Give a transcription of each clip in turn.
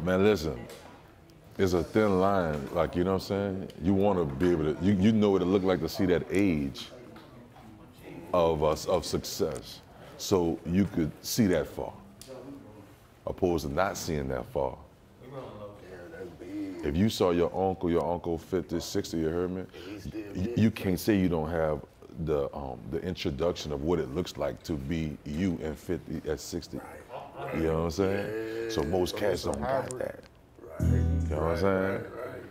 Man, listen. It's a thin line, like you know what I'm saying. You want to be able to, you, you know what it looked like to see that age of us of success, so you could see that far, opposed to not seeing that far. If you saw your uncle, your uncle 50, 60, you heard me? You, you can't say you don't have the um, the introduction of what it looks like to be you in 50 at 60. You know what I'm saying? So most cats don't got that. Right. You know what I'm saying?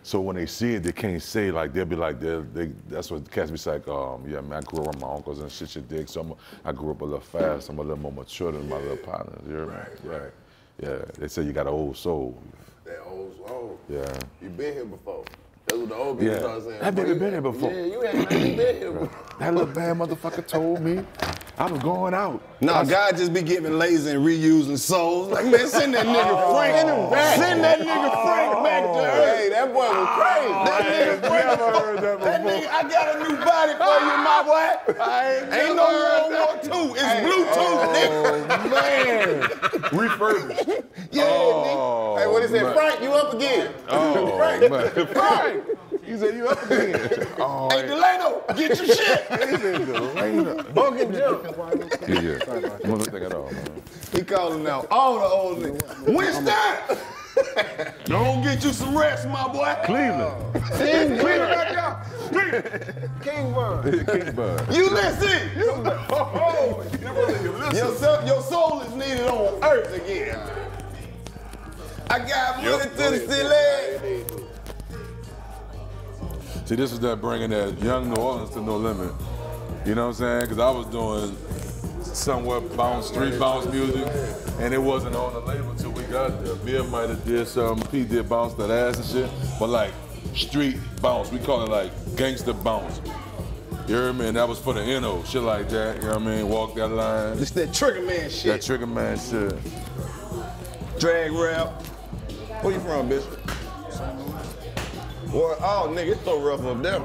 So when they see it, they can't say like they'll be like they they that's what cats be like. Um, yeah, man, I grew up with my uncles and shit, your dick. So I'm, I grew up a little fast. I'm a little more mature than my little partners. You hear me? Yeah, yeah. They say you got an old soul. That old soul. Yeah. You been here before. That's what the old people Yeah. start saying. That nigga you- been here before. Yeah, you ain't never been here before. That little bad motherfucker told me I was going out. Nah, God just be giving lazy and reusing souls. Like, man, send that nigga oh. Frank. Send him back. Send that nigga oh. Frank back to earth. Hey, that boy was crazy. That nigga Frank. heard that That nigga, I got a new body for you, my boy. ain't, no World War II. It's Bluetooth, oh, nigga. man, refurbished. Yeah, Oh, nigga. Hey, what is man. Frank, you up again. Oh, Frank, man. Frank. He said you up again. Oh, Hey, Delano, get your shit. he said Delana. Bunk and jump. Yeah, yeah. I'm gonna think at all, man. He calling out all the old niggas. Winston! Don't get you some rest, my boy. Cleveland. King, Cleveland back there. King Bun. King Bud. Ulysses! your, soul, your soul is needed on earth again. I got money to the ceiling. See, this is that bringing that young New Orleans to no limit. You know what I'm saying? Because I was doing somewhat bounce, street bounce music, and it wasn't on the label until we got there. Bill might have did some, P did bounce that ass and shit, but like street bounce, we call it like gangster bounce. You heard me? And that was for the NO, shit like that. You know what I mean? Walk that line. It's that trigger man shit. That trigger man shit. Drag rap. Where you from, bitch? Boy, oh, nigga, it's so rough up there.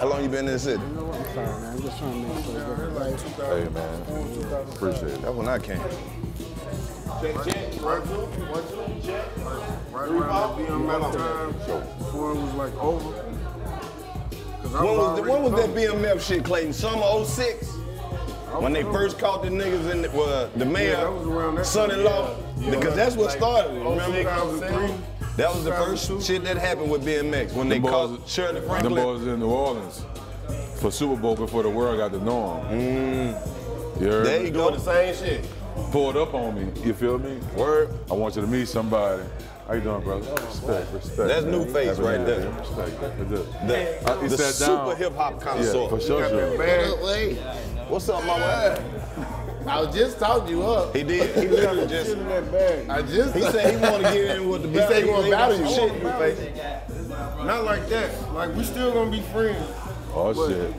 How long you been in the city? I'm sorry, man. I'm just trying to make sure. Hey, man. Appreciate it. That's when I came. Check, check. One, two, one, two, check. Right around the BMF time, before it was like over. When was, when was that. BMF shit, Clayton? Summer 06? When they first caught the niggas in the, well, the mayor, that was around that son-in-law, because that's what started it, remember? 2003. That was the first shit that happened with BMF when they Them caught boys- Shirley Them Franklin. boys in New Orleans for Super Bowl before the world got to know them. Mm. You heard There me? you Doing go. the same shit. pulled up on me. You feel me? Word. I want you to meet somebody. How you doing, brother? Oh, respect, respect. That's man. new face Have right good there. Respect. That's good. The, the sat super hip hop Yeah, connoisseur. for sure. sure. Man, What's up, my boy? I was just talking you up. He did. He literally just. in that bag. I just. He said he want to get in with the He said he wanna battle you. Shit, new face. Not like that. Like we still gonna be friends. Oh shit.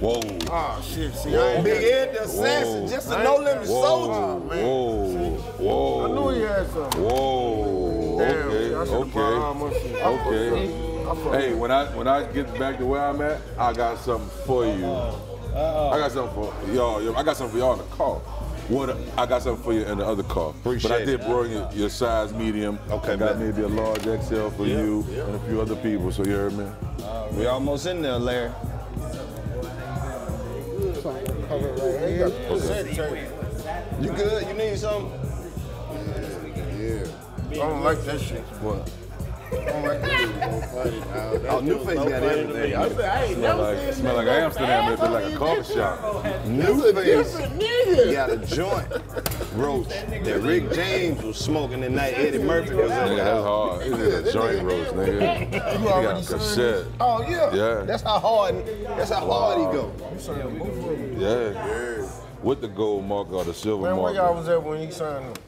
Whoa. Ah shit. See, I ain't Big got- Ed, the assassin, just a no limit Whoa. soldier. Whoa. Whoa. I knew he had something. Whoa. Damn, Okay. I should've brought all my Okay. shit. Okay. up. I fucked Hey, when I when I get back to where I'm at, I got something for you. I got something for y'all. yo, I got something for y'all in the car. What I got something for you in the other car. Appreciate but I did bring your, your size medium. Okay, I got bet. maybe a large XL for you and a few other people. So you heard me. We almost in there, Larry. You good? You need something? Yeah. I don't like that shit. What? I don't like that. Oh, new face got everything. I said, I ain't Smell never like seen smell like Amsterdam. It like a coffee shop. New face different got a joint roast that Rick James was smoking the night Eddie Murphy was in Nigga, the that's house. hard. It is a joint roast, nigga. You got a cassette. Oh yeah. Yeah. That's how hard. That's how hard he go. Yeah. With the gold marker or the silver Man, where y'all was at when he signed up?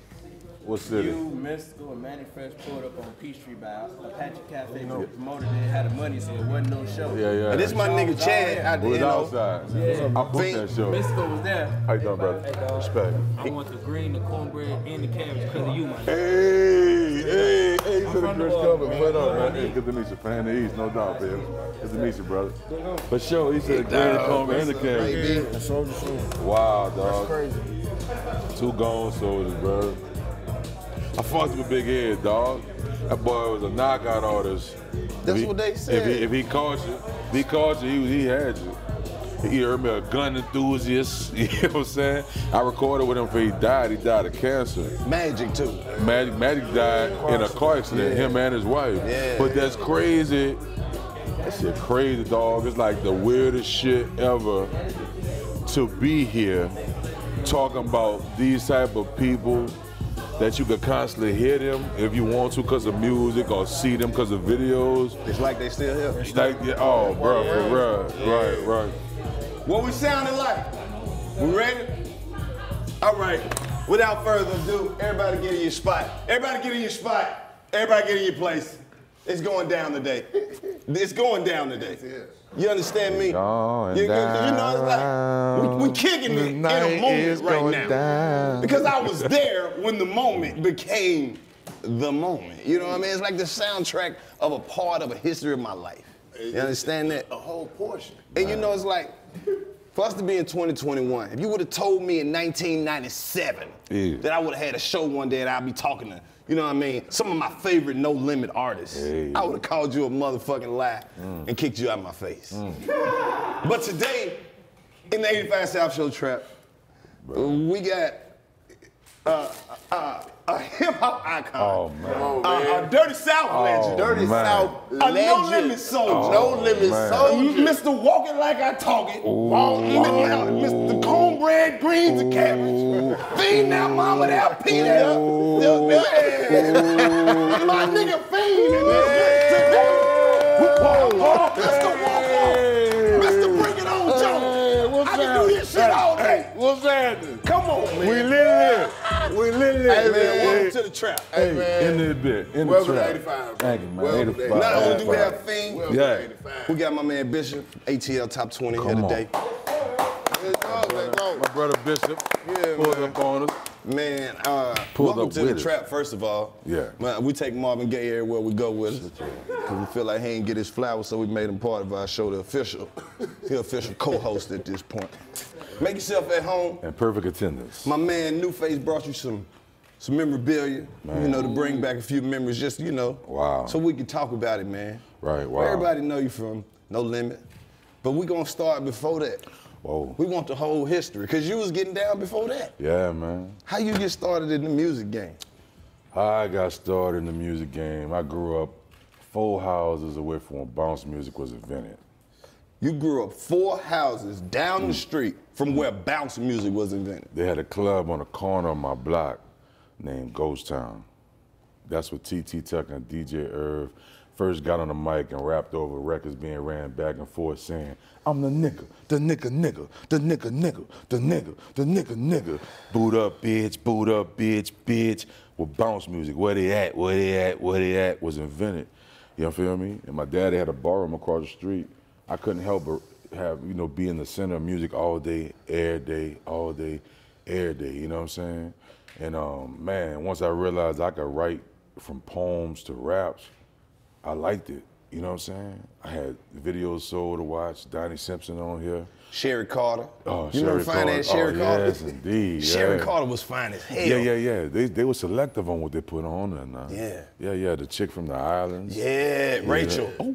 What city? You, Mystikal, and Mannie Fresh pulled up on Peachtree by Apache Cafe. Promoted it, had the money, so it wasn't no show. Yeah, yeah. And this my nigga Chad out We there, was you know. outside. I booked that show. Mystikal was there. How you doing, brother? Respect. I want the green, the cornbread, and the cabbage because of you, man. Hey, hey, hey, to the from Chris New Cover. Orleans, Put on, man. man. Hey, good to meet you. Fan the East, no doubt, baby. Good to meet you, brother. For sure, he said Grand Comer and the Cavs. And Soulja Slim. Wow, dog. That's Crazy. Two gone soldiers, bro. I fucked with Big Head, dog. That boy was a knockout artist. That's he- what they If said. he, if he caught you, if he caught you, he, he had you. He heard me a gun enthusiast. You know what I'm saying? I recorded with him before he died. He died of cancer. Magic too. Magic, Magic died in a car accident, him and his wife. Yeah. But that's crazy. That shit crazy, dog. It's like the weirdest shit ever to be here talking about these type of people that you could constantly hear them if you want to because of music or see them because of videos. It's like they still here. It's like, yeah, oh, bro, for real. Right, right. What we sounding like? We ready? All right. Without further ado, everybody get in your spot. Everybody get in your spot. Everybody get in your place. It's going down today. It's going down today. You understand me? Going you, you- you know, it's like we, we kicking it in a moment right now. down. Because I was there when the moment became the moment. You know what I mean? It's like the soundtrack of a part of a history of my life. You understand that? A whole portion. And you know, it's like, for us to be in 2021, if you would have told me in 1997 Yeah. that I would have had a show one day and I'd be talking to, you know what I mean, some of my favorite no limit artists, Hey. I would have called you a motherfucking lie and kicked you out of my face. But today, in the 85 South Show Trap, we got uh, uh, a hip hop icon. Oh, man. A, a Dirty South legend. Dirty man. South A no legend. limit soldier. No limit man. soldier. Mr. Walking Like I Talk It. Walk Mr. Cornbread, greens and cabbage. Feed that mama that P that. Yeah. My nigga Fiend in this bitch today. Mr. Walk On. Mr. Bring It On Jones. I can do this shit all day. What's happening? Come on, man. We lit it. We lit it. Hey, Man, man, welcome to the trap. Hey, man. In this bit. In the Welcome to trap. 85. Thank you, man. Welcome 85. Not only do we 85. have Fiend, Yeah. we got my man Bishop, ATL Top 20 Come here on. Today. Let's go, let's go. My brother Bishop Yeah, pulled man. up on us. Man, uh, Pulled welcome up to the with us. trap, first of all. Yeah. Man, we take Marvin Gaye everywhere we go with us. Because we feel like he ain't get his flowers, so we made him part of our show, the official. He official co-host at this point. Make yourself at home. And perfect attendance. My man New Face brought you some some memorabilia, you know, to bring back a few memories, just, you know. Wow. So we can talk about it, man. Right, wow. Where everybody know you from, no limit. But we gonna start before that. Whoa. We want the whole history, because you was getting down before that. Yeah, man. How you get started in the music game? I got started in the music game. I grew up four houses away from where bounce music was invented. You grew up four houses down the mm. street from where mm. bounce music was invented. They had a club on the corner of my block named Ghost Town. That's where TT Tucker and DJ Irv first got on the mic and rapped over records being ran back and forth saying, I'm the nigga, the nigga nigga, the nigga nigga, the nigga, the nigga nigga. Boot up, bitch, boot up, bitch, bitch. With bounce music, where they at, where they at, where they at was invented. You know feel me? And my daddy had a barroom across the street. I couldn't help but have, you know, be in the center of music all day, every day, all day, every day, you know what I'm saying? And um, man, once I realized I could write from poems to raps, I liked it. You know what I'm saying? I had videos sold to watch, Donnie Simpson on here. Sherry Carter. Oh, you remember Sherry finance Carter. Sherry Oh, Carter? yes, indeed, Sherry. Carter was fine as hell. Yeah, yeah, yeah. They they were selective on what they put on and now. Yeah. Yeah, yeah. The chick from the islands. Yeah, Rachel. Oh.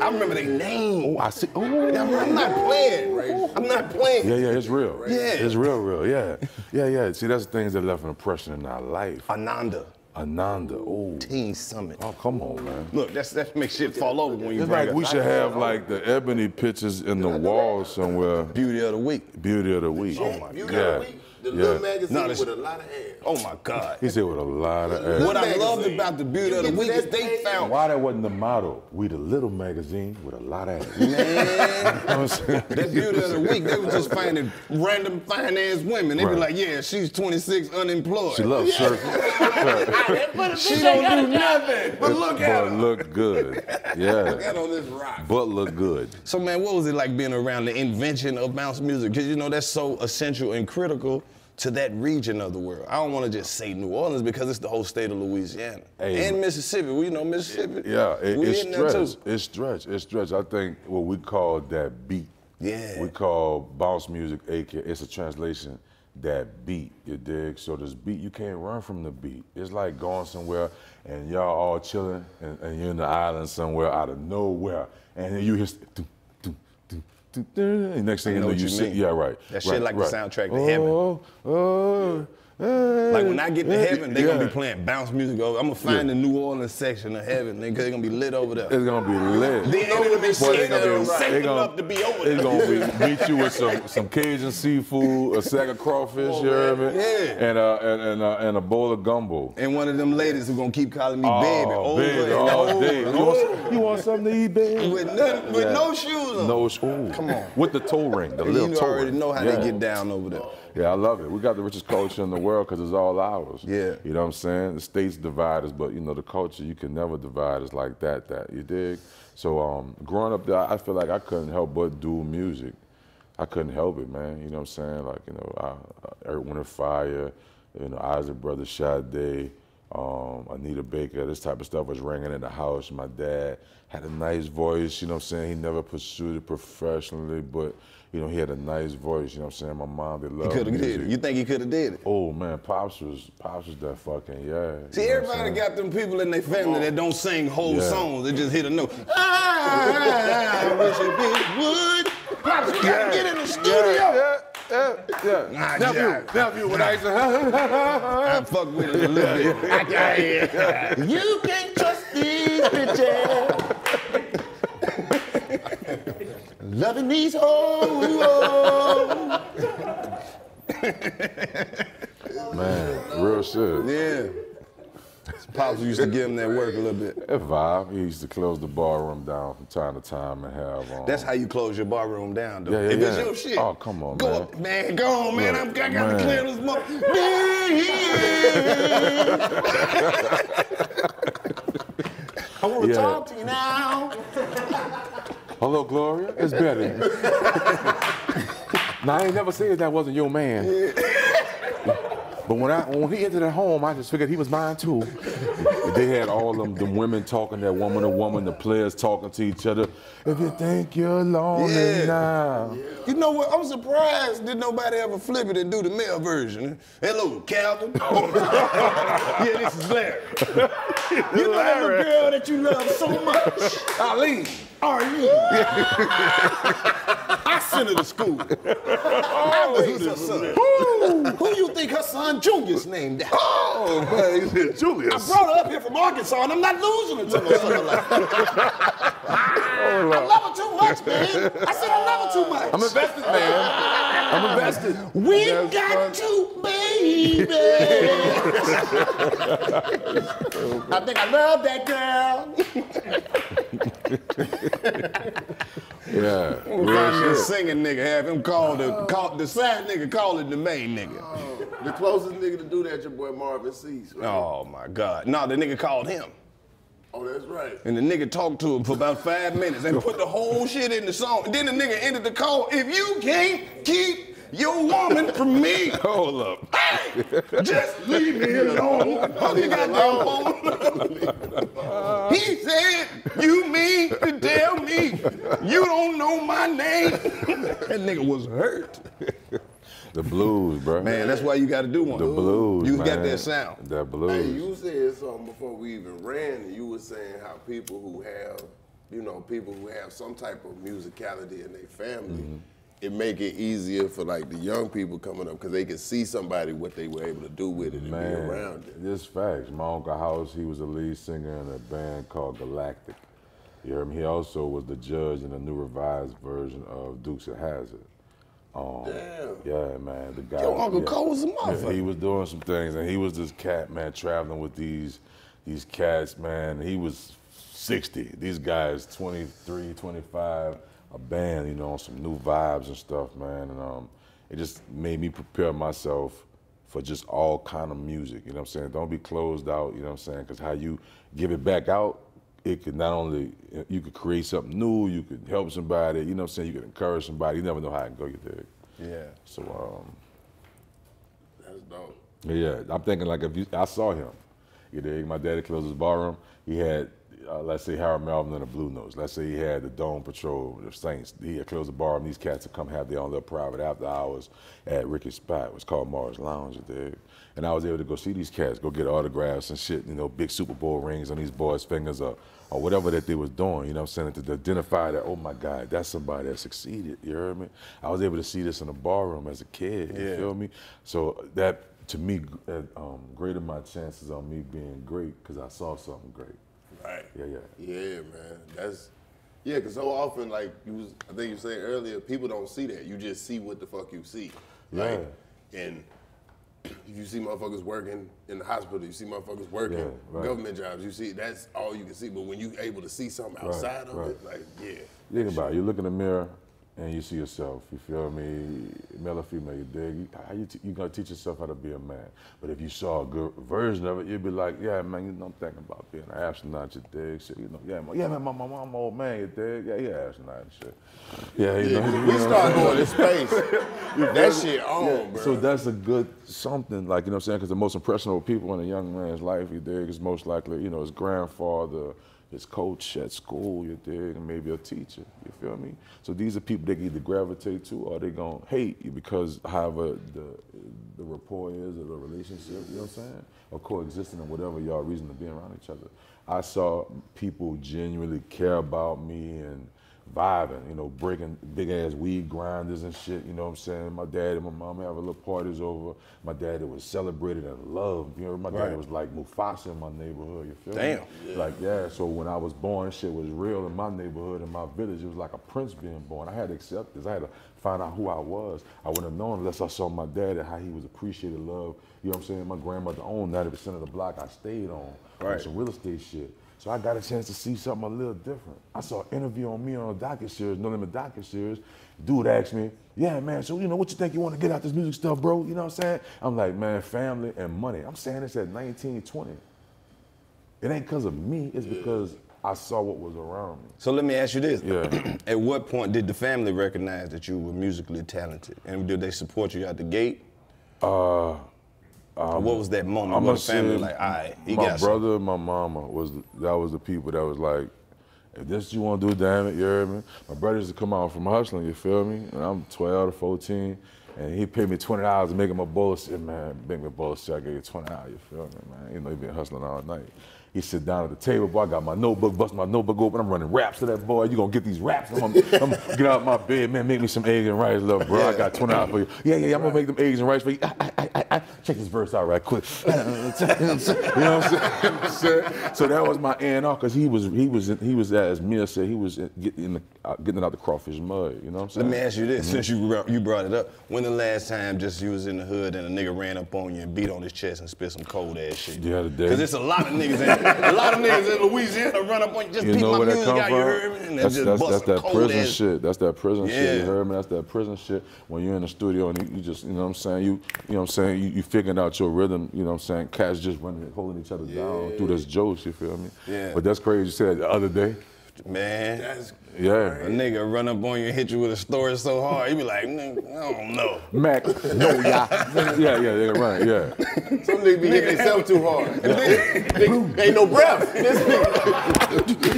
I remember their name. Oh, I see. Oh, I'm, I'm not playing. Oh. I'm not playing. Yeah, yeah, it's real. Yeah. It's real, real. Yeah. Yeah, yeah. See, that's the things that left an impression in our life. Ananda, Ananda. Oh. Teen Summit. Oh, come on, man. Look, that's that makes shit fall over when you It's bring like we should have like the ebony pictures in the wall somewhere. Beauty of the Week. Beauty of the week. Oh my You God. Got Yeah. a. The Yeah. little magazine No, this- with a lot of ass. Oh my God. He said with a lot of ass. What I loved about the Beauty You of the Week is they found Why that wasn't the motto? We the little magazine with a lot of ass. You Man, what I'm saying? that beauty of the week, they were just finding random fine ass women. They'd be like, yeah, she's 26, unemployed. She loves surfing. She don't do nothing but look at but her. look good. Yeah. Got on this rock. But look good. So man, what was it like being around the invention of bounce music? Because you know that's so essential and critical to that region of the world. I don't want to just say New Orleans because it's the whole state of Louisiana Hey. and Mississippi. We know Mississippi. Yeah, it, it's stretch. It's stretch. It's stretch. I think what we call that beat. Yeah. We call bounce music, aka it's a translation, that beat, you dig? So this beat, you can't run from the beat. It's like going somewhere and y'all all chilling and, and you're in the island somewhere out of nowhere. And then you hear, next thing I you know know, you see, yeah, right. That shit right, like the soundtrack to heaven. Oh, oh, Like when I get to heaven, they're gonna be playing bounce music. Over. I'm gonna find the New Orleans section of heaven. Nigga, they're gonna be lit over there. It's gonna be lit. Then it'll be Boy, safe, they gonna be, safe they gonna, enough to be over there. It's gonna be, meet you with some, some Cajun seafood, a sack of crawfish, you hear me? Yeah. And, uh, and, and, uh, and a bowl of gumbo. And one of them ladies who gonna keep calling me baby Oh, over baby, all over day. You want, you want something to eat, baby? With, nothing, with Yeah. no shoes on. No, ooh. Come on. With the toe ring, the little toe ring. you already know how Yeah. they get down over there. Yeah, I love it. We got the richest culture in the world because it's all ours. Yeah. You know what I'm saying? The states divide us, but you know, the culture, you can never divide us like that, that, you dig? So um, growing up there, I feel like I couldn't help but do music. I couldn't help it, man. You know what I'm saying? Like, you know, I, I, Earth, and Fire, you know, Isley Brothers, Sade, um, Anita Baker, this type of stuff was ringing in the house. My dad had a nice voice, you know what I'm saying? He never pursued it professionally, but, you know, he had a nice voice, you know what I'm saying? My mom, they He loved could have did it. You think he could have did it? Oh man, pops was pops was that fucking yeah. See, you know everybody got them people in their family that don't sing whole Yeah. songs. They just hit a note. Ah, I wish a would. Pops, you gotta get in the studio. Yeah, yeah, yeah. Nah, nephew, nephew, when I used to, I fuck with it a little bit. I got it. You can't trust these bitches. Loving these hoes. man, real shit. Yeah. Pops used to give him that work a little bit. That vibe. He used to close the ballroom down from time to time and have. Um, That's how you close your bar room down, though. Yeah, yeah, if it's your shit. Oh, come on, go man. Up, man, go on, man. I'm, I got to clear this mother. I want to Yeah. talk to you now. Hello, Gloria. It's Betty. now I ain't never said that wasn't your man. But when I when he entered the home, I just figured he was mine too. they had all them the women talking, that woman to woman, the players talking to each other. If you think you're lonely Yeah. now. You know what? I'm surprised did nobody ever flip it and do the male version. Hello, Calvin. yeah, this is Larry. you know that little girl that you love so much? Oh, Ali. Arlene. I sent her to school. Oh, I raised her son. Who, who you think her son Junior's named after? Oh man, he said I Julius. brought her up here from Arkansas and I'm not losing her to no son like that. Oh, I love her too much, man. I said I love her too much. I'm invested, man. I'm invested. We That's got to, baby. I think I love that girl. Yeah. Find me a singing nigga, have him call the call the side nigga, call it the main nigga. Oh, the closest nigga to do that, your boy Marvin Sease. Right? Oh my God. No, the nigga called him. Oh, that's right. And the nigga talked to him for about five minutes and put the whole shit in the song. Then the nigga ended the call. If you can't keep your woman from me, Hold up. just leave me alone. Hug your goddamn phone. he said, you mean to tell me you don't know my name? that nigga was hurt. The blues, bro. Man, that's why you got to do one. the blues. You man. got that sound. That Hey, you said something before we even ran. and You were saying how people who have, you know, people who have some type of musicality in their family, Mm-hmm. It make it easier for like the young people coming up because they can see somebody what they were able to do with it and be Man, around it. this facts. My uncle House, he was a lead singer in a band called Galactic. You heard me? He also was the judge in a new revised version of Dukes of Hazzard. Um, Damn. Yeah, man. The guy. Your Uncle yeah. Cole was a motherfucker. he was doing some things, and he was this cat man traveling with these these cats, man. He was 60. These guys, 23, 25, a band, you know, on some new vibes and stuff, man. And um, it just made me prepare myself for just all kind of music. You know what I'm saying? Don't be closed out. You know what I'm saying? Because how you give it back out, it could not only you could create something new, you could help somebody. You know what I'm saying? You could encourage somebody. You never know how it can go. You dig? Yeah. So um, That's dope. yeah, I'm thinking like if you, I saw him. You dig? My daddy closed his barroom. He had uh, let's say Harold Melvin and the Blue Notes. Let's say he had the Dome Patrol, the Saints. He had closed the bar and these cats would come have their own little private after hours at Ricky's spot. It was called Mars Lounge, there. And I was able to go see these cats, go get autographs and shit, you know, big Super Bowl rings on these boys' fingers or, or whatever that they was doing, you know what I'm saying, to, to identify that, oh my God, that's somebody that succeeded, you heard me? I was able to see this in a barroom as a kid, you Yeah. feel me? So that, to me, uh, um, greater my chances on me being great because I saw something great. Right. Yeah, yeah. Yeah, man. That's yeah, because so often, like you was, I think you said earlier, people don't see that. You just see what the fuck you see. Like, and you see motherfuckers working in the hospital, you see motherfuckers working Yeah, right. government jobs. You see that's all you can see. But when you able to see something outside of right. it, like yeah, Think about it. You look in the mirror and you see yourself. You feel me? Male or female, you dig? You, how you, t- you gonna teach yourself how to be a man. But if you saw a good version of it, you'd be like, yeah, man, you know, I'm thinking about being an astronaut, you dig? Shit, you know, yeah, man, yeah, man, my, my, my old man, you dig? Yeah, yeah, astronaut and shit. Yeah, you know, you we know start going to space. that shit on, Yeah, bro. So that's a good something, like, you know what I'm saying? Because the most impressionable people in a young man's life, you dig, is most likely, you know, his grandfather, his coach at school, you dig, and maybe a teacher, you feel me? So these are people they can either gravitate to or they gonna hate you because however the, the rapport is or the relationship, you know what I'm saying? Or coexisting or whatever y'all reason to be around each other. I saw people genuinely care about me and vibing, you know, breaking big ass weed grinders and shit, you know what I'm saying? My dad and my mom have a little parties over. My dad it was celebrated and loved. You know, my dad Right. was like Mufasa in my neighborhood, you feel me? Damn. Like, yeah, so when I was born, shit was real in my neighborhood, in my village. It was like a prince being born. I had to accept this. I had to find out who I was. I wouldn't have known unless I saw my dad and how he was appreciated, loved. You know what I'm saying? My grandmother owned 90% of the block I stayed on. on Right. some real estate shit. So I got a chance to see something a little different. I saw an interview on me on a docket series, no limit docket series. Dude asked me, yeah, man, so you know what you think you want to get out this music stuff, bro? You know what I'm saying? I'm like, man, family and money. I'm saying this at 19, 20. It ain't because of me, it's because I saw what was around me. So let me ask you this. Yeah. At what point did the family recognize that you were musically talented? And did they support you out the gate? Uh, Or what was that moment? I'm the family like, all right, he my got brother, my mama was that was the people that was like, if this you want to do, damn it, you heard me. My brother used to come out from hustling, you feel me? And I'm 12 to 14, and he paid me 20 dollars to make him a bowl of shit, man. Make me of I gave you 20 dollars, you feel me, man? You know, he been hustling all night. He sit down at the table, boy. I got my notebook, bust my notebook open. I'm running raps to that boy. You gonna get these raps? I'm gonna, I'm gonna get out my bed, man. Make me some eggs and rice, little bro. I got 20 dollars for you. Yeah, yeah, yeah. I'm gonna make them eggs and rice for you. I, I, I. Check this verse out right quick. you know what I'm saying? so that was my A and R because he was he was he was as Mia said he was getting the, uh, getting out the crawfish mud. You know what I'm saying? Let me ask you Mm-hmm. this, since you brought- you brought it up. When the last time just you was in the hood and a nigga ran up on you and beat on his chest and spit some cold ass shit? Yeah, the day. Cause it's a lot of niggas in a lot of niggas in Louisiana run up on you, just You beat know my music out, you heard me? And that's just that's, bust that's that prison ass- shit. That's that prison shit. You heard me? That's that prison shit. When you're in the studio and you, you just, you know what I'm saying? You, you know what I'm saying? You, you figuring out your rhythm. You know what I'm saying? Cats just running, holding each other down through this jokes. You feel me? Yeah. But that's crazy. You said the other day. Man, That's Yeah. a nigga run up on you and hit you with a story so hard, you be like, nigga, I don't know. Mac, no, yeah, yeah, yeah, yeah, right, yeah. some niggas be hitting themselves too hard. Nigga, Ain't no breath. This nigga.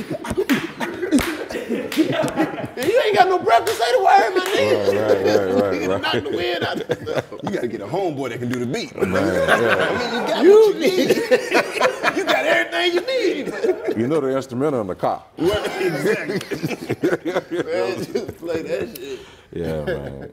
you ain't got no breath to say the word, my nigga. Right, right, right, right, Knock right. the wind out of yourself. You gotta get a homeboy that can do the beat. Man, yeah. I mean, you got what you need. you got everything you need. You know the instrumental in the car. exactly. Man, just play that shit. Yeah, man.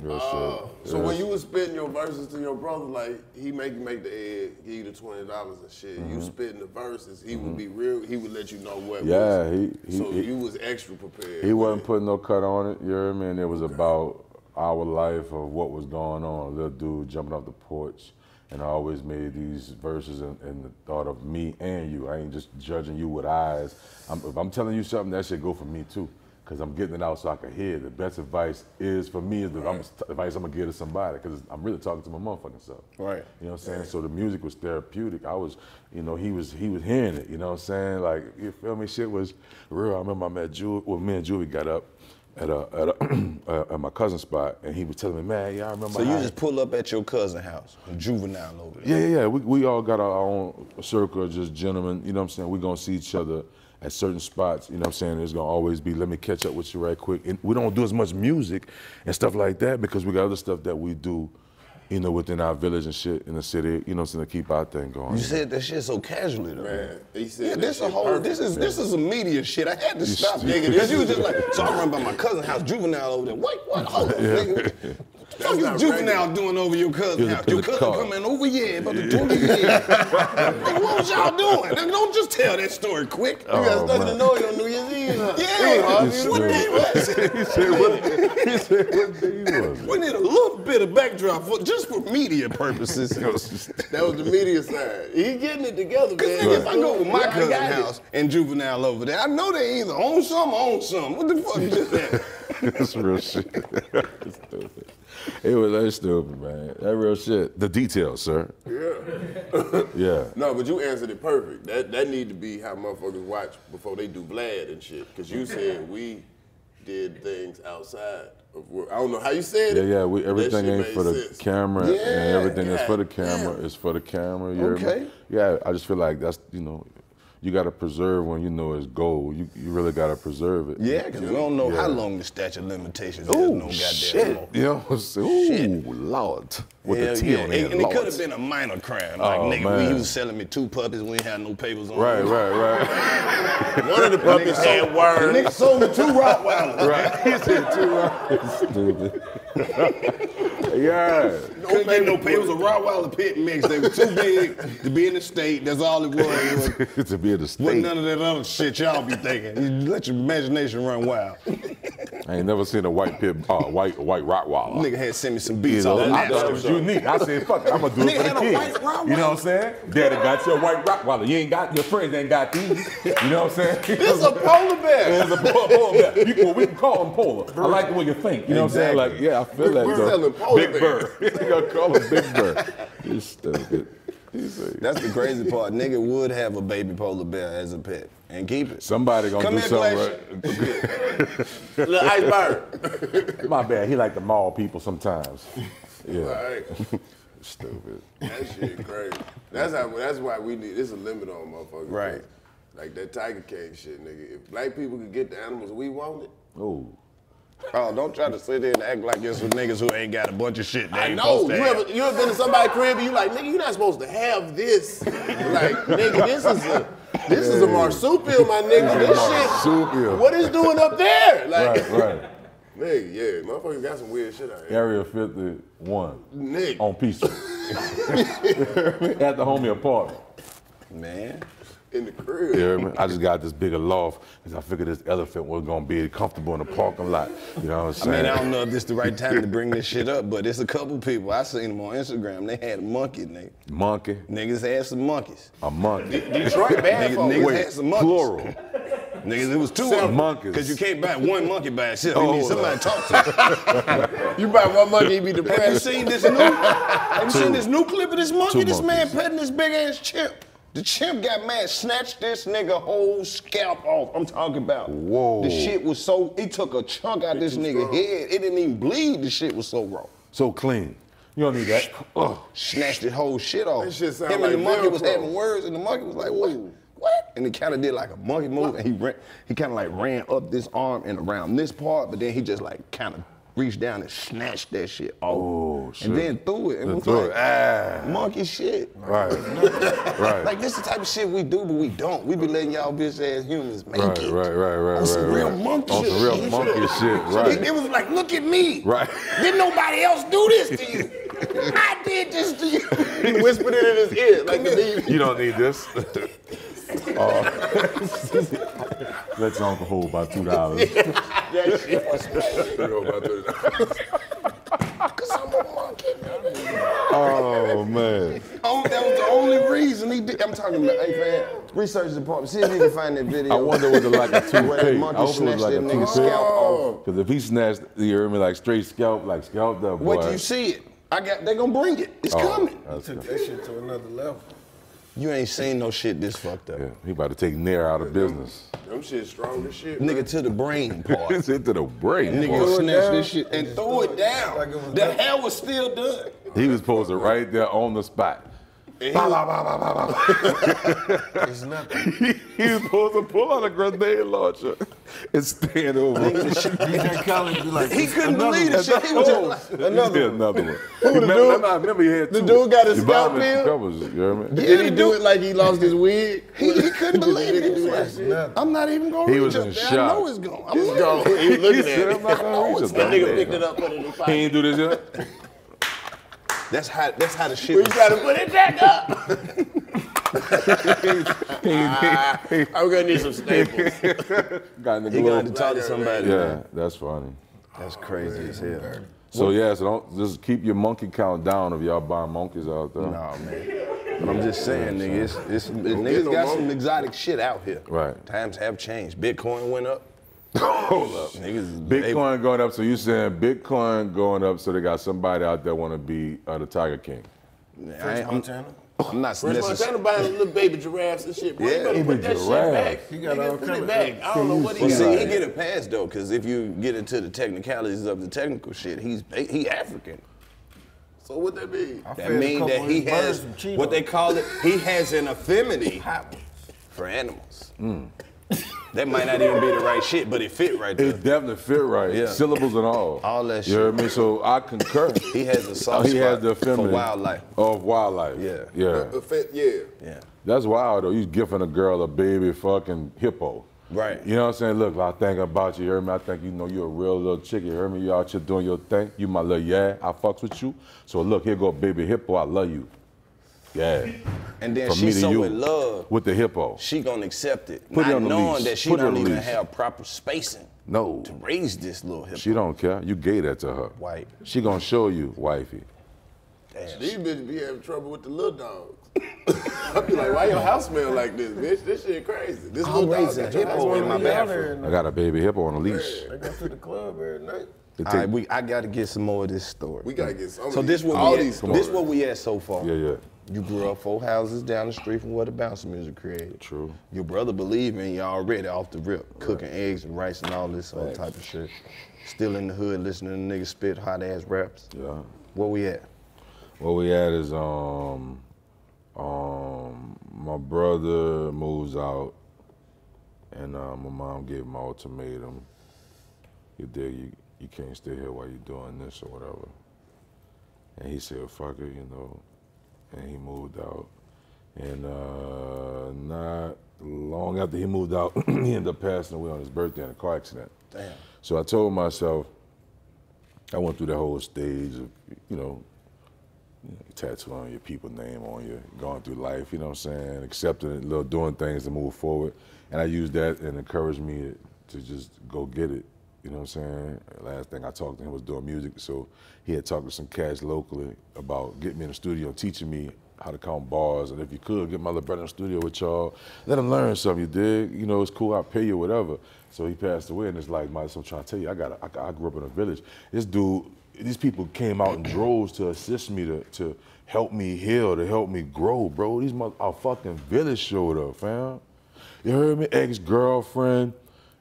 Real shit. So when you was spitting your verses to your brother, like he make make the egg, give you the twenty dollars and shit. You spitting the verses, he would be real. He would let you know what. Mm-hmm. Yeah, was, he- he- so he- you was extra prepared. He wasn't putting no cut on it, you hear me? And it was about our life of what was going on. Little dude jumping off the porch. And I always made these verses in, in the thought of me and you. I ain't just judging you with eyes. I'm, if I'm telling you something, that should go for me too. Because I'm getting it out so I can hear. The best advice is for me is the I'm, advice I'm to give to somebody. Because I'm really talking to my motherfucking self. Right. You know what I'm saying? So the music was therapeutic. I was, you know, he was he was hearing it. You know what I'm saying? Like you feel me? Shit was real. I remember I met Jewel. Well, me and Jewel got up, at a at, a, at my cousin's spot, and he was telling me, man, yeah, I remember. So you how- just pull up at your cousin house, juvenile over there. Yeah, yeah, yeah. We, we all got our own circle of just gentlemen, you know what I'm saying? We're gonna see each other at certain spots, you know what I'm saying? There's gonna always be, let me catch up with you right quick. And we don't do as much music and stuff like that because we got other stuff that we do, you know, within our village and shit in the city, you know what I'm saying, to keep our thing going. You said that shit so casually though. Man, he said Yeah, this a whole. perfect, this is man. this is a media shit. I had to You stop, stupid. nigga, because you was just like, so I run by my cousin house, juvenile over there. Wait, what? Hold on, nigga. What the fuck not is juvenile doing over your cousin's house? Your cousin coming over here about the 20 years. Nigga, what was y'all doing? Nigga, don't just tell that story quick. Oh, you got Oh, stuck in man. the noise on New Year's Eve, huh? Yeah, It's what true. day was it? he said, what, he said, what day was it? We need a little bit of backdrop for, just for media purposes. That was the media side. He getting it together, Cause man. nigga, if I go with my Yeah, I cousin's it. house and juvenile over there, I know they either own some or own some. What the fuck is that? That's real shit. That's stupid. It was that stupid, man. That real shit. The details, sir. Yeah. Yeah. No, but you answered it perfect. That that need to be how motherfuckers watch before they do Vlad and shit. Cause you said we did things outside of work. I don't know how you said Yeah, it. yeah. yeah. We, everything shit ain't for the sense. camera, and Yeah, everything is for the camera. damn. It's for the camera. You? Okay. Yeah, I just feel like that's you know, you got to preserve when you know it's gold. You you really got to preserve it. Yeah, because we don't know Yeah. how long the statute of limitations is. Oh No goddamn shit! law. You know what I'm saying? Ooh, Lord, with Hell the T yeah. on And, it. and it could have been a minor crime. Like, Oh, nigga, man. he was selling me two puppies when he had no papers on. Right, him. right, right. One of the puppies had words. Nigga sold me two Rottweilers. right. He said two right. Stupid. yeah. Couldn't get no papers. It was a Rottweiler pit mix. They were too big to be in the state. That's all it was. It was to be in the Wasn't state. none of that other shit y'all be thinking. You let your imagination run wild. I ain't never seen a white pit, uh, white white Rottweiler. Nigga had sent me some You beats know, off I that. Thought it unique. I said, fuck it, I'm gonna do it for the kids. You know what I'm saying? Daddy got your white rock Rottweiler. You ain't got your friends ain't got these. You know what I'm saying? It's a polar bear. It's a polar, bear. You, well, we can call them polar. I like the way you think. You know what I'm saying? Like, yeah, I feel that. We're though. selling polar Big Bird. you gotta call him Big Bird. You stupid. That's the crazy part. Nigga would have a baby polar bear as a pet and keep it. Somebody gonna Come do something right. Little iceberg. My bad. He like to maul people sometimes. Yeah. Right. Stupid. That shit crazy. That's how. That's why we need. There's a limit on motherfuckers. Right. Like that Tiger King shit, nigga. If black people could get the animals we wanted, Oh. Oh, don't try to sit there and act like it's for niggas who ain't got a bunch of shit they I ain't know. you've ever you ever been to somebody's crib and you like, nigga, you're not supposed to have this. like, nigga, this is a this is a marsupial, my nigga. This Marsupial. shit. What is doing up there? Like, Right, right. Nigga, yeah, motherfuckers got some weird shit out here. Area 51 Nigga. on Peace Street. At the homie apartment. Man. In the crib. You hear me? I just got this bigger loft because I figured this elephant was gonna be comfortable in the parking lot. You know what I'm saying? I mean, I don't know if this the right time to bring this shit up, but it's a couple people. I seen them on Instagram. They had monkeys, nigga. Monkey, Niggas had some monkeys. a monkey. Detroit bad Niggas, folk. niggas Wait, had some monkeys. plural. Niggas, it was two Several of them. monkeys. Because you can't buy one monkey by itself. You need somebody to talk to. You buy one monkey, you be Have you depressed. seen this new? Have you seen this new clip of this monkey? Two This man petting this big ass chimp. The chimp got mad, snatched this nigga whole scalp off. I'm talking about. Whoa. The shit was so. He took a chunk out this nigga head. It didn't even bleed. The shit was so raw. So clean. You don't need that. Ugh. Snatched his whole shit off. That shit sound Him and the like monkey was having words, and the monkey was like, "What? What?" And he kind of did like a monkey move, and he ran. He kind of like ran up this arm and around this part, but then he just like kind of reached down and snatched that shit off, Oh, shit. and then threw it. And was threw like, it. Ah. monkey shit. Right. right. Like this is the type of shit we do, but we don't. We be letting y'all bitch ass humans make right, it. right, right, right, On some right, real right. monkey On shit. some real monkey shit, So right. It, it was like, look at me. Right. Didn't nobody else do this to you? I did this to you. He whispered it in his ear like. You don't need this. uh, let your uncle hold by two dollars. That shit was You know about that. Cause I'm a monkey. Oh man. Oh, that was the only reason he did. I'm talking about, hey man, research department. See if you can find that video. I wonder was it like a Where that toothpick? I monkey hope it was snatched like a that nigga toothpick. scalp off. Because if he snatched, you hear me, like straight scalp, like scalped up, boy. Wait till you see it. I got. They gonna bring it. It's Oh, coming. that's Took good. that shit to another level. You ain't seen no shit this fucked up. Yeah, he about to take Nair out of business. Them shit strong as shit. Nigga man. to the brain part. it's into the brain. Nigga boy. snatch this shit and throw it down. Like it the nothing. hair was still done. He was supposed to right there on the spot. And he Bah, was- bah, bah, bah, bah, bah. It's nothing. he was supposed to pull out a grenade launcher and stand over. DJ Khaled be like, He couldn't believe one. the shit. He was oh, just like, Another one. Another one. the remember, dude- remember, remember he had the dude got his He bought him scalp two covers, you hear me? Did he do it like he lost his wig? he, he couldn't believe it. He was like, I'm not even gonna He reach was up in there. I shock. know it's gone. I'm It's like, gone. He was looking at it. I'm gonna reach That nigga picked it up, put it in his He ain't do this yet? That's how that's how the shit We was. try to put it back up. I'm gonna need some staples. Got in the He glove. got to talk to somebody. Yeah, that's funny. That's crazy as hell. So yeah, so don't just keep your monkey count down if y'all buying monkeys out there. Nah, man. But I'm just saying, nigga, it's, it's, get niggas got some exotic shit out here. Right. Times have changed. Bitcoin went up. Hold up. Niggas, Bitcoin going up, so you saying Bitcoin going up, so they got somebody out there want to be uh, the Tiger King. They, I I'm, Montana. I'm not French necessarily. Montana buying little baby giraffes and shit. Bro, Yeah, you better put that giraffe. shit back. He got Nigga, all put it back. I don't know what he Well, got. see, he get a pass though, because if you get into the technicalities of the technical shit, he's he African. So what that mean? I That fed a means couple that he has birds some Cheetos. what they call it. He has an affinity for animals. That might not even be the right shit, but it fit right there. It definitely fit right. Yeah. Syllables and all. All that You shit. heard me? So I concur. He has a soft oh, he spot has the for affinity wildlife. Of wildlife. Yeah. Yeah. A fit- yeah. Yeah. That's wild though. You giving a girl a baby fucking hippo. Right. You know what I'm saying? Look, I think about you, you heard me? I think you know you're a real little chick, you heard me? You out here doing your thing. You my little yeah, I fucks with you. So look, here go baby hippo, I love you. Yeah. And then From me she's so you. in love, With the hippo. she gonna accept it, Put it not on knowing leash. that she Put don't even leash. have proper spacing No. to raise this little hippo. She don't care. You gave that to her. White. She gonna show you, wifey. Damn. These bitches be having trouble with the little dogs. I be like, why your house smell like this, bitch? This shit crazy. This I'm little dog raising got a your house hippo in my like bathroom. I got a baby hippo on a leash. I go to the club every night. They All take- right, we, I gotta get some more of this story. We gotta get some. so of this these, what all we these at, this stories. what we at so far. yeah, yeah. You grew up four houses down the street from where the bounce music created. True. Your brother believed in you already off the rip, cooking eggs and rice and all this other type of shit. Still in the hood, listening to niggas spit hot ass raps. Yeah. Where we at? What we at is um um my brother moves out and uh, my mom gave him an ultimatum. You dig you you can't stay here while you're doing this or whatever. And he said, fuck it, you know. And he moved out. And uh, not long after he moved out, he ended up passing away on his birthday in a car accident. Damn. So I told myself, I went through the whole stage of, you know, tattoo on your people name on you, going through life, you know what I'm saying, accepting it, little doing things to move forward. And I used that and encouraged me to just go get it. You know what I'm saying? Last thing I talked to him was doing music, so he had talked to some cats locally about getting me in the studio, teaching me how to count bars, and if you could, get my little brother in the studio with y'all, let him learn something, you dig? You know, it's cool, I'll pay you, whatever. So he passed away, and it's like, my, so I'm trying to tell you, I got, I, I grew up in a village. This dude, these people came out in droves to assist me, to, to help me heal, to help me grow, bro. These mother, our fucking village showed up, fam. You heard me? Ex-girlfriend,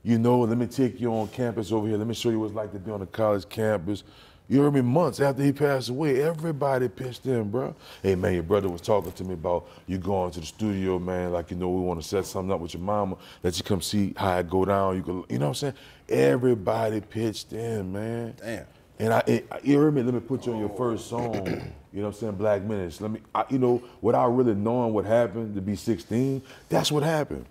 you know, let me take you on campus over here. Let me show you what it's like to be on a college campus. You heard me months after he passed away, everybody pitched in, bro. Hey, man, your brother was talking to me about you going to the studio, man, like, you know, we want to set something up with your mama, let you come see how it go down. You can, you know what I'm saying? Everybody pitched in, man. Damn. And I, it, you heard me. Let me put you on your first song. You know what I'm saying? Black Minutes. Let me, I, you know, without really knowing what happened to be 16, that's what happened.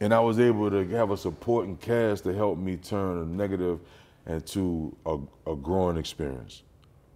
And I was able to have a supporting cast to help me turn a negative into a, a growing experience.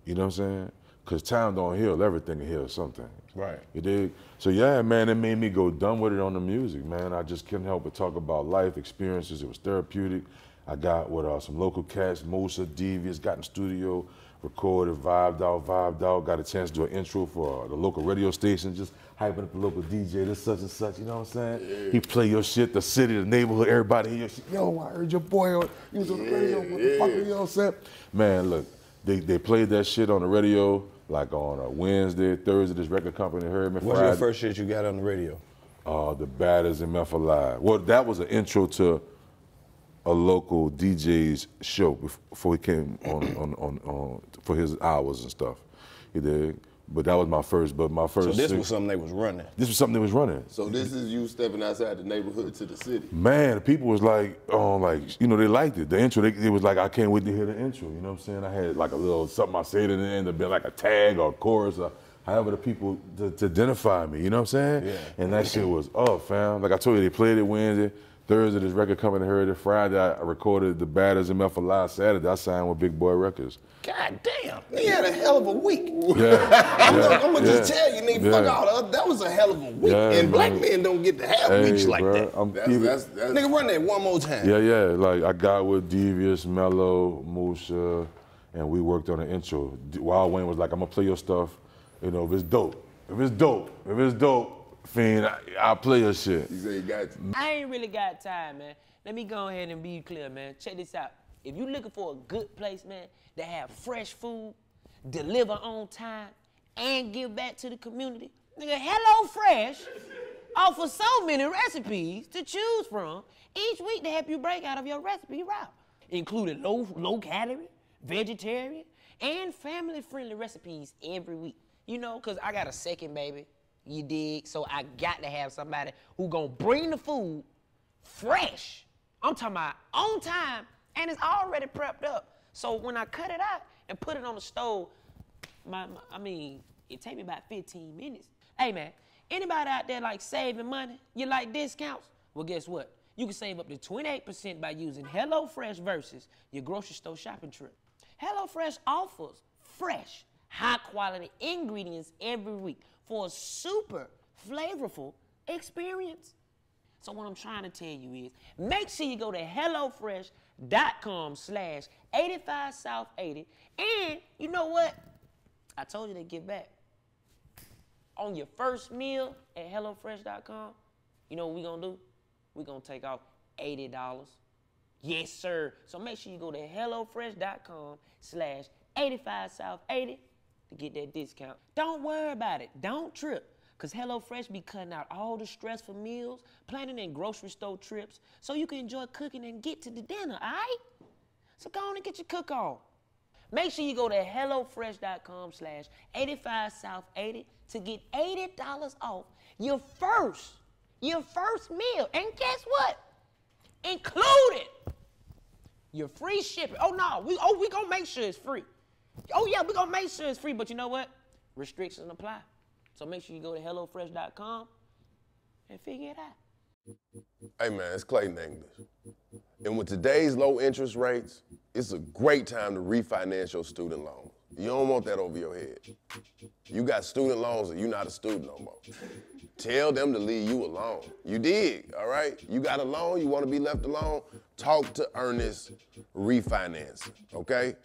You know what I'm saying? Because time don't heal everything, it heals something. Right. You dig? So yeah, man, it made me go dumb with it on the music, man. I just couldn't help but talk about life experiences. It was therapeutic. I got with uh, some local cats, Musa, Devious, got in the studio, recorded, vibed out, vibed out, got a chance to do an intro for the local radio station, just hyping up the local DJ, this such and such, you know what I'm saying? He play your shit, the city, the neighborhood, everybody hear your shit. Yo, I heard your boy on, you was on the radio, what the fuck, you know what I'm saying? Man, look, they, they played that shit on the radio, like on a Wednesday, Thursday, this record company heard me. What's Friday, your first shit you got on the radio? uh, the Batters in Memphis Live. Well, that was an intro to a local DJ's show before he came on, on, on, on for his hours and stuff. He did. But that was my first. But my first. So this sing- was something they was running. This was something they was running. So this is you stepping outside the neighborhood to the city. Man, the people was like, oh, like you know, they liked it. The intro, they, it was like, I can't wait to hear the intro. You know what I'm saying? I had like a little something I said in the end, to be like a tag or a chorus, or however the people to, to identify me. You know what I'm saying? Yeah. And that shit was up, fam. Like I told you, they played it Wednesday. Thursday, this record company heard it. Friday, I recorded the Batters in Memphis Live. Saturday, I signed with Big Boy Records. God damn, he had a hell of a week. Yeah, I'm yeah, gonna, I'm gonna just tell you, nigga, fuck all the other. That was a hell of a week. Yeah, and black man. men don't get to have Hey, weeks like bruh, that. I'm That's keeping- that's that's Nigga, run that one more time. Yeah, yeah. Like I got with Devious, Mello, Musha, and we worked on an intro. Wild Wayne was like, "I'm gonna play your stuff. You know, if it's dope, if it's dope, if it's dope, fiend, I, I'll play your shit." you say you got you. I ain't really got time, man. Let me go ahead and be clear, man. Check this out. If you looking for a good place, man, that have fresh food, deliver on time, and give back to the community, nigga, Hello Fresh offers so many recipes to choose from each week to help you break out of your recipe route, including low low calorie, vegetarian, and family friendly recipes every week. You know, cause I got a second baby, you dig? So I got to have somebody who gonna bring the food fresh. I'm talking about on time and it's already prepped up. So when I cut it out and put it on the stove, my, my- I mean, it take me about 15 minutes. Hey man, anybody out there like saving money? You like discounts? Well, guess what? You can save up to 28% by using HelloFresh versus your grocery store shopping trip. HelloFresh offers fresh, high quality ingredients every week for a super flavorful experience. So what I'm trying to tell you is, make sure you go to HelloFresh.com slash 85 South 80. And you know what? I told you to give back. On your first meal at HelloFresh.com, you know what we're gonna do? We're gonna take off $80. Yes, sir. So make sure you go to HelloFresh.com slash 85 South 80 to get that discount. Don't worry about it. Don't trip. Cause HelloFresh be cutting out all the stressful meals, planning and grocery store trips, so you can enjoy cooking and get to the dinner, alright? So go on and get your cook on. Make sure you go to HelloFresh.com slash 85 South 80 to get $80 off your first, your first meal. And guess what? Included your free shipping. Oh no, we oh we gonna make sure it's free. Oh yeah, we're gonna make sure it's free, but you know what? Restrictions apply. So make sure you go to HelloFresh.com and figure it out. Hey man, it's Clayton English. And with today's low interest rates, it's a great time to refinance your student loan. You don't want that over your head. You got student loans and you're not a student no more. Tell them to leave you alone. You dig, all right? You got a loan, you want to be left alone? Talk to Earnest Refinance, okay?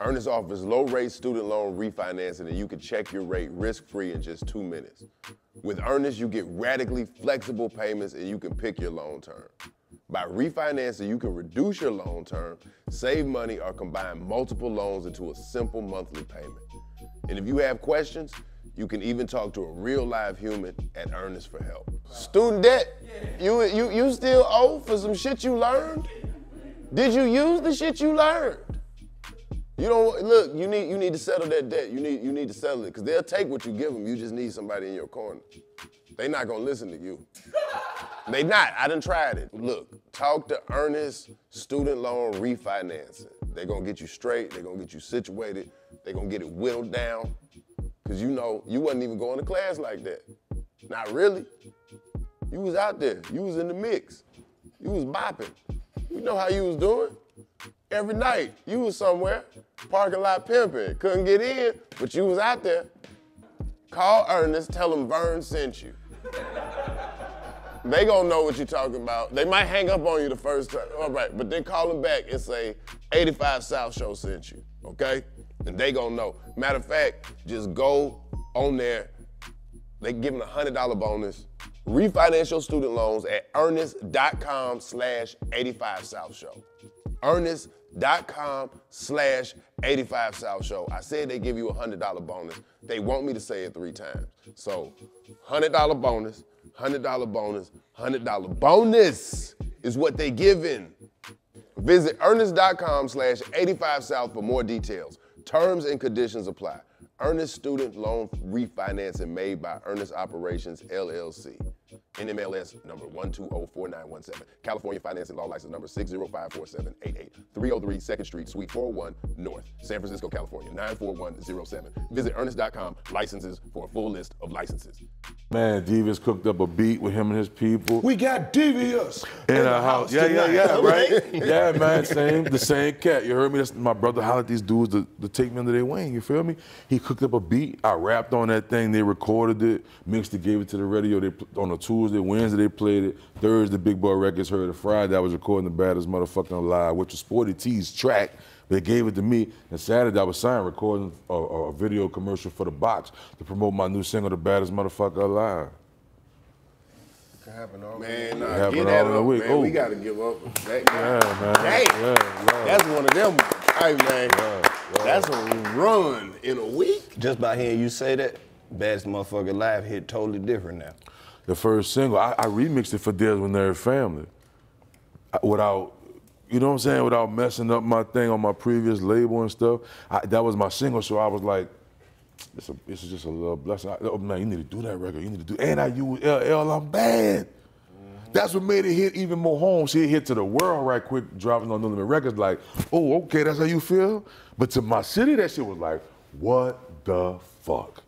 Ernest offers low rate student loan refinancing and you can check your rate risk free in just two minutes. With Earnest, you get radically flexible payments and you can pick your loan term. By refinancing, you can reduce your loan term, save money, or combine multiple loans into a simple monthly payment. And if you have questions, you can even talk to a real live human at Earnest for help. Student debt, you, you, you still owe for some shit you learned? Did you use the shit you learned? You don't look. You need you need to settle that debt. You need you need to settle it because they'll take what you give them. You just need somebody in your corner. They not gonna listen to you. they not. I done tried it. Look, talk to Earnest Student Loan Refinancing. They gonna get you straight. They gonna get you situated. They gonna get it whittled down. Cause you know you wasn't even going to class like that. Not really. You was out there. You was in the mix. You was bopping. You know how you was doing. Every night, you was somewhere, parking lot pimping. Couldn't get in, but you was out there. Call Earnest, tell him Vern sent you. They gonna know what you're talking about. They might hang up on you the first time, all right, but then call them back and say 85 South Show sent you, okay? And they gonna know. Matter of fact, just go on there. They give giving a hundred dollar bonus. Refinance your student loans at earnest.com slash 85 South Show. Earnest.com slash 85 South Show. I said they give you a $100 bonus. They want me to say it three times. So, $100 bonus, $100 bonus, $100 bonus is what they giving. Visit earnest.com slash 85 South for more details. Terms and conditions apply. Earnest Student Loan Refinancing made by Earnest Operations LLC. NMLS number 1204917. California Financing Law License number 6054788. 303 2nd Street, Suite 401 North, San Francisco, California 94107. Visit earnest.com licenses for a full list of licenses. Man, Devious cooked up a beat with him and his people. We got devious in the a house. house Yeah, yeah, yeah, right? yeah, man, same, the same cat. You heard me? That's my brother hollered these dudes to, to take me under their wing. You feel me? He cooked up a beat. I rapped on that thing. They recorded it, mixed it, gave it to the radio. They pl- on Tuesday, Wednesday they played it. Thursday, Big Boy Records heard it. Friday, I was recording the baddest motherfucking alive, which was Sporty T's track. They gave it to me. And Saturday, I was signed recording a, a video commercial for the box to promote my new single, The Baddest Motherfucker Alive. Can happen all Man, It nah, happened get that all in a up, week. man. Oh. We gotta give up that guy. Yeah, man. Damn. Yeah, yeah. That's one of them. Hey, man. That's a run in a week. Just by hearing you say that, baddest motherfucker live hit totally different now. The first single. I, I remixed it for Deals with Nerd Family. Without, you know what I'm saying, without messing up my thing on my previous label and stuff. I, that was my single, so I was like, this, is just a little blessing. I, oh man, you need to do that record. You need to do, and I use LL. I'm bad. Mm-hmm. That's what made it hit even more home. See, it hit to the world right quick, dropping on No Limit Records. Like, oh, okay, that's how you feel. But to my city, that shit was like, what the fuck?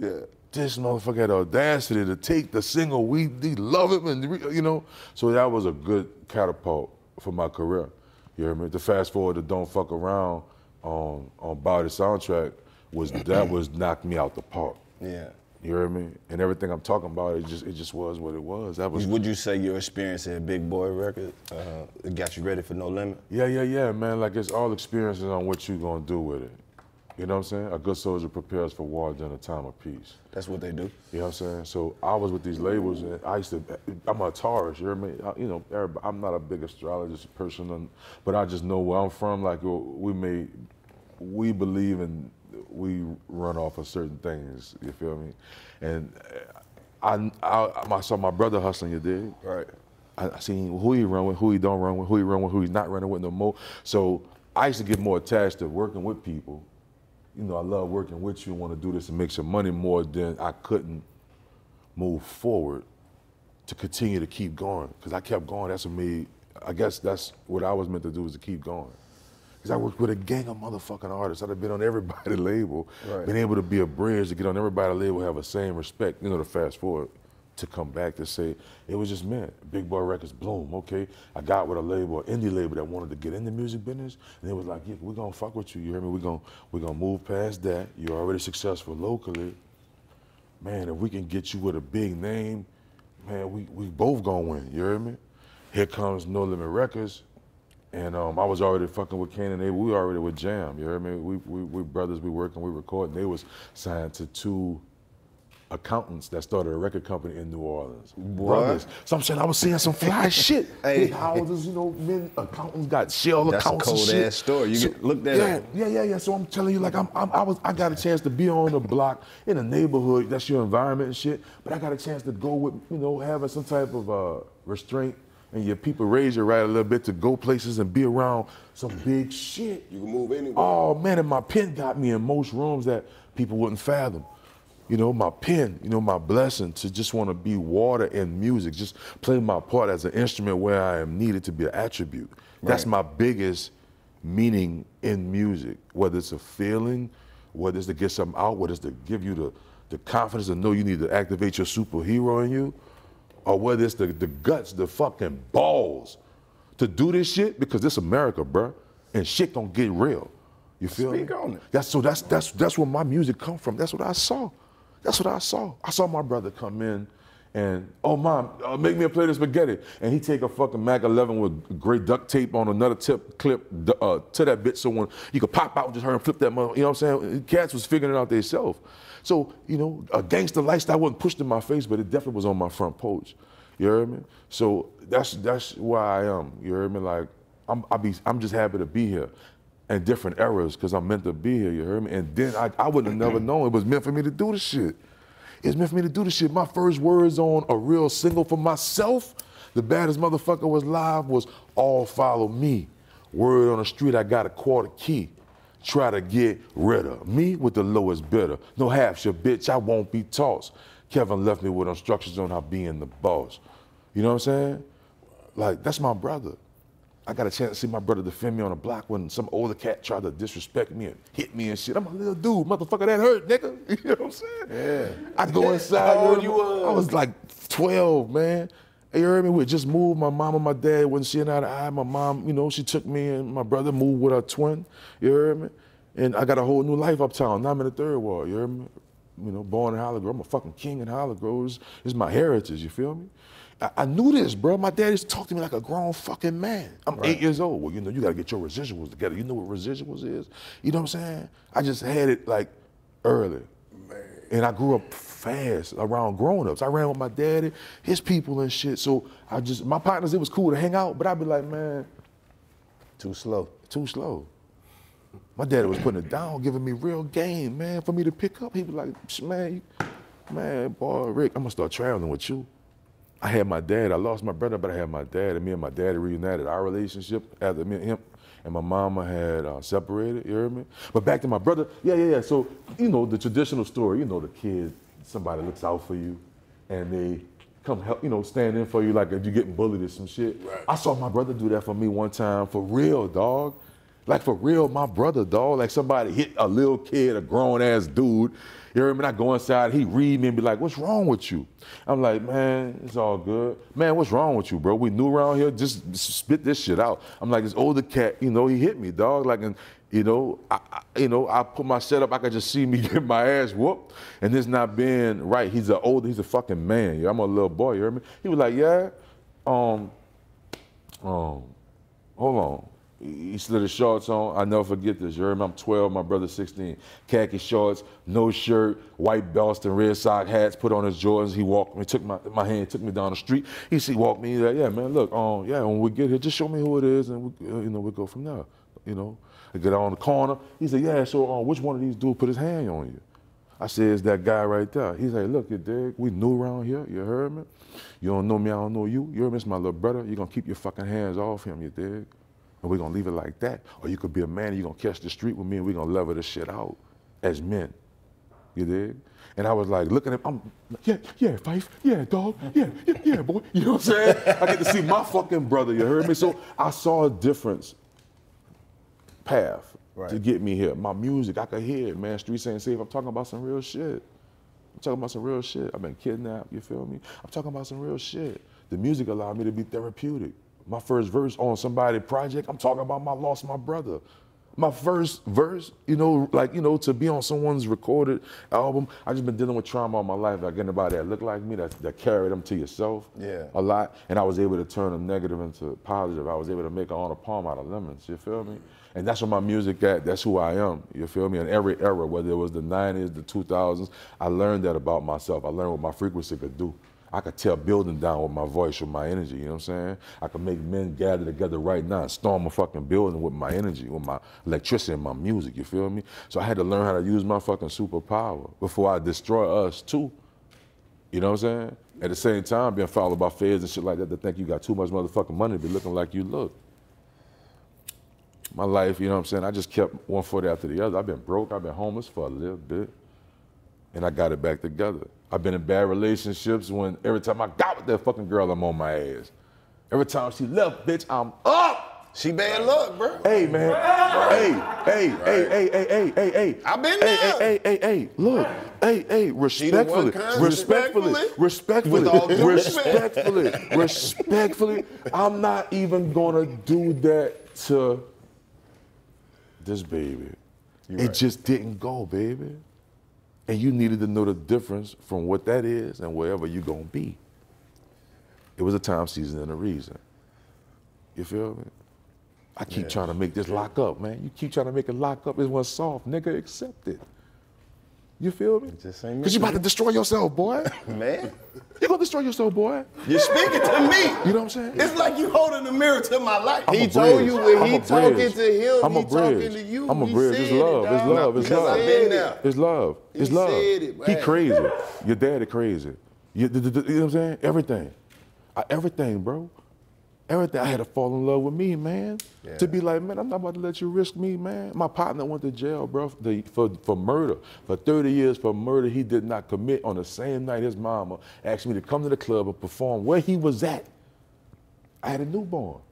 Yeah. This motherfucker had audacity to take the single. We, we love it, and you know. So that was a good catapult for my career. You hear me? To fast forward to "Don't Fuck Around" on on Body soundtrack was that was knocked me out the park. Yeah. You hear me? And everything I'm talking about, it just it just was what it was. That was Would you say your experience at Big Boy Record uh, got you ready for No Limit? yeah, yeah, yeah, man. Like it's all experiences on what you're gonna do with it. You know what I'm saying? A good soldier prepares for war during a time of peace. That's what they do. You know what I'm saying? So I was with these labels, and I used to. I'm a Taurus. You hear me? I- You know, I'm not a big astrologist person, but I just know where I'm from. Like uh, we may, we believe in, we run off of certain things. You feel me? And uh, I, I, I saw my brother hustling. You did Right. I, I seen who he run with, who he don't run with, who he run with, who he's not running with no more. So I used to get more attached to working with people. You know, I love working with you, want to do this and make some money more than I couldn't move forward to continue to keep going. Because I kept going. That's what made, I guess that's what I was meant to do is to keep going. Because I worked with a gang of motherfucking artists. I'd have been on everybody's label, Right. been able to be a bridge to get on everybody's label, have the same respect, you know, to fast forward, to come back to say, it was just meant. Big Boy Records, bloom, okay. I got with a label, an indie label that wanted to get in the music business, and they was like, yeah, we're gonna fuck with you, you hear me? We're gonna, we're gonna move past that. You're already successful locally. Man, if we can get you with a big name, man, we, we both gonna win, you hear me? Here comes No Limit Records, and um, I was already fucking with Kane and they, we already with Jam, you heard me? We, we, we brothers, we working, we recording. They was signed to two accountants that started a record company in New Orleans. Brothers. So I'm saying I was seeing some fly shit. Hey. Big houses, you know, men accountants got shell That's a accounts and cold shit. ass story. You get- look that yeah, up. yeah, yeah, yeah. So I'm telling you, like, I'm, I'm, I was, I got a chance to be on the block in a neighborhood. That's your environment and shit. But I got a chance to go with, you know, having some type of uh, restraint, and your people raise you right a little bit to go places and be around some big shit. You can move anywhere. Oh man, and my pen got me in most rooms that people wouldn't fathom. You know, my pen, you know, my blessing to just want to be water and music, just play my part as an instrument where I am needed to be an attribute. That's my biggest meaning in music, whether it's a feeling, whether it's to get something out, whether it's to give you the, the confidence to know you need to activate your superhero in you, or whether it's the, the guts, the fucking balls to do this shit because this America, bruh, and shit don't get real. You feel Speak me? on it. That's so that's that's that's where my music come from. That's what I saw. That's what I saw. I saw my brother come in And oh mom, uh, make me a plate of spaghetti. And he take a fucking Mac 11 with gray duct tape on another tip clip uh, to that bitch, so when you could pop out and just her and flip that mother. You know what I'm saying? Cats was figuring it out themselves. So you know, a gangster lifestyle wasn't pushed in my face, but it definitely was on my front porch. You heard me? So that's that's why I am. You heard me? Like I'm I be I'm just happy to be here in different eras because I'm meant to be here. You heard me? And then I I would have never known it was meant for me to do the shit. It's meant for me to do the shit. My first words on a real single for myself, the baddest motherfucker was live, was all follow me. Word on the street, I got a quarter key. Try to get rid of me with the lowest bidder. No half your bitch, I won't be tossed. Kevin left me with instructions on how being the boss. You know what I'm saying? Like, that's my brother. I got a chance to see my brother defend me on a block when some older cat tried to disrespect me and hit me and shit. I'm a little dude, motherfucker, that hurt, nigga. You know what I'm saying? Yeah. I go inside. How old you was? I was like 12, man. You heard me? We just moved. My mom and my dad wasn't seeing eye to eye. My mom, you know, she took me and my brother moved with her twin. You heard me? And I got a whole new life uptown. Now I'm in the third ward. You heard me? You know, born in Holly Grove. I'm a fucking king in Holly It's, it's my heritage. You feel me? I, I knew this, bro. My dad used to talk to me like a grown fucking man. I'm eight years old. Well, you know, you gotta get your residuals together. You know what residuals is? You know what I'm saying? I just had it like early. And I grew up fast around grown-ups. I ran with my daddy, his people and shit. So I just my partners, it was cool to hang out, but I'd be like, man, Too slow. too slow. My daddy was putting it down, giving me real game, man, for me to pick up. He was like, "Sh- man, man, boy, Rick, I'm gonna start traveling with you. I had my dad. I lost my brother, but I had my dad, and me and my daddy reunited. Our relationship after me and him and my mama had uh, separated. You heard me? But back to my brother. Yeah, yeah, yeah. So you know the traditional story. You know the kid. Somebody looks out for you, and they come help. You know, stand in for you like if you're getting bullied or some shit. Right. I saw my brother do that for me one time for real, dog. Like for real, my brother, dog. Like somebody hit a little kid, a grown ass dude. You hear me? I go inside, he read me and be like, "What's wrong with you?" I'm like, "Man, it's all good." Man, what's wrong with you, bro? We new around here. Just spit this shit out. I'm like, this older cat, you know, he hit me, dog. Like, and you know, I, you know, I put my setup. I could just see me get my ass whooped, and this not being right. He's a older, he's a fucking man. I'm a little boy. You hear me? He was like, "Yeah, um, um, hold on." He slid his shorts on. I never forget this. You me? I'm 12, my brother's 16. Khaki shorts, no shirt, white Boston Red Sox hats, put on his Jordans. He walked me, took my, my hand, took me down the street. He see, walked me, he's like, yeah, man, look, um, yeah, when we get here, just show me who it is, and we, uh, you know, we'll go from there. You know, I get on the corner. He said, yeah, so uh, which one of these dudes put his hand on you? I said, it's that guy right there. He's like, look, you dig, we new around here, you heard me? You don't know me, I don't know you. You heard me, it's my little brother. You're gonna keep your fucking hands off him, you dig? And we're gonna leave it like that. Or you could be a man and you're gonna catch the street with me and we're gonna level this shit out as men. You dig? And I was like looking at I'm yeah, yeah, Fife, yeah, dog, yeah, yeah, yeah, boy. You know what I'm saying? I get to see my fucking brother, you heard me? So I saw a difference path to get me here. My music, I could hear it, man. Streets ain't safe. I'm talking about some real shit. I'm talking about some real shit. I've been kidnapped, you feel me? I'm talking about some real shit. The music allowed me to be therapeutic. My first verse on somebody project, I'm talking about my lost my brother. My first verse, you know, like, you know, to be on someone's recorded album, I just been dealing with trauma all my life. Like anybody that looked like me, that, that carried them to yourself Yeah. a lot. And I was able to turn a negative into positive. I was able to make an on a palm out of lemons, you feel me? And that's what my music at, that's who I am, you feel me? In every era, whether it was the 90s, the 2000s, I learned that about myself. I learned what my frequency could do. I could tear a building down with my voice, with my energy, you know what I'm saying? I could make men gather together right now and storm a fucking building with my energy, with my electricity and my music, you feel me? So I had to learn how to use my fucking superpower before I destroy us too. You know what I'm saying? At the same time, being followed by feds and shit like that to think you got too much motherfucking money to be looking like you look. My life, you know what I'm saying? I just kept one foot after the other. I've been broke, I've been homeless for a little bit, and I got it back together. I've been in bad relationships when every time I got with that fucking girl, I'm on my ass. Every time she left, bitch, I'm up. She bad luck, bro. Hey, man. Right. Hey, hey, right. hey, hey, hey, hey, hey, hey. I've been there. Hey, hey, hey, hey, hey. Look. Hey, hey, respectfully, respectfully, respectfully, respectfully, respectfully, respectfully, I'm not even gonna do that to this baby. You're it right. just didn't go, baby. And you needed to know the difference from what that is and wherever you're gonna be. It was a time, season, and a reason. You feel me? I keep trying to make this lock up, man. You keep trying to make it lock up. It was soft, nigga. Accept it. You feel me? just ain't Cause you about to destroy yourself, boy. Man, you gonna destroy yourself, boy. You're speaking to me. You know what I'm saying? It's like you holding the mirror to my life. I'm he told you when he talking bridge. to him, I'm he talking to you. I'm a He bridge. It's said it, love. It's love. It's love. There. It's love. It's He love. it, he crazy. Your daddy crazy. You, you know what I'm saying? Everything. I, everything, bro. Everything. I had to fall in love with me, man. To be like, man, I'm not about to let you risk me, man. My partner went to jail, bro, for, for, for murder. For 30 years for murder he did not commit on the same night his mama asked me to come to the club and perform where he was at. I had a newborn.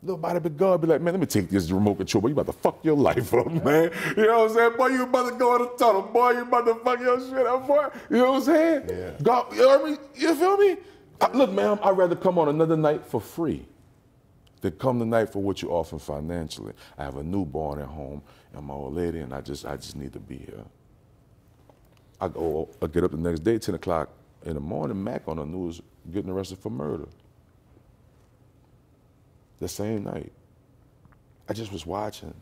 Nobody but God be like, man, let me take this remote control, boy. You about to fuck your life up, man. You know what I'm saying? Boy, you about to go in the tunnel, boy. You about to fuck your shit up, boy. You know what I'm saying? Yeah. God, you, know what I mean? you feel me? I, look, man, I'd rather come on another night for free than come tonight for what you offer financially. I have a newborn at home and my old lady, and I just, I just need to be here. I go, I get up the next day, 10 o'clock in the morning, Mac on the news getting arrested for murder the same night. I just was watching.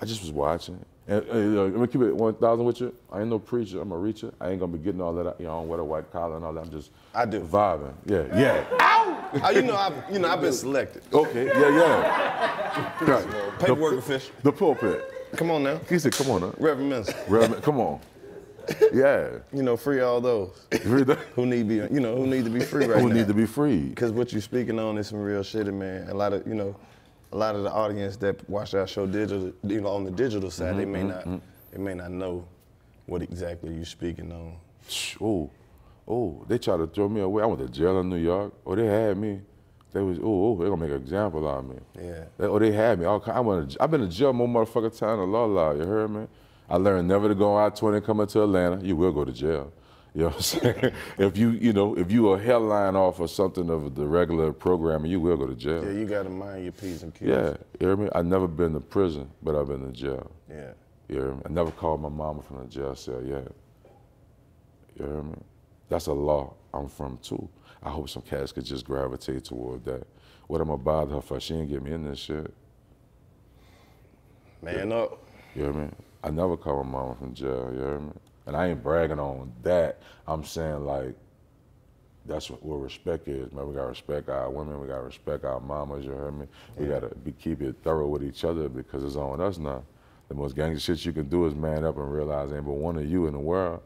I just was watching. And, and, uh, let me keep it 1,000 with you. I ain't no preacher. I'm a reacher. I ain't gonna be getting all that. You know, I don't wear a white collar and all that. I'm just I do. vibing. Yeah, yeah. Oh, you know, I've, you know, I've been selected. Okay, yeah, yeah. Right. Paperwork the, official. The pulpit. Come on now, He said, "Come on, now. Reverend Minister. Reverend, come on." Yeah. You know, free all those who need be, you know, who need to be free right Who now. need to be free? Because what you're speaking on is some real shit, man. A lot of you know, a lot of the audience that watch our show digital, you know, on the digital side, they may mm-hmm, not, mm-hmm. they may not know what exactly you're speaking on. Oh, oh, they tried to throw me away. I went to jail in New York. Oh, they had me. They was, oh, oh, they gonna make an example out of me. Yeah. They, oh, they had me. All, ki- I went I've been to jail more motherfucking time than law law. You heard me? I learned never to go out 20 coming to Atlanta. You will go to jail. You know what I'm saying? if you, you know, if you a headline off of something of the regular programming, you will go to jail. Yeah, you gotta mind your p's and q's. Yeah, you hear me? I never been to prison, but I've been to jail. Yeah. You hear me? I never called my mama from the jail cell yet. You hear me? That's a law I'm from too. I hope some cats could just gravitate toward that. What am I bother her for? She ain't get me in this shit. Man up. You hear me? I never called my mama from jail, you hear me? And I ain't bragging on that. I'm saying like that's what, what respect is, man. We gotta respect our women, we gotta respect our mamas, you heard me? We gotta be, keep it thorough with each other because it's on us now. The most gangster shit you can do is man up and realize ain't but one of you in the world.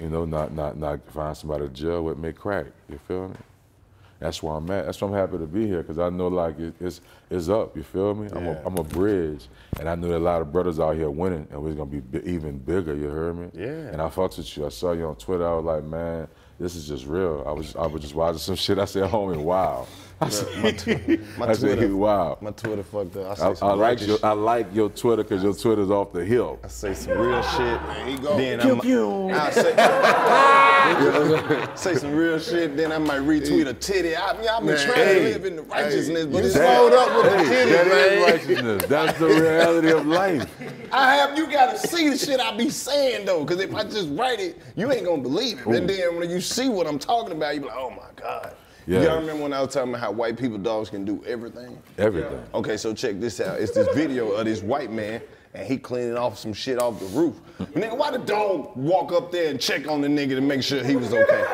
You know, not not not find somebody to jail with, me crack. You feel me? That's why I'm at. That's why I'm happy to be here because I know like it, it's it's up. You feel me? I'm, a, Yeah. I'm a bridge, and I know that a lot of brothers out here winning, and we're gonna be bi- even bigger. You heard me? Yeah. And I fucks with you. I saw you on Twitter. I was like, man, this is just real. I was I was just watching some shit. I said, homie, wow. I said, my tw- my I said, Twitter- wow. My Twitter fucked up. I say I, some I like your shit. I like your Twitter because your Twitter's off the hill. I say some real shit. he go. Then Pew, I'm, pew. I'll say, say some real shit. Then I might retweet a titty. I mean, I've been Man, trying hey, to live in the righteousness, but you it's slowed up with the Hey, titty, that is man. righteousness. That's the reality of life. I have you gotta see the shit I be saying though, because if I just write it, you ain't gonna believe it. And then when you see what I'm talking about, you be like, oh my god. Yeah. Y'all remember when I was talking about how white people dogs can do everything? Everything. Okay, so check this out. It's this video of this white man and he cleaning off some shit off the roof. nigga, why the dog walk up there and check on the nigga to make sure he was okay?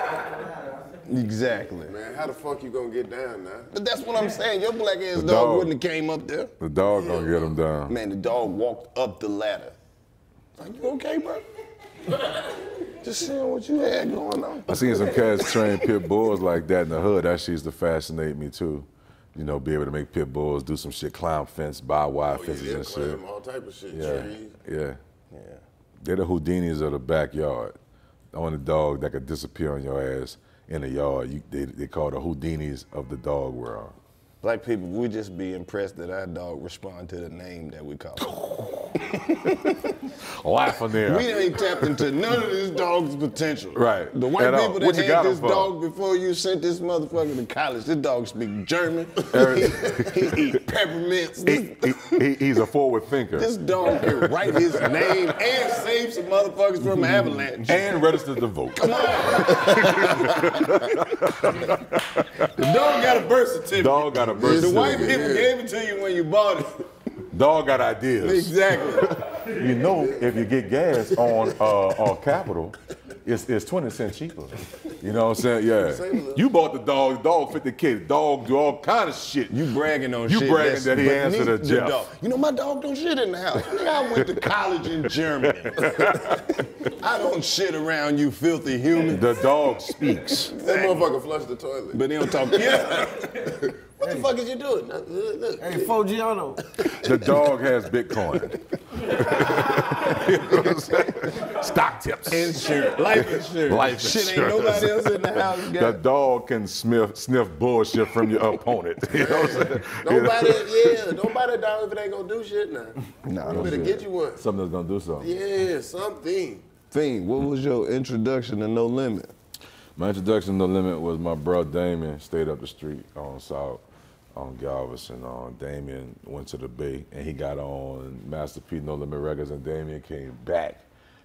Exactly. Man, how the fuck you gonna get down now? But that's what I'm saying. Your black ass dog, dog. wouldn't have came up there. The dog gonna get him down. Man, the dog walked up the ladder. Like, you okay, bro? Just seeing what you had going on. I seen some cats train pit bulls like that in the hood. That shit used to fascinate me too. You know, be able to make pit bulls do some shit, climb fence, buy wire Oh, fences they'll and shit. all type of shit. Yeah, Trees. yeah. Yeah. They're the Houdinis of the backyard. The only dog that could disappear on your ass in the yard. You, they, they call the Houdinis of the dog world. Black people, we just be impressed that our dog respond to the name that we call him. laughing there. We ain't tapped into none of this dog's potential. Right. The white At all. people that What got had this dog before you sent this motherfucker to college. This dog speak German. he eat peppermints. He- he- he- he's a forward thinker. this dog can write his name and save some motherfuckers from avalanche. and register to vote. The dog got a birth certificate. Dog got a birth The white certificate. people gave it to you when you bought it. Dog got ideas. Exactly. You know, if you get gas on uh, on Capital, it's, it's 20 cents cheaper. You know what I'm saying? Yeah. You bought the dog, dog fit the kid. Dog do all kind of shit. You bragging on You shit. You bragging that he answered beneath to the Jeff. dog. You know, my dog don't shit in the house. I went to college in Germany. I don't shit around you filthy human. The dog speaks. That motherfucker flushed the toilet. But they don't talk. Yeah. what the fuck is you doing? Look, look. Hey, Fogiano. The dog has Bitcoin. You know what I'm? Stock tips. Insurance. Life insurance. Life Shit ain't nobody else in the house The got. dog can sniff, sniff bullshit from your opponent. You know what I'm saying? Nobody, yeah, nobody down if it ain't gonna do shit now. Nah, you no better shit. get you one. Something that's gonna do something. Yeah, something. Fiend, what was your introduction to No Limit? My introduction to No Limit was my bro Damien stayed up the street on South on Galveston. On Damien went to the Bay and he got on Master P No Limit Records and Damien came back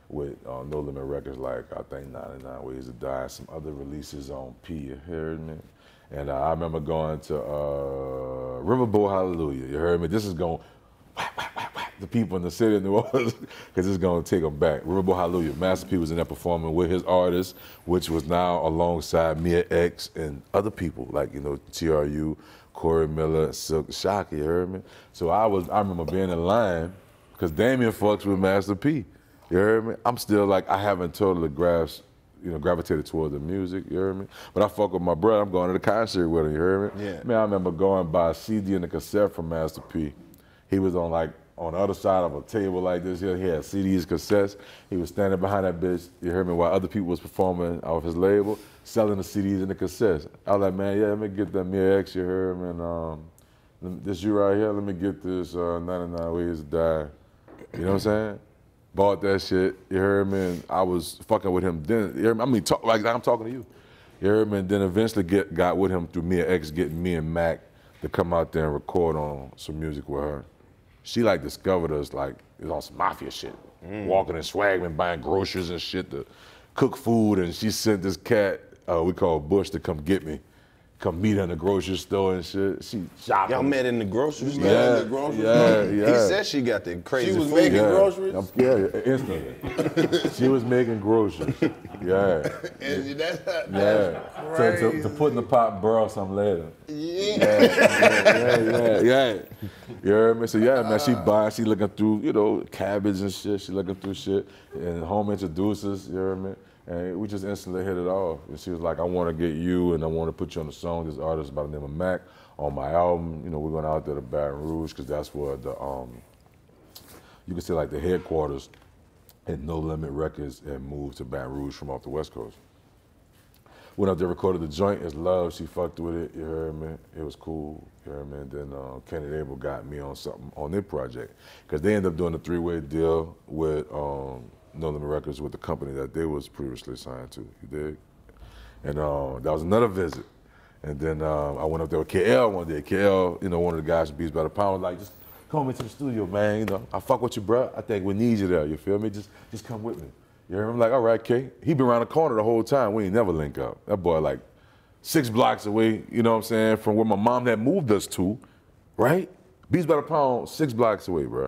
with uh, No Limit Records like I think 99 Ways to Die some other releases on P. You heard me? And uh, I remember going to uh, Riverboat Hallelujah. You heard me? This is going whack, whack, whack, whack, the people in the city of New Orleans because it's going to take them back. Riverboat Hallelujah. Master P was in there performing with his artists, which was now alongside Mia X and other people like, you know, TRU, Corey Miller, Silk Shocky, you heard me? So I was, I remember being in line because Damien fucks with Master P. You heard me? I'm still like, I haven't totally grasped you know, gravitated toward the music, you heard me? But I fuck with my brother, I'm going to the concert with him, you heard me? Yeah. Man, I remember going by a CD and a cassette from Master P. He was on like, on the other side of a table like this here, he had CDs, cassettes. He was standing behind that bitch, you heard me, while other people was performing off his label, selling the CDs and the cassettes. I was like, man, yeah, let me get that Mia X, you heard me, and um, this you right here, let me get this uh, 99 Ways to Die. You know what I'm saying? Bought that shit. You heard me? And I was fucking with him then. You heard me? I mean, talk, like I'm talking to you. You heard me? And then eventually get got with him through and X getting me and Mac to come out there and record on some music with her. She like discovered us like it was on some mafia shit. Walking and swagging, buying groceries and shit to cook food. And she sent this cat, uh, we called Bush, to come get me. Come meet her in the grocery store and shit. She shopping. Y'all met in the grocery store? Yeah, in the grocery yeah, He yeah. said she got the crazy She was food. making Yeah. groceries. Um, Yeah, instantly. she was making groceries. Yeah, And that's yeah. To, to, to put in the pot and borrow some later. yeah. Yeah, yeah, yeah. You heard me? So yeah, man, she buying, she looking through, you know, cabbage and shit. She looking through shit. And home introduces, you heard me? And we just instantly hit it off. And she was like, I want to get you and I want to put you on the song. This artist by the name of Mac on my album. You know, we're going out there to Baton Rouge because that's where the, um, you can see like the headquarters at No Limit Records and moved to Baton Rouge from off the West Coast. Went out there, recorded the joint. It's love. She fucked with it. You heard me. It was cool. You heard me. And then uh, Kane and Abel got me on something on their project because they ended up doing a three-way deal with um, No Limit Records with the company that they was previously signed to. You dig? And uh, that was another visit. And then um, I went up there with KL one day. KL, you know, one of the guys from Beats by the Pound, like, just come into the studio, man. You know, I fuck with you, bro. I think we need you there. You feel me? Just, just come with me. You hear me? I'm like, all right, K. He been around the corner the whole time. We ain't never link up. That boy, like, six blocks away. You know what I'm saying? From where my mom had moved us to, right? Beats by the Pound, six blocks away, bro.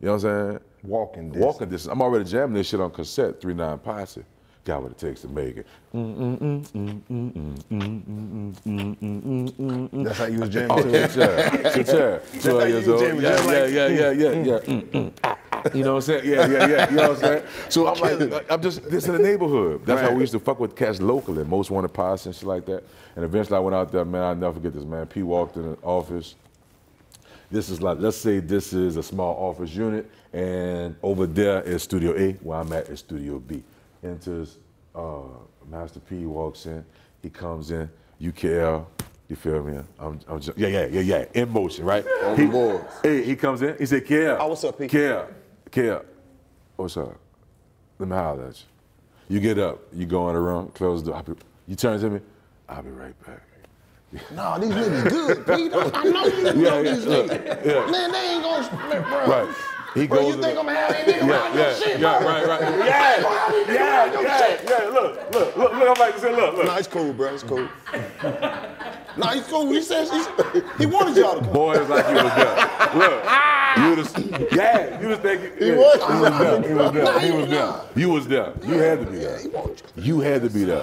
You know what I'm saying? Walking distance. Walking distance. I'm already jamming this shit on cassette, three nine posse. Got what it takes to make it. That's how you was jamming Oh, too. yeah, yeah, yeah. Twelve how years you old. jamming, Yeah, just yeah, like- yeah, yeah, yeah, yeah. Mm, mm, ah, ah. You know what I'm saying? Yeah, yeah, yeah. You know what I'm saying? So I'm like, I'm just this in the neighborhood. That's how we used to fuck with cats locally, most wanted posse and shit like that. And eventually I went out there, man. I'll never forget this, man. P walked in the office. This is like, let's say this is a small office unit, and over there is Studio A, where I'm at is Studio B. Enters uh, Master P walks in, he comes in, UKL, you feel me? I'm, I'm just, yeah, yeah, yeah, yeah, in motion, right? On he, the boards. Hey, he comes in, he said, KL. Oh, what's up, P? KL, Kia, what's up? Let me holler at you. You get up, you go in the room, close the door. You turn to me, I'll be right back. Nah, these niggas good, Pete. I know you know Yeah, yeah, these look, niggas. yeah. Man, they ain't gonna, man, bro. Right. He Bro, goes you think the- I'm gonna have any nigga Yeah, yeah, shit, yeah, bro? right, right. Yeah, Yeah, yeah, yeah, yeah. Look, look, look, look. I'm like, say, look, look. Nah, it's cool, bro. It's cool. Nah, he's cool. He says he's, he wanted y'all to come. Boy, it's like you was there. Look, you just, yeah, you was thinking. He was. He was there. He was there. He was there. You was there. You had to be there. You had to be there.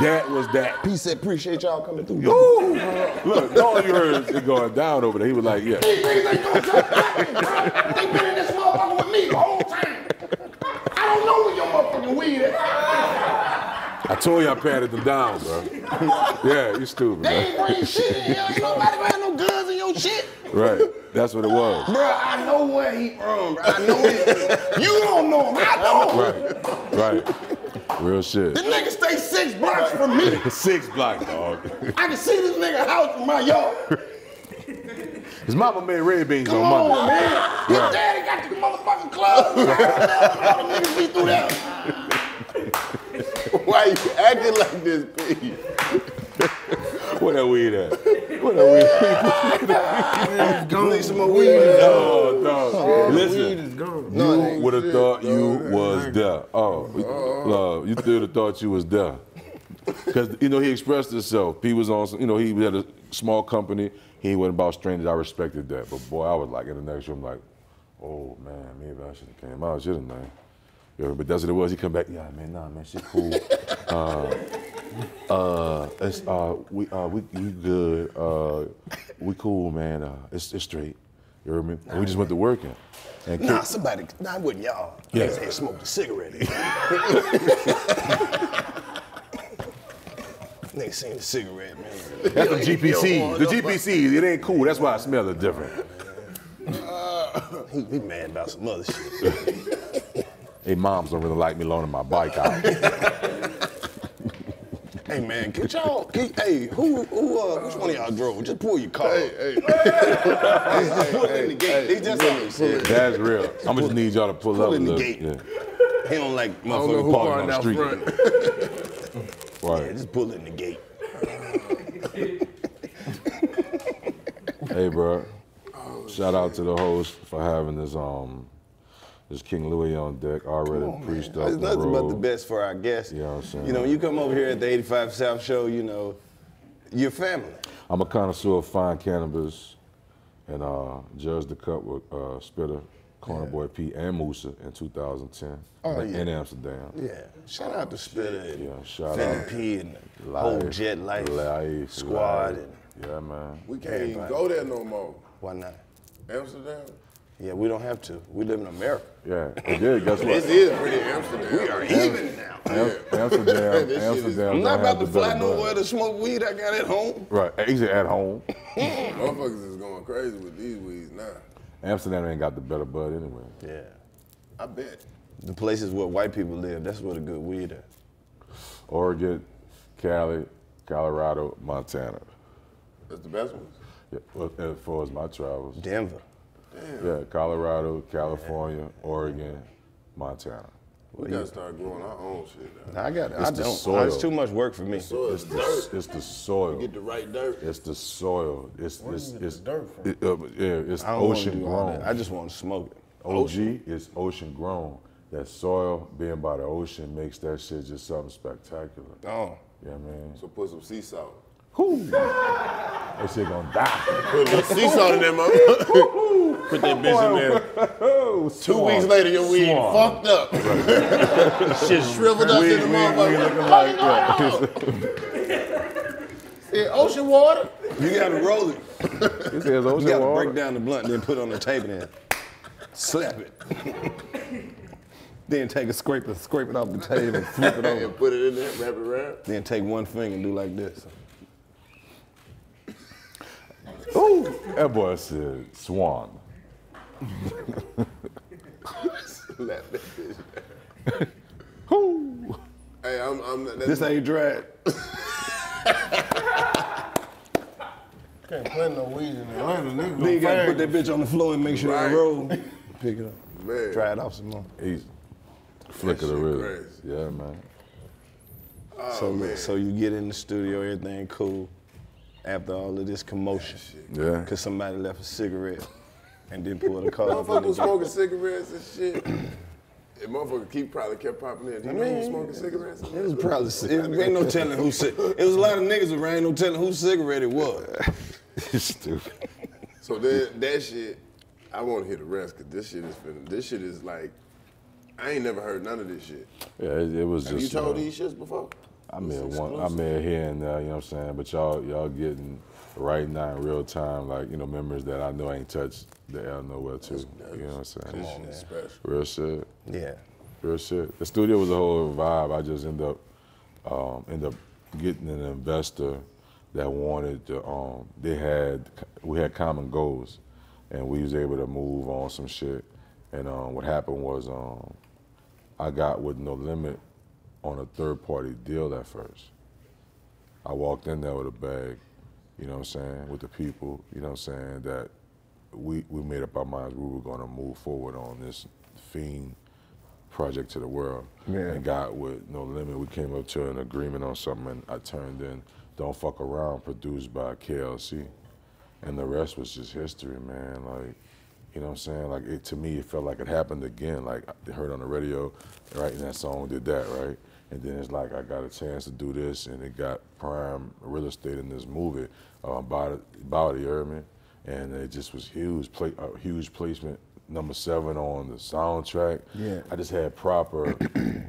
That was that. He said, appreciate y'all coming through. Ooh, look, all you heard is it going down over there. He was like, yeah. These niggas ain't nothing. They been in this motherfucker with me the whole time. I don't know where your motherfucking weed is. I told you I patted them down, bro. Yeah, you stupid, They man. ain't bring shit. Ain't nobody gonna no guns in your shit. Right. That's what it was. Bro, I know where he from, bro. I know it. You don't know him. I know him. Right. Right. Real shit. The nigga stay six blocks from me. Six block, dog. I can see this nigga house from my yard. His mama made red beans Come on Monday. on, man. His Right. daddy got the motherfucking club. All the niggas be through that. Why you acting like this, P? Where that weed at? Where that weed? Go need some more weed. Oh, dog. Listen, is gone. you would have oh, uh-uh. thought you was there. Oh, love, you would have thought you was there. Because, you know, he expressed himself. He was on, you know, he had a small company. He went about strangers. I respected that. But boy, I was like in the next room, like, oh man, maybe I should have came out, shouldn't I? But that's what it was. He come back, yeah, man, nah, man, shit cool. uh, uh, it's, uh, we, uh, we, we good. Uh, we cool, man. Uh, it's, it's straight. You heard me? And we just went to working. And Nah, Kid- somebody, nah, it wasn't y'all. Yeah. Had smoked a cigarette. Nigga seen the cigarette, man. that's the GPC. The GPC, it ain't cool. That's why I smell it different. He, he mad about some other shit. Hey, moms don't really like me loaning my bike out. hey man, get y'all. Get, hey, who, who, uh, which one of y'all drove? Just pull your car. Hey, hey. just pull it in the gate. They just hey, all said. That's real. I'm gonna just need y'all to pull, up Pull a in the gate. Yeah. He don't like I don't know motherfucker who parking parked on the street. Right. Yeah, just pull in the gate. Hey, bro. Shout out to the host for having this um this King Louis on deck already preached up It's the nothing but the best for our guests. You know what I'm saying? You know, when you come over here at the 85 South Show, you know, your family. I'm a connoisseur of fine cannabis, and uh, judged the cup with uh, Spitta, Corner Boy P, and Musa in 2010 Oh, in, yeah. in Amsterdam. Yeah. Shout out to Spitta and Yeah, shout Fenny out. P and the whole Life, Jet Life, Life, squad. Life. And Yeah, man. We can't even go there no more. why not? Amsterdam? Yeah, we don't have to. We live in America. Yeah, it did. Guess what? This is pretty Amsterdam. We are even now. Am- Amsterdam, This shit is- Amsterdam. I'm not about to fly nowhere to smoke weed I got at home. Right, eh, he's at home. Motherfuckers is going crazy with these weeds now. Amsterdam ain't got the better bud anyway. Yeah. I bet. The places where white people live, that's where the good weed at. Oregon, Cali, Colorado, Montana. That's the best ones. Yeah, well, as far as my travels. Denver. Yeah, Colorado, California, Oregon, Montana. We gotta start growing our own shit. Now. I got it. It's I the don't. soil. It's too much work for me. So It's it's the, dirt. it's the soil. Get the right dirt. It's the soil. It's Where it's you get it's the dirt from? it, uh, yeah. It's I don't wanna ocean grown. I just want to smoke it. OG is ocean grown. That soil being by the ocean makes that shit just something spectacular. Oh. Yeah, man. So put some sea salt. Whew. That shit gonna die. Put a little sea salt in there, motherfucker. Put that bitch in there. Two weeks later, your weed Swan. fucked up. Shit shriveled up We, in the we, we motherfucker. looking like yeah. Yeah, ocean water. You gotta roll it. He says You gotta water. break down the blunt, then put it on the table, then slap it. then take a scraper, scrape it off the table and flip it over. And put it in there, wrap it around. Then take one finger and do like this. Ooh, that boy said swan. Slap that bitch. Ooh. Hey, I'm, I'm that's, This ain't drag. Can't plant no weed in Atlanta, nigga. Then you gotta put that bitch on the floor and make sure Right. it roll. Pick it up. man. Try it off some more. Easy. Flick of the shit wrist. Yeah, man. Oh, so, Oh, man. so you get in the studio, everything cool. After all of this commotion, Yeah. because somebody left a cigarette and then pulled a car up in Motherfucker the was game. smoking cigarettes and shit. And motherfucker keep probably kept popping in. Do you know who was smoking cigarettes? It was probably, it ain't no telling who, it was a lot of niggas around, ain't no telling whose cigarette it was. It's stupid. So then that shit, I want to hear the rest because this shit is finna, this shit is like, I ain't never heard none of this shit. Yeah, it, it was Have just. you told uh, these shits before? I mean, It's one, I exclusive. mean here and there, you know what I'm saying. But y'all, y'all getting right now in real time, like you know, members that I know ain't touched the L nowhere too. You know what I'm saying? Shit is special. Real shit. Yeah. Real shit. The studio was a whole vibe. I just end up, um, end up getting an investor that wanted to. Um, they had, we had common goals, and we was able to move on some shit. And um, what happened was, um, I got with no limit on a third party deal at first. I walked in there with a bag, you know what I'm saying, with the people, you know what I'm saying, that we, we made up our minds we were gonna move forward on this fiend project to the world. Yeah. And got with no limit. We came up to an agreement on something and I turned in Don't Fuck Around produced by KLC. And the rest was just history, man. Like, you know what I'm saying? Like it to me it felt like it happened again. Like I heard on the radio, right, and that song did that, right? And then it's like I got a chance to do this and it got prime real estate in this movie uh, about about it, you? And it just was huge, pla- a huge placement, number seven on the soundtrack. Yeah. I just had proper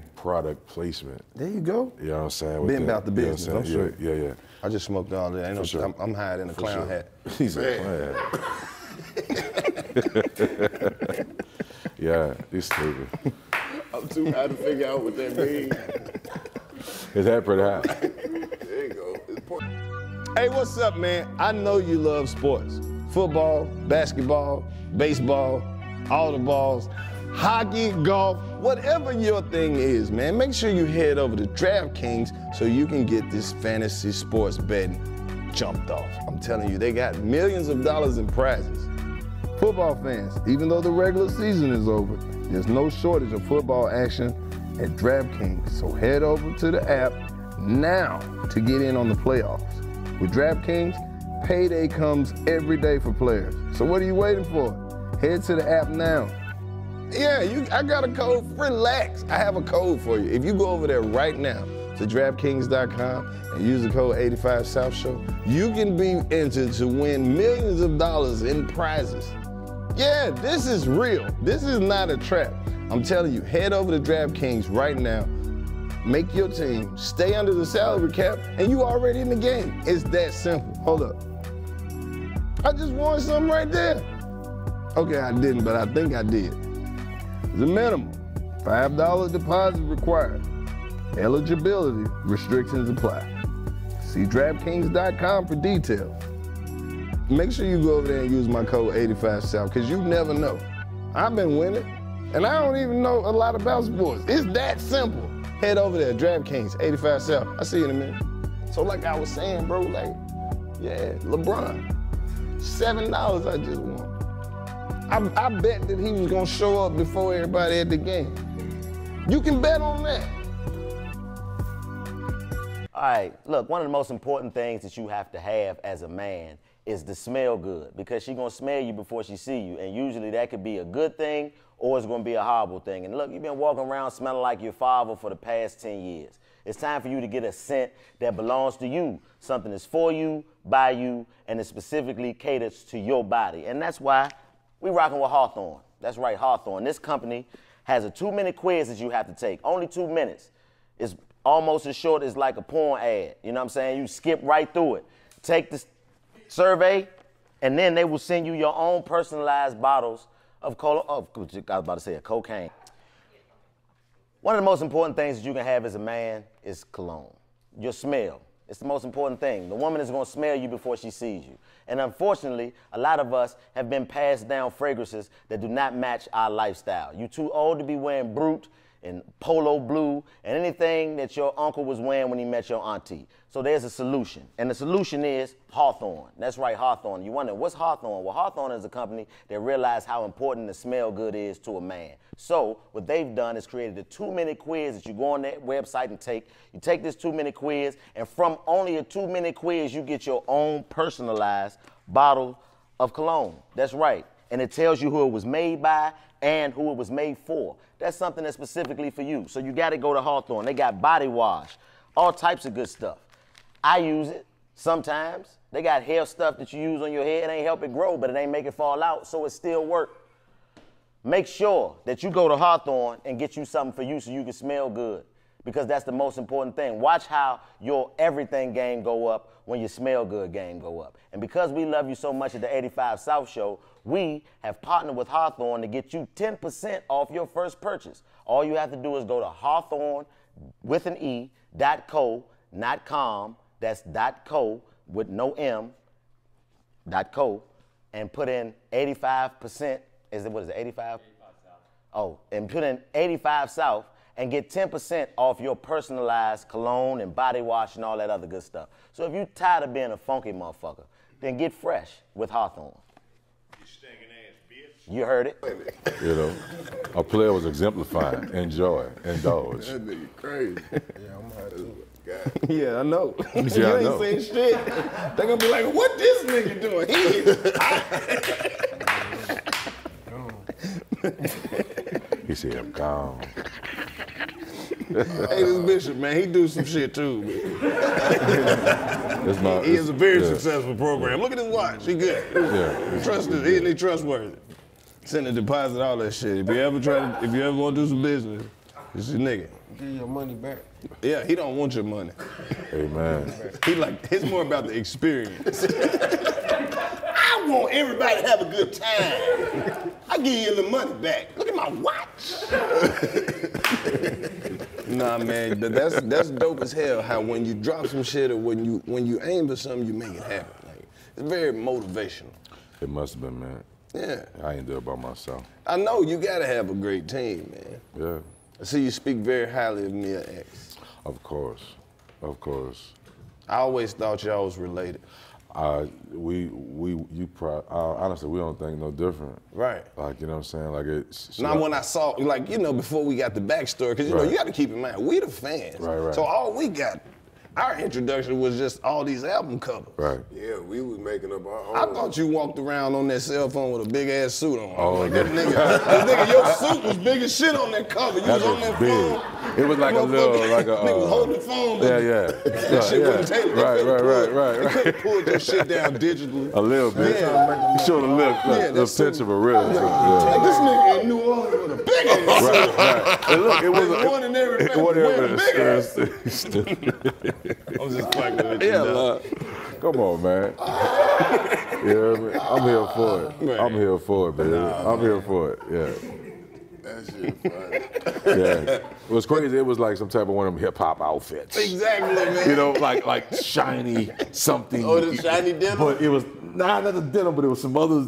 product placement. There you go. You know what I'm saying? Been about the you know business, I'm I'm sure. Yeah, yeah, yeah. I just smoked all day. No, sure. I'm, I'm hiding in a clown sure. hat. He's a clown. yeah, he's stupid. I'm too high to figure out what that means. His head pretty high. There you go. Hey, what's up, man? I know you love sports football, basketball, baseball, all the balls, hockey, golf, whatever your thing is, man. Make sure you head over to DraftKings so you can get this fantasy sports betting jumped off. I'm telling you, they got millions of dollars in prizes. Football fans, even though the regular season is over, there's no shortage of football action at DraftKings. So head over to the app now to get in on the playoffs. With DraftKings, payday comes every day for players. So what are you waiting for? Head to the app now. Yeah, you, I got a code. Relax. I have a code for you. If you go over there right now to DraftKings.com and use the code 85SouthShow, you can be entered to win millions of dollars in prizes. Yeah, this is real. This is not a trap. I'm telling you, head over to DraftKings right now, make your team, stay under the salary cap, and you already in the game. It's that simple. Hold up. I just won something right there. Okay, I didn't, but I think I did. The minimum, $5 deposit required. Eligibility restrictions apply. See DraftKings.com for details. Make sure you go over there and use my code 85South, because you never know. I've been winning, and I don't even know a lot about sports. It's that simple. Head over there, DraftKings, 85 South. I'll see you in a minute. So, like I was saying, bro, like, yeah, LeBron, $7 I just won. I, I bet that he was gonna show up before everybody at the game. You can bet on that. All right, look, one of the most important things that you have to have as a man is to smell good because she's gonna smell you before she see you. And usually that could be a good thing or it's gonna be a horrible thing. And look, you've been walking around smelling like your father for the past 10 years. It's time for you to get a scent that belongs to you. Something that's for you, by you, and it specifically caters to your body. And that's why we rocking with Hawthorne. That's right, Hawthorne. This company has a two-minute quiz that you have to take. Only two minutes. It's almost as short as like a porn ad. You know what I'm saying? You skip right through it. Take the survey, and then they will send you your own personalized bottles of cola. Of, I was about to say a cocaine. One of the most important things that you can have as a man is cologne. Your smell. It's the most important thing. The woman is going to smell you before she sees you. And unfortunately, a lot of us have been passed down fragrances that do not match our lifestyle. You're too old to be wearing Brut and polo blue and anything that your uncle was wearing when he met your auntie. So there's a solution. And the solution is Hawthorne. That's right, Hawthorne. You wonder, what's Hawthorne? Well, Hawthorne is a company that realized how important the smell good is to a man. So what they've done is created a two-minute quiz that you go on their website and take. You take this two-minute quiz, and from only a two-minute quiz, you get your own personalized bottle of cologne. That's right. And it tells you who it was made by and who it was made for. That's something that's specifically for you. So you got to go to Hawthorne. They got body wash, all types of good stuff. I use it sometimes. They got hair stuff that you use on your head. It ain't help it grow, but it ain't make it fall out, so it still work. Make sure that you go to Hawthorne and get you something for you so you can smell good. Because that's the most important thing. Watch how your everything game go up when your smell good game go up. And because we love you so much at the 85 South Show, we have partnered with Hawthorne to get you 10% off your first purchase. All you have to do is go to Hawthorne with an E, dot co, not com, that's dot co with no M, dot co, and put in 85%, is it, what is it, 85? Oh, and put in 85 South and get 10% off your personalized cologne and body wash and all that other good stuff. So if you're tired of being a funky motherfucker, then get fresh with Hawthorne. You heard it. You know, a player was exemplifying, enjoy, indulge. That nigga crazy. Yeah, I'm gonna. God. Yeah, I know. Yeah, you I ain't know. saying shit. They're gonna be like, what this nigga doing? He, He said, I'm gone. hey, this bishop, man, he do some shit too. man. It's my, He is a very yeah, successful program. Look at his watch. He good. Yeah. Trusted. Isn't he trustworthy? Send a deposit, all that shit. If you ever try to, if you ever want to do some business, it's your nigga. Give your money back. Yeah, he don't want your money. Hey, man. He like, it's more about the experience. I want everybody to have a good time. I give you the money back. Look at my watch. Nah, man, th- that's that's dope as hell. How when you drop some shit or when you when you aim for something, you make it happen. Like, it's very motivational. It must have been, man. Yeah, I ain't do it by myself. I know you gotta have a great team, man. Yeah, I see you speak very highly of Mia X. of course. Of course. I always thought y'all was related. Uh, we, we, you pro- uh, honestly, we don't think no different. Right. Like, you know what I'm saying? Like, it's. Not when I saw, like, you know, before we got the backstory, because, you know, you got to keep in mind, we the fans. Right, right. So all we got, our introduction was just all these album covers. Right. Yeah, we was making up our own. I thought you walked around on that cell phone with a big ass suit on. Oh, like, that yeah. nigga, that nigga, your suit was big as shit on that cover. You That was on was that big. phone. It was like a little, like a. nigga was uh, holding the phone. but Yeah, yeah. That shit yeah, wasn't taken. They Right, right, right, right, They right. couldn't pull your shit down digitally. A little bit. Yeah. You showed a look, Yeah, like, the that's pinch of a real. Like, Yeah. this nigga in New Orleans with big ass. Right, right. And look, it was There's one in every it, family whatever wearing a big ass. I'm just fucking with you. Yeah, dog. Come on, man. you know what I mean? I'm here for it. Right. I'm here for it, baby. I'm here for it. Yeah. That shit funny. Yeah. It was crazy. It was like some type of one of them hip hop outfits. Exactly, man. You know, like like shiny something. Oh, the shiny denim? But it was nah, not the denim, but it was some other s-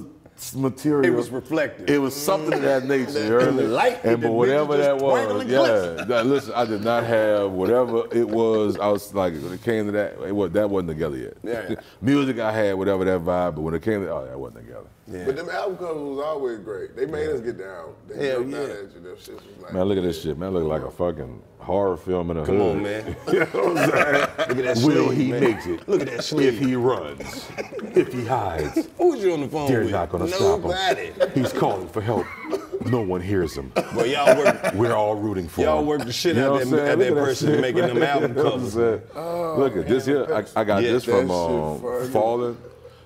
material. It was reflective. It was something of that nature. You heard And the light, and but whatever that was, yeah. That- listen, I did not have whatever it was. I was like, when it came to that, it was, that wasn't together yet. Yeah. Music, I had whatever that vibe, but when it came to, oh, that wasn't together. Yeah. But them album covers was always great. They made us get down. They Hell jumped out yeah. at you. Them shits was like, Man, look at this shit. Man, look like a fucking horror film in a Come hood. on, man. you know what I'm saying? Look at that Will sleeve, he man. makes it? Look at that sleeve. If he runs, if he hides, Who was you on the phone they're with? not gonna stop him. He's calling for help. No one hears him. But y'all work. We're all rooting for Y'all him. work the shit You know out what that- I'm that person shit, making them man. album You know what I'm covers. saying? Look at this here. I, I got Yeah, this from shit um. Fallen.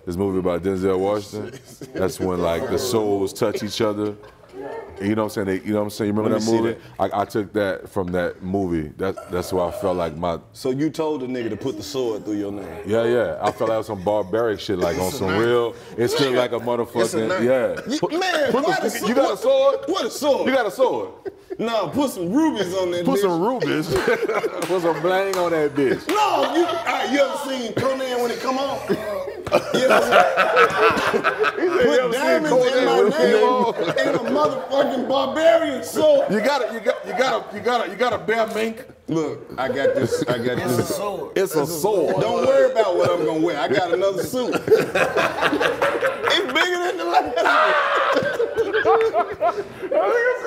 This movie about Denzel Washington. That's when like the souls touch each other. You know what I'm saying? They, you know what I'm saying? You remember that movie? I, I took that from that movie. That, that's why I felt like my So you told the nigga to put the sword through your name. yeah, yeah. I felt like was some barbaric shit, like on some real. It's still like a motherfucking knife. yeah. You- Put- man, put the- the you got a sword? What a sword? You got a sword. No, put some rubies on that Put bitch. some rubies. Put some bling on that bitch. No, you, all right, you ever seen Conan when it come on? You know what I'm saying? Put diamonds in my name in a motherfucking barbarian sword. You got to You got. You got to You got to You got a bear mink. Look, I got this. I got It's a this. sword. It's a sword. Don't worry about what I'm gonna wear. I got another suit. it's bigger than the last one.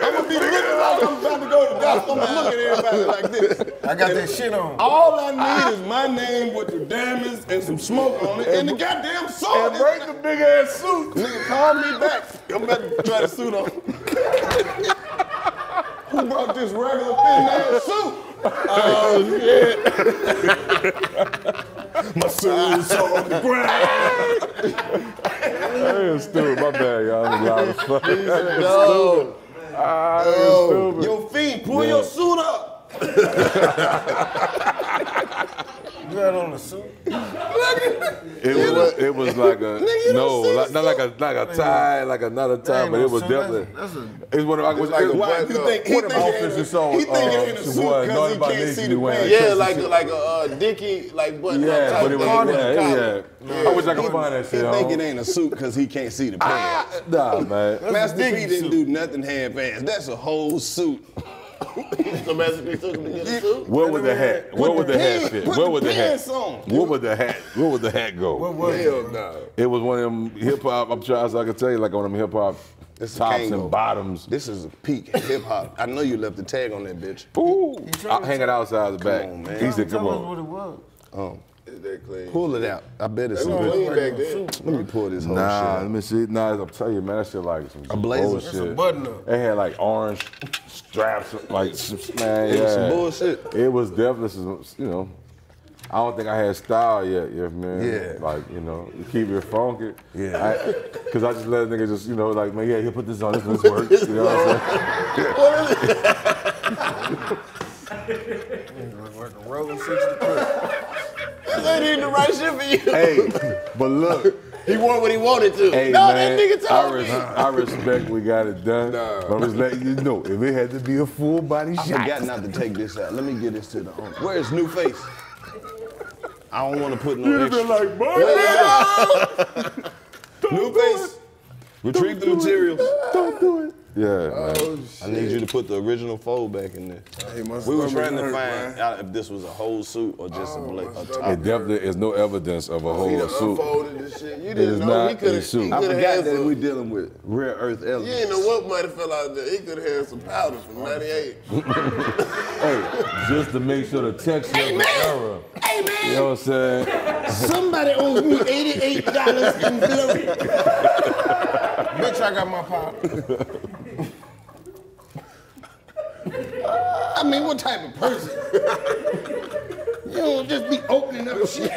I'm gonna be looking like I'm about to go to Dallas. I'm gonna look at everybody like this. I got that shit on. All I need is my name with the diamonds and some smoke on it and the goddamn sword. And break the big ass suit. Nigga, call me back. I'm about to try the suit on. Who brought this regular thin ass suit? Oh shit. my suit's on the ground. That is stupid. My bad, y'all. I'm loud as fuck. No. Ah, that is Oh, stupid. yo, fiend, pull your suit up. You got on a suit? It was, it was like a Nigga, no, don't like, the not like a like a tie, like another tie, but no it was suit. definitely. That's a- It's one of like, It's like Why What you the- think he what think them it outfits ain't you a, saw, he think it uh, ain't a suit because he can't see the wearing. pants. Yeah, like like a uh, Dickie, like button yeah, up but type it was thing. yeah, yeah. I wish I could find that He shit. think it ain't a suit because he can't see the pants. Nah, man. Master P didn't do nothing half-ass. That's a whole suit. The Master took him to get a suit. Where would the hat? Where would the hat fit? put Where the would the hat? pants on. Where would the hat? Where would the hat go? What was Hell it? no. It was one of them hip hop. I'm trying so I can tell you like one of them hip hop This tops Kango. and bottoms. This is a peak hip hop. I know you left the tag on that bitch. Ooh, trying I hang it outside the back. on, man. He said, "Come Tell us on." what it was. Um, Is that clean? pull it out. I bet it's It some good. back then. Let me pull this whole Nah, shit let me see. Nah, I'm telling you, man, that shit like some, some blazer? bullshit. That's a button-up. It had like orange straps, like some, man, It yeah. was some bullshit. It was definitely some, you know. I don't think I had style yet, you know what I mean? Yeah. Like, you know, you keep it funky. Yeah. I, Cause I just let a nigga just, you know, like, man, yeah, he'll put this on, this, this works. You know what I'm saying? Like a rolling 63. That ain't the right shit for you. hey, but look, He wore what he wanted to. Hey no, man, that nigga I, told res- me. I respect we got it done. But I'm just letting you know, if it had to be a full body I shot, forgot not to take this out. Let me get this to the owner. Where's New Face? I don't want to put no you'd extra. like, boy, New Face, retrieve the materials. don't do it. Yeah, oh, man. I need you to put the original fold back in there. Hey, my We were stomach trying to find man. out if this was a whole suit or just a, Oh, bla- my a stomach. top. It definitely is no evidence of a He whole done suit. unfolded this shit. You didn't know not he could a have. suit. I He could forgot have that some. we dealing with rare earth You elements. didn't know what might have fell out there. He could have had some powder from '98. Hey, just to make sure the texture of the era. Hey man, You know what I'm saying? somebody owes me eighty-eight dollars in glory. Bitch, I got my powder. I mean, what type of person? you don't just be opening up shit.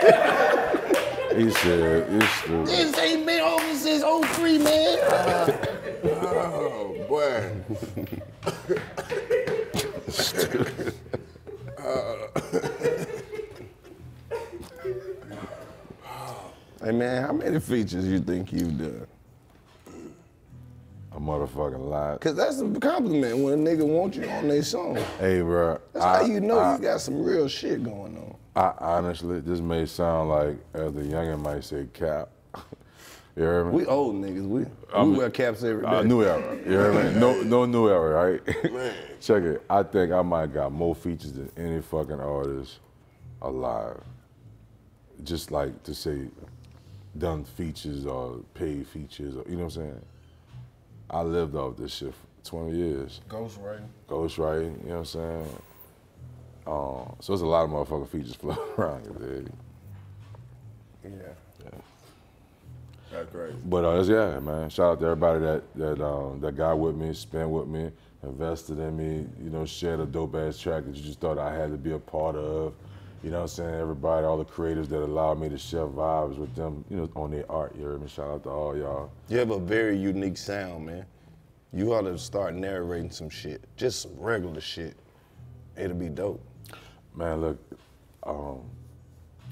He said, it's stupid. This ain't been open since 03, man. Oh boy. Hey man, how many features you think you've done? A motherfucking lie. Cause that's a compliment when a nigga want you on their song. Hey, bro. That's I, how you know I, you got some real shit going on. I honestly, this may sound like, as the youngin might say, cap. you hear me? We old niggas. We I'm- we wear caps every day. Uh, new era. You hear me? No, no new era, right? Check it. I think I might got more features than any fucking artist alive. Just like to say, done features or paid features, or, you know what I'm saying? I lived off this shit for 20 years. Ghostwriting. Ghostwriting, you know what I'm saying? Um, so there's a lot of motherfucking features floating around dude. Yeah. That's crazy. But uh, yeah, man. Shout out to everybody that that um, that got with me, spent with me, invested in me. You know, shared a dope ass track that you just thought I had to be a part of. You know what I'm saying? Everybody, all the creators that allowed me to share vibes with them. You know, on their art. You heard me? Shout out to all y'all. You have a very unique sound, man. You ought to start narrating some shit. Just some regular shit. It'll be dope. Man, look, um,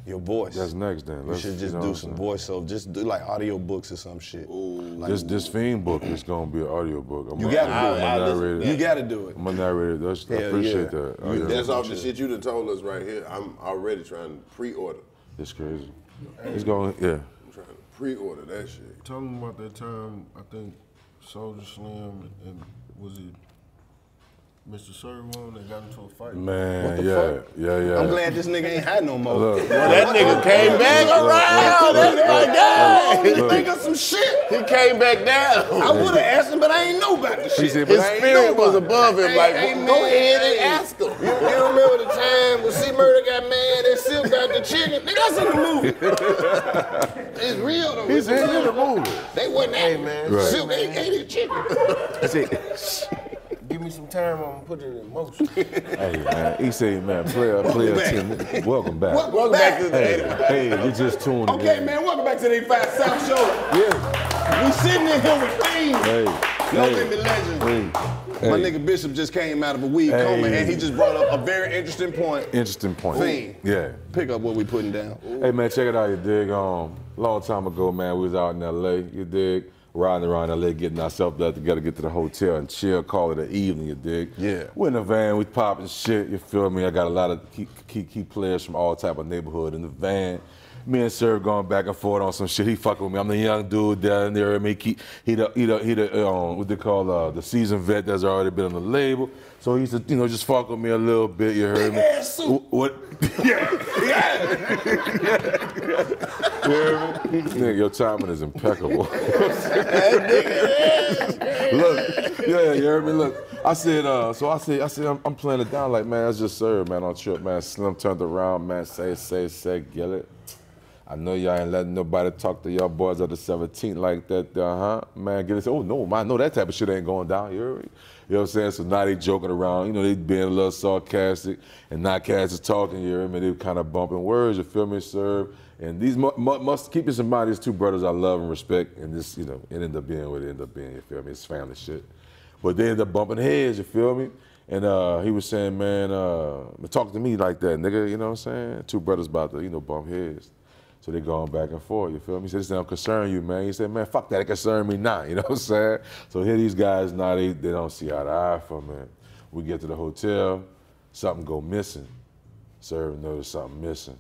Your voice. that's next then. You Let's- should just know do some I'm saying? voiceover. Just do like audio books or some shit. Like, This this fiend book is gonna be an audio book. I'm You gonna- gotta I'm do it. I'll listen narrate to it. you gotta do it. I'm gonna narrate it. That's, I appreciate yeah. that. Oh, You- yeah. That's off the shit you done told us right here. I'm already trying to pre-order. It's crazy. It's going, yeah. I'm trying to Pre-order that shit. Tell them about that time. I think Soulja Slim and was it Mr. Serv-On that got into a fight. Man, yeah, yeah, yeah. I'm glad this nigga ain't had no more. Look. that nigga came back around. That nigga Look. think of some shit. He came back down. I would have asked him, but I ain't know about the shit. said, His but spirit was above him. Like, hey, go man, ahead and ask him. You, you remember the time when C Murder got mad and Silkk got the chicken? Nigga, that's in the movie. it's real though. He's in the movie. They wasn't hey, man. Right. Silkk ate, ate the chicken. That's it. Give me some time, I'm gonna put it in motion. Hey man, he say, man, player, player team. Welcome back. Welcome back to the Hey, hey, you just tuned Okay, in. man, welcome back to the 85 South Show. Yeah. We sitting in here with Fiend. Hey. No hey, limit legend. Hey. My Hey. nigga Bishop just came out of a weed Hey. coma and he just brought up a very interesting point. Interesting point. Fiend. Yeah. Pick up what we putting down. Hey man, check it out, you dig. Um, long time ago, man, we was out in LA, you dig, riding around LA, getting ourselves back together, get to the hotel and chill, call it an evening, you dig. Yeah. We're in the van, we popping shit, you feel me? I got a lot of key, key, key players from all type of neighborhood in the van. Me and Sir going back and forth on some shit. He fucking with me. I'm the young dude down there. Me, he, he the, he the, he the um, what they call uh, the seasoned vet that's already been on the label. So he's, you know, just fuck with me a little bit. You heard me? ass suit. What? yeah, yeah. You hear me? Nigga, your timing is impeccable. Look, yeah, you heard me. Look, I said, uh, so I said, I said, I'm, I'm playing it down like, man, that's just served, man, on trip, man. Slim turned around, man, say, say, say, get it. I know y'all ain't letting nobody talk to y'all boys of the 17th like that, uh huh. Man, get it. Oh no, man, know that type of shit ain't going down. You heard me? You know what I'm saying? So now they joking around. You know, they being a little sarcastic and not cats talking. You I mean They kind of bumping words. You feel me, sir? And these mu- mu- must keep this in mind. These two brothers I love and respect, and this, you know, it ended up being what it ended up being. You feel me? It's family shit. But they ended up bumping heads. You feel me? And uh, he was saying, man, uh, talk to me like that, nigga. You know what I'm saying? Two brothers about to, you know, bump heads. So they're going back and forth, you feel me? He said, this don't concern you, man. He said, man, fuck that, it concern me now, you know what I'm saying? So here these guys now, they, they don't see eye to eye for me. We get to the hotel, something go missing. Sir noticed something missing.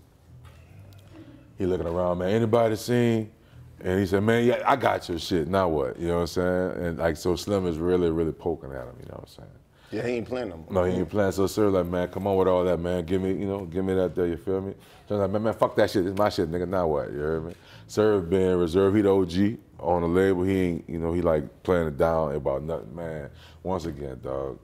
He looking around, man, anybody seen? And he said, man, yeah, I got your shit, now what? You know what I'm saying? And like, so Slim is really, really poking at him, you know what I'm saying? Yeah, he ain't playing no more. No, he ain't playing. So sir, like, man, come on with all that, man. Give me, you know, give me that there, you feel me? So I'm like, man, man, fuck that shit. It's my shit, nigga. Now what? You hear me? Sir being reserved, he the OG on the label. He ain't, you know, he like playing it down about nothing. Man, once again, dog.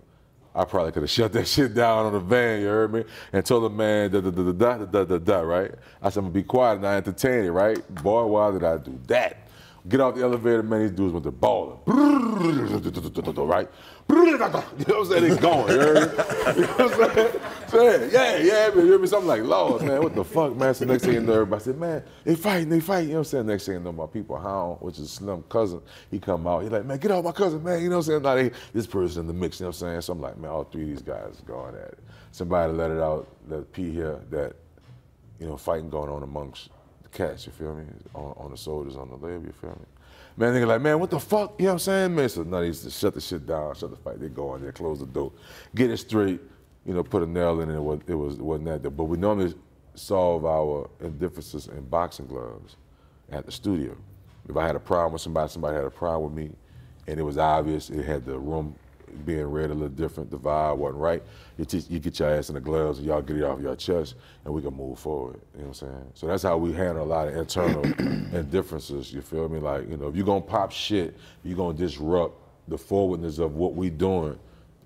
I probably could have shut that shit down on the van, you heard me? And told the man, da da da da da da da, da right? I said, I'm gonna be quiet and I entertain it, right? Boy, why did I do that? Get off the elevator, man, these dudes went to balling. Right? You know what I'm saying? They going, you know what I'm saying? Yeah, yeah, you hear me? So I'm like, Lord, man, what the fuck, man? So next thing you know, everybody said, man, they fighting, they fighting. You know what I'm saying? Next thing you know, my people, Hound, which is Slim cousin, he come out. He like, man, get off my cousin, man. You know what I'm saying? Now they, this person in the mix, you know what I'm saying? So I'm like, man, all three of these guys going at it. Somebody let it out, let P here that, you know, fighting going on amongst the cats, you feel me? On, on the soldiers, on the label, you feel me? Man, nigga like, man, what the fuck? You know what I'm saying, man? So now they to shut the shit down, shut the fight. They go in there, close the door, get it straight, you know, put a nail in it. It, was, it, was, it wasn't that. But we normally solve our differences in boxing gloves at the studio. If I had a problem with somebody, somebody had a problem with me, and it was obvious, it had the room being read a little different, the vibe wasn't right, you, teach, you get your ass in the gloves and y'all get it off your chest and we can move forward. You know what I'm saying? So that's how we handle a lot of internal indifferences, you feel me? Like, you know, if you're gonna pop shit, you're gonna disrupt the forwardness of what we doing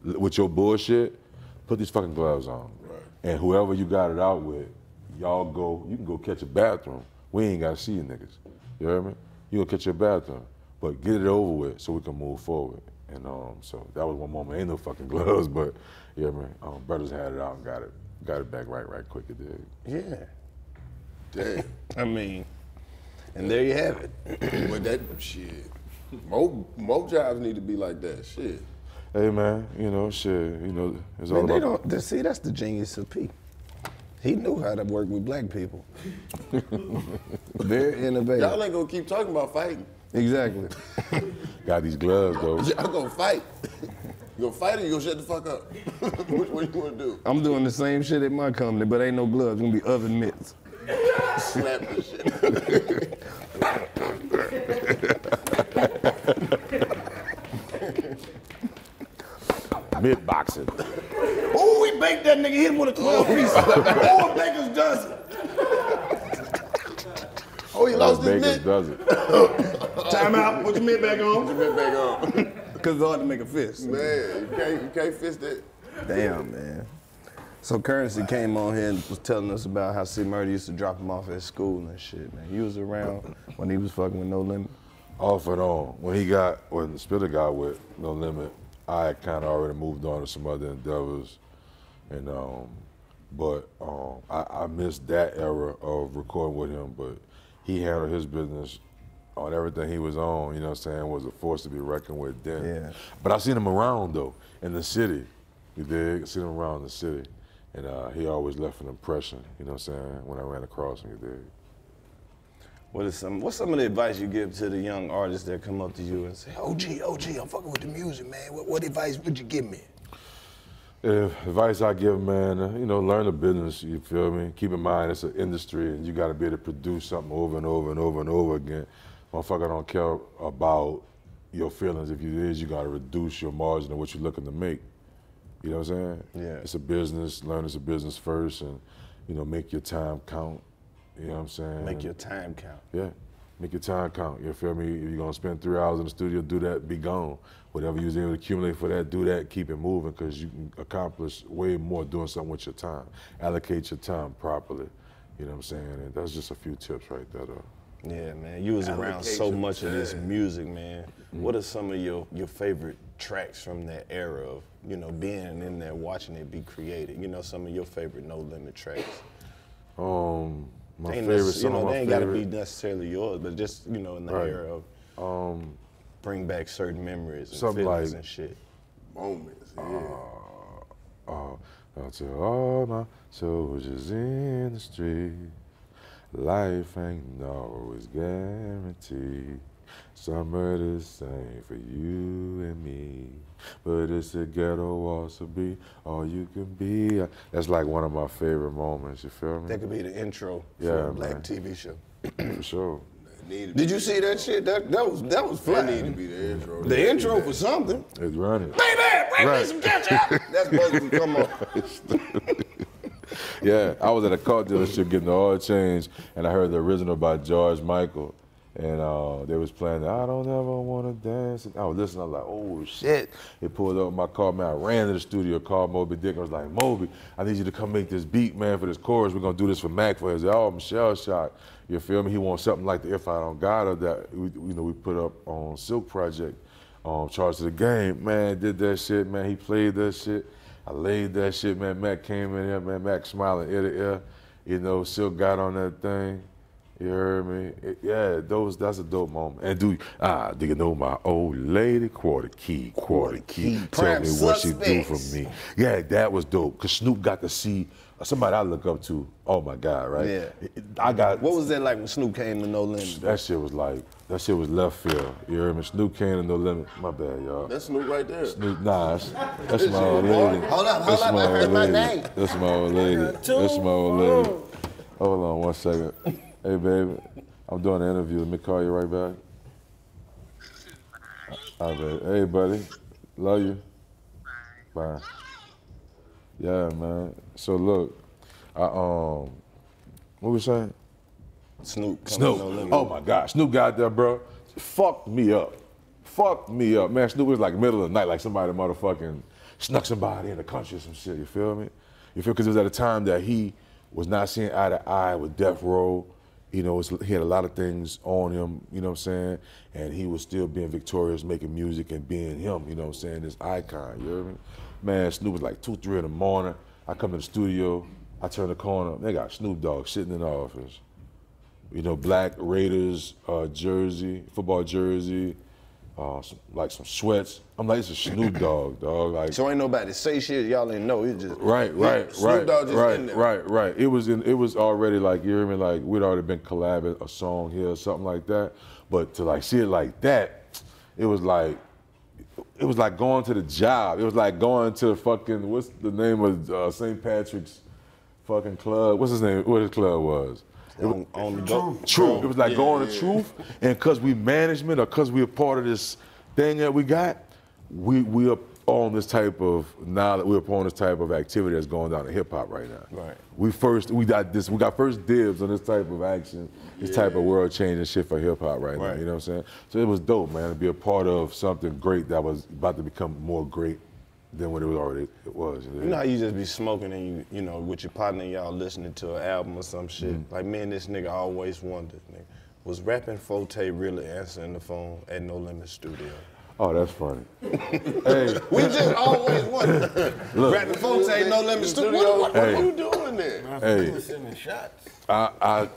with your bullshit, put these fucking gloves on. And whoever you got it out with, y'all go, you can go catch a bathroom. We ain't gotta see you niggas. You hear me? You go catch your bathroom. But get it over with so we can move forward. And um, so that was one moment. Ain't no fucking gloves, but yeah, man. Um, brothers had it out and got it, got it back right, right quick. It did. Yeah. Damn. I mean, and there you have it. But that shit, mo mo jobs need to be like that. Shit. Hey man, you know, shit, you know, it's all Man, they about. don't. they- See, that's the genius of P. He knew how to work with black people. Very innovative. Y'all ain't gonna keep talking about fighting. Exactly. Got these gloves though. I'm gonna fight. You gonna fight or you gonna shut the fuck up? Which one you wanna do? I'm doing the same shit at my company, but ain't no gloves. It's gonna be oven mitts. Slap this shit. Mid boxing. Oh, we baked that nigga. Hit him with a 12 piece. oh, a baker's dozen. Oh, he lost his Baker's mitt. does it. Time out. Put your mitt back on. Put it back on. Because it's hard to make a fist. Man, you can't, you can't fist it. Damn, man. So Currensy came on here and was telling us about how C Murder used to drop him off at school and shit, man. He was around when he was fucking with No Limit. Off and on. When he got, when the Spitta got with No Limit, I had kind of already moved on to some other endeavors, and um, but um, I, I missed that era of recording with him. But he handled his business on everything he was on. You know what I'm saying? Was a force to be reckoned with then. Yeah. But I seen him around though in the city. You dig? I seen him around the city, and uh, he always left an impression. You know what I'm saying? When I ran across him, you dig? What is some what's some of the advice you give to the young artists that come up to you and say, OG, OG, I'm fucking with the music, man. What, what advice would you give me? Uh, advice I give, man, uh, you know, learn the business. You feel me? Keep in mind it's an industry, and you got to be able to produce something over and over and over and over again. Motherfucker I don't care about your feelings. If you is, you got to reduce your margin of what you're looking to make. You know what I'm saying? Yeah. It's a business. Learn it's a business first, and you know, make your time count. You know what I'm saying? make your time count? Yeah. Make your time count. You feel me? If you're gonna spend three hours in the studio, do that, be gone. Whatever you was able to accumulate for that, do that, keep it moving, because you can accomplish way more doing something with your time. Allocate your time properly. You know what I'm saying? And that's just a few tips right there, though. Yeah, man. You was around so much of this music, man. What are some of your, your favorite tracks from that era of, you know, being in there watching it be created? You know, some of your favorite No Limit tracks. Um, my Ain't favorite necess- you know, they ain't gotta be necessarily yours, but just, you know, in the Right. era of um, bring back certain memories and feelings like- and shit. Moments, yeah. uh, out to all my soldiers in the street. Life ain't always guaranteed. Summer the same for you and me. But it's a ghetto waltz to be all you can be. That's like one of my favorite moments, you feel me? That could be the intro Yeah, for a black man. TV show. For sure. Did you see that shit? That that was that was That fly. need to be the intro. The intro for something. It's running. Baby, bring Right. me some ketchup. That's supposed to come on. Yeah, I was at a car dealership getting the oil change, and I heard the original by George Michael, and uh, they was playing. I don't ever want to dance. And I was listening. I was like, oh shit! They pulled up my car, man. I ran to the studio, called Mo B. Dick. I was like, Mo B., I need you to come make this beat, man, for this chorus. We're gonna do this for Mac for his album, Shell Shock. You feel me? He wants something like the If I Don't Got Her that we, you know we put up on Silkk Project, um, Charge to the Game. Man, did that shit, man. He played that shit. I laid that shit, man. Mac came in here, man. Mac smiling ear to ear. You know, Silkk got on that thing. You heard me? It- yeah, those that's a dope moment. And do ah, do you know my old lady? Quarter key, quarter key. Tell me what she do for me. Yeah, that was dope. Cause Snoop got to see somebody I look up to. Oh my God, right? Yeah. I got What was that like when Snoop came to No Limit? that shit was like that shit was left field. You heard me? Snoop came to no limit. My bad, y'all. That's Snoop right there. Snoop, nah, that's, that's my old lady. Hold up, hold That's up, my I heard old my lady. name. That's my old lady. That's my old lady. Oh, hold on one second. Hey, baby, I'm doing an interview. Let me call you right back. All right, baby. Hey, buddy. Love you. Bye. Yeah, man. So look, I um, what we saying? Snoop. coming Snoop. No Oh my God, Snoop got there, bro. Fucked me up. Fucked me up, man. Snoop was like middle of the night, like somebody motherfucking snuck somebody in the country or some shit. You feel me? You feel? Because it was at a time that he was not seeing eye to eye with Death Row. You know, it's, he had a lot of things on him. You know what I'm saying? And he was still being victorious, making music and being him. You know what I'm saying? This icon. You hear me? Man, Snoop was like two, three in the morning. I come to the studio. I turn the corner. They got Snoop Dogg sitting in the office you know, black Raiders uh, jersey, football jersey, uh, some, like some sweats. I'm like, it's a Snoop Dogg, dog. Like, So ain't nobody say shit y'all didn't know. It just right, right, Snoop right, Dogg just right, in there. right, right. It was in, it was already like you hear me, like we'd already been collabing a song here or something like that. But to like see it like that, it was like. It was like going to the job. It was like going to fucking what's the name of uh, St. Patrick's fucking club? What's his name? What his club was? It was, on, on the truth. True. It was like going to truth, and because we management or because we a part of this thing that we got, we we are on this type of now that we're upon this type of activity that's going down in hip hop right now. Right. We first we got this we got first dibs on this type of action, this type of world changing shit for hip hop right, now. You know what I'm saying? So it was dope, man, to be a part of something great that was about to become more great than what it was already it was. You know how you just be smoking and you, you know, with your partner and y'all listening to an album or some shit. Mm-hmm. Like me and this nigga always wondered, nigga, was Rappin' 4-Tay really answering the phone at No Limit Studio? Oh, that's funny. hey, We just always wondered. Look. Rapping folks ain't no limit studio. What, what, what Hey. are you doing there? hey, Sending shots. I, I,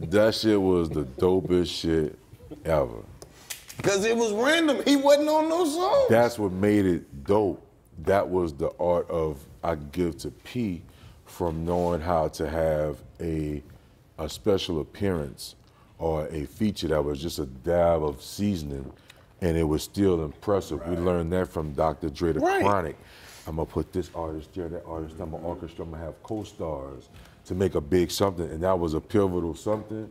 that shit was the dopest shit ever. Because it was random. He wasn't on no song. That's what made it dope. That was the art of I give to P from knowing how to have a a special appearance or a feature that was just a dab of seasoning and it was still impressive. We learned that from Dr. Dre the Right. Chronic. I'm gonna put this artist there, that artist, I'm gonna orchestra, I'm gonna have co-stars to make a big something. And that was a pivotal something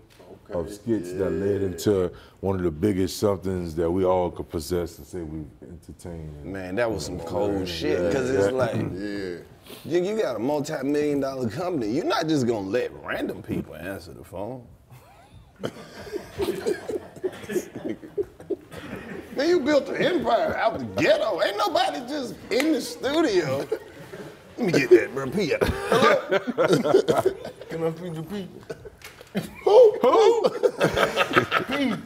of skits that led into one of the biggest somethings that we all could possess and say we entertained. Man, that was some cold shit. Because it's like, mm. Yeah. you, you got a multi-million dollar company. You're not just gonna let random people answer the phone. Man, you built an empire out the ghetto. Ain't nobody just in the studio. Let me get that, bro. P. Can I feed the people? Who? Who?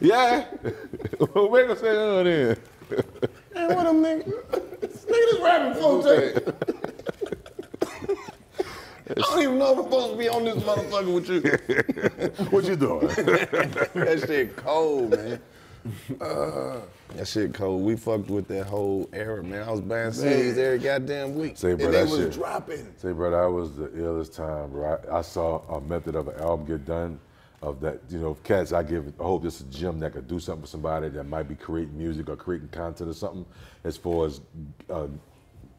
Yeah. We're gonna say oh then. Man, what them niggas? Nigga, this Rappin' 4-Tay. I don't even know if I'm supposed to be on this motherfucker with you. What you doing? that shit cold, man. Uh, that shit cold. We fucked with that whole era, man. I was buying CDs every goddamn week. Say, bro, And they that was shit. dropping. Say, bro, that was the illest time, bro. I, I saw a method of an album get done of that, you know, cats, I give, I hope this is a gym that could do something for somebody that might be creating music or creating content or something as far as uh,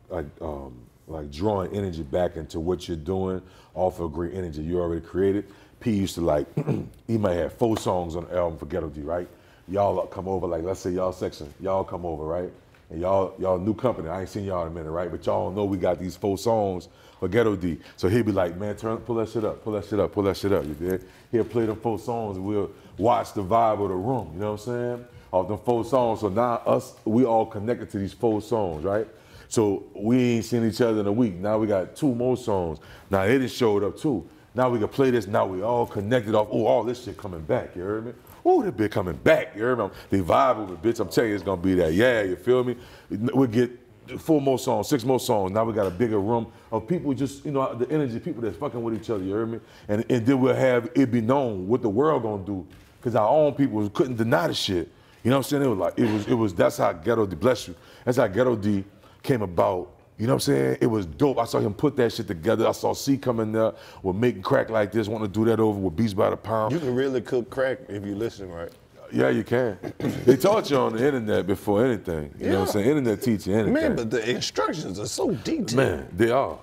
like, um, like drawing energy back into what you're doing off of great energy you already created. P used to like, he might have four songs on the album for Ghetto D, right? Y'all come over, like let's say y'all section, y'all come over, right? And y'all, y'all new company. I ain't seen y'all in a minute, right? But y'all know we got these four songs for Ghetto D. So he'd be like, man, turn, pull that shit up, pull that shit up, pull that shit up. You did? He'll play them four songs and we'll watch the vibe of the room. You know what I'm saying? Off them four songs. So now us, we all connected to these four songs, right? So we ain't seen each other in a week. Now we got two more songs. Now they just showed up too. Now we can play this. Now we all connected off. Oh, all this shit coming back. You heard me? Oh, that bitch coming back. You me? They vibe with it, bitch. I'm telling you, it's gonna be that. Yeah, you feel me? We get four more songs, six more songs. Now we got a bigger room of people just, you know, the energy, people that's fucking with each other. You hear me? And and then we'll have it be known what the world gonna do, because our own people couldn't deny the shit. You know what I'm saying? It was like it was it was that's how Ghetto D bless you. That's how Ghetto D came about. You know what I'm saying? It was dope. I saw him put that shit together. I saw C coming up with making crack like this, wanting to do that over with Beats by the Pound. You can really cook crack if you listen right. yeah, you can. they taught you on the internet before anything. You know what I'm saying? Internet teach you anything. Man, but the instructions are so detailed. Man, they are.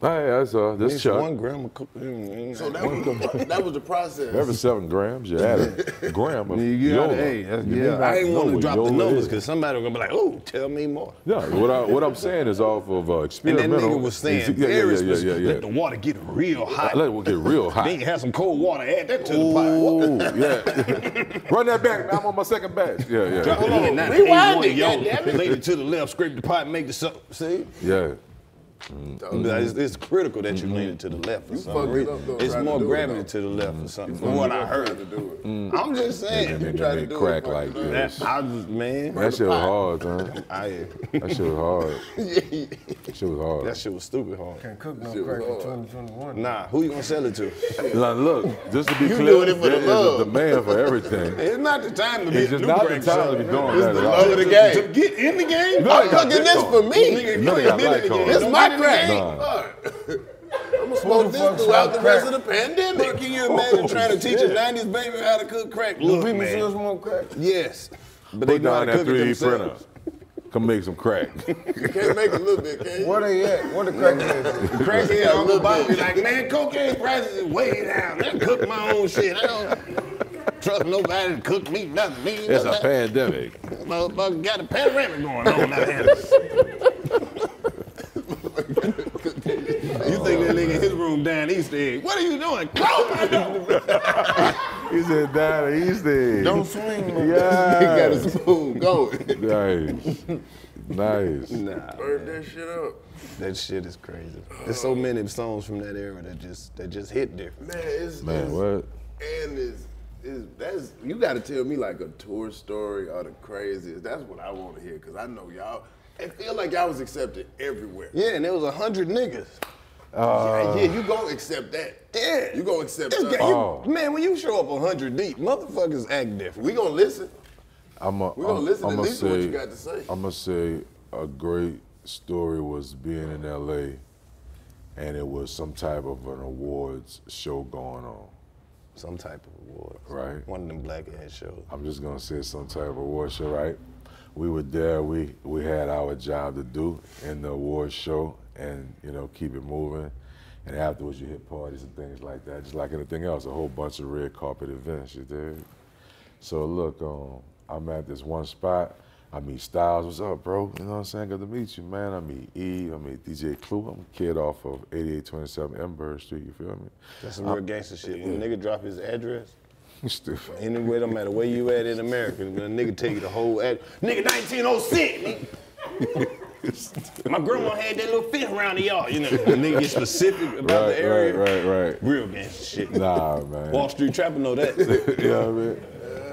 Hey, that's all. This It's Chuck. one gram of cocaine. So that was, that was the process. Every seven grams, you add a gram of You gotta, hey, that's, You yeah. not I ain't want to what drop the numbers because somebody gonna be like, "Oh, tell me more." Yeah, what, I, what I'm saying is off of uh, And that experimental. nigga was saying, yeah, yeah, very yeah, yeah, yeah, yeah. Let the water get real hot. Let it get real hot. Then you have some cold water. Add that to the pot. What? Ooh, yeah. Run that back, man. I'm on my second batch. Yeah, yeah. Drop it in. Now, Rewind it, yo, goddammit. Lay it to the left, scrape the pot, make the so- see. Yeah. But It's, it's critical that you mm-hmm. lean it to the left for some fucked it reason. up, though, It's more do it, gravity to the left or mm-hmm. something. From what mm-hmm. I Tried to heard. do it. I'm just saying. And then tried they to do crack it, like fucking this. I just man. That shit was hard, man. I, That shit was hard. That shit was hard. that shit was stupid hard. Can't cook no crack in 2021. Nah, who you gonna sell it to? Now, look, just to be You clear, doing it for the there is love. a demand for everything. It's not the time to be It's a just new not the time to be doing that at all. Love of the game. To get in the game, I'm cooking this Bitcoin. for me. Nigga, No, they you ain't been in the game. This Don't my get in the crack. game. I'm gonna smoke this throughout the smoke rest crack? of the pandemic. Can you imagine trying to teach a 90s baby how to cook crack? Do Look, people still smoke crack? Yes. But they Put know how down to that cook it 3D printer. themselves. Come make some crack. You can't make a little bit, can you? Where they at? Where the crackheads? Crackhead on the little bottom be bit. like, man, cocaine prices is way down. I cook my own shit. I don't trust nobody to cook me nothing. Me, It's a pandemic. Motherfucker got a panoramic going on out here. you think that nigga in his room down East Egg? What are you doing? Close my door. He said, "Down the East End." Don't swing, man. He got Yeah. a spoon going. nice. Nice. Nah, Burn that shit up. that shit is crazy. There's so many songs from that era that just that just hit different. Man, it's Man, it's, what? And is is that's you got to tell me like a tour story or the craziest. That's what I want to hear because I know y'all. It feel like y'all was accepted everywhere. Yeah, and there was a hundred niggas. yeah, uh. yeah, you gonna accept that. Yeah. You gonna accept that. Uh, oh. man, when you show up a hundred deep, motherfuckers act different. We gonna listen. I'm a, We gonna I'm- listen I'ma least to what say- you got to say. I'm gonna say a great story was being in LA, and it was some type of an awards show going on. Some type of award. Right. One of them black ass shows. I'm just gonna say some type of award show, right? We were there. We we had our job to do in the award show, and you know keep it moving. And afterwards, you hit parties and things like that, just like anything else. A whole bunch of red carpet events, you did. So look, um, I'm at this one spot. I meet Styles. What's up, bro? You know what I'm saying? Good to meet you, man. I meet E. I meet DJ Clue. I'm a kid off of 8827 Embers Street. You feel me? That's some real gangster shit. When a nigga drop his address, Stupid. anywhere, no matter where you at in America, a nigga tell you the whole ad, nigga 1906. nigga. My grandma had that little fifth around the yard. You know, the nigga get specific about Right, the area. right, right, right. Real gangster shit. Nah, man. Wall Street Trapper know that. you know what I mean?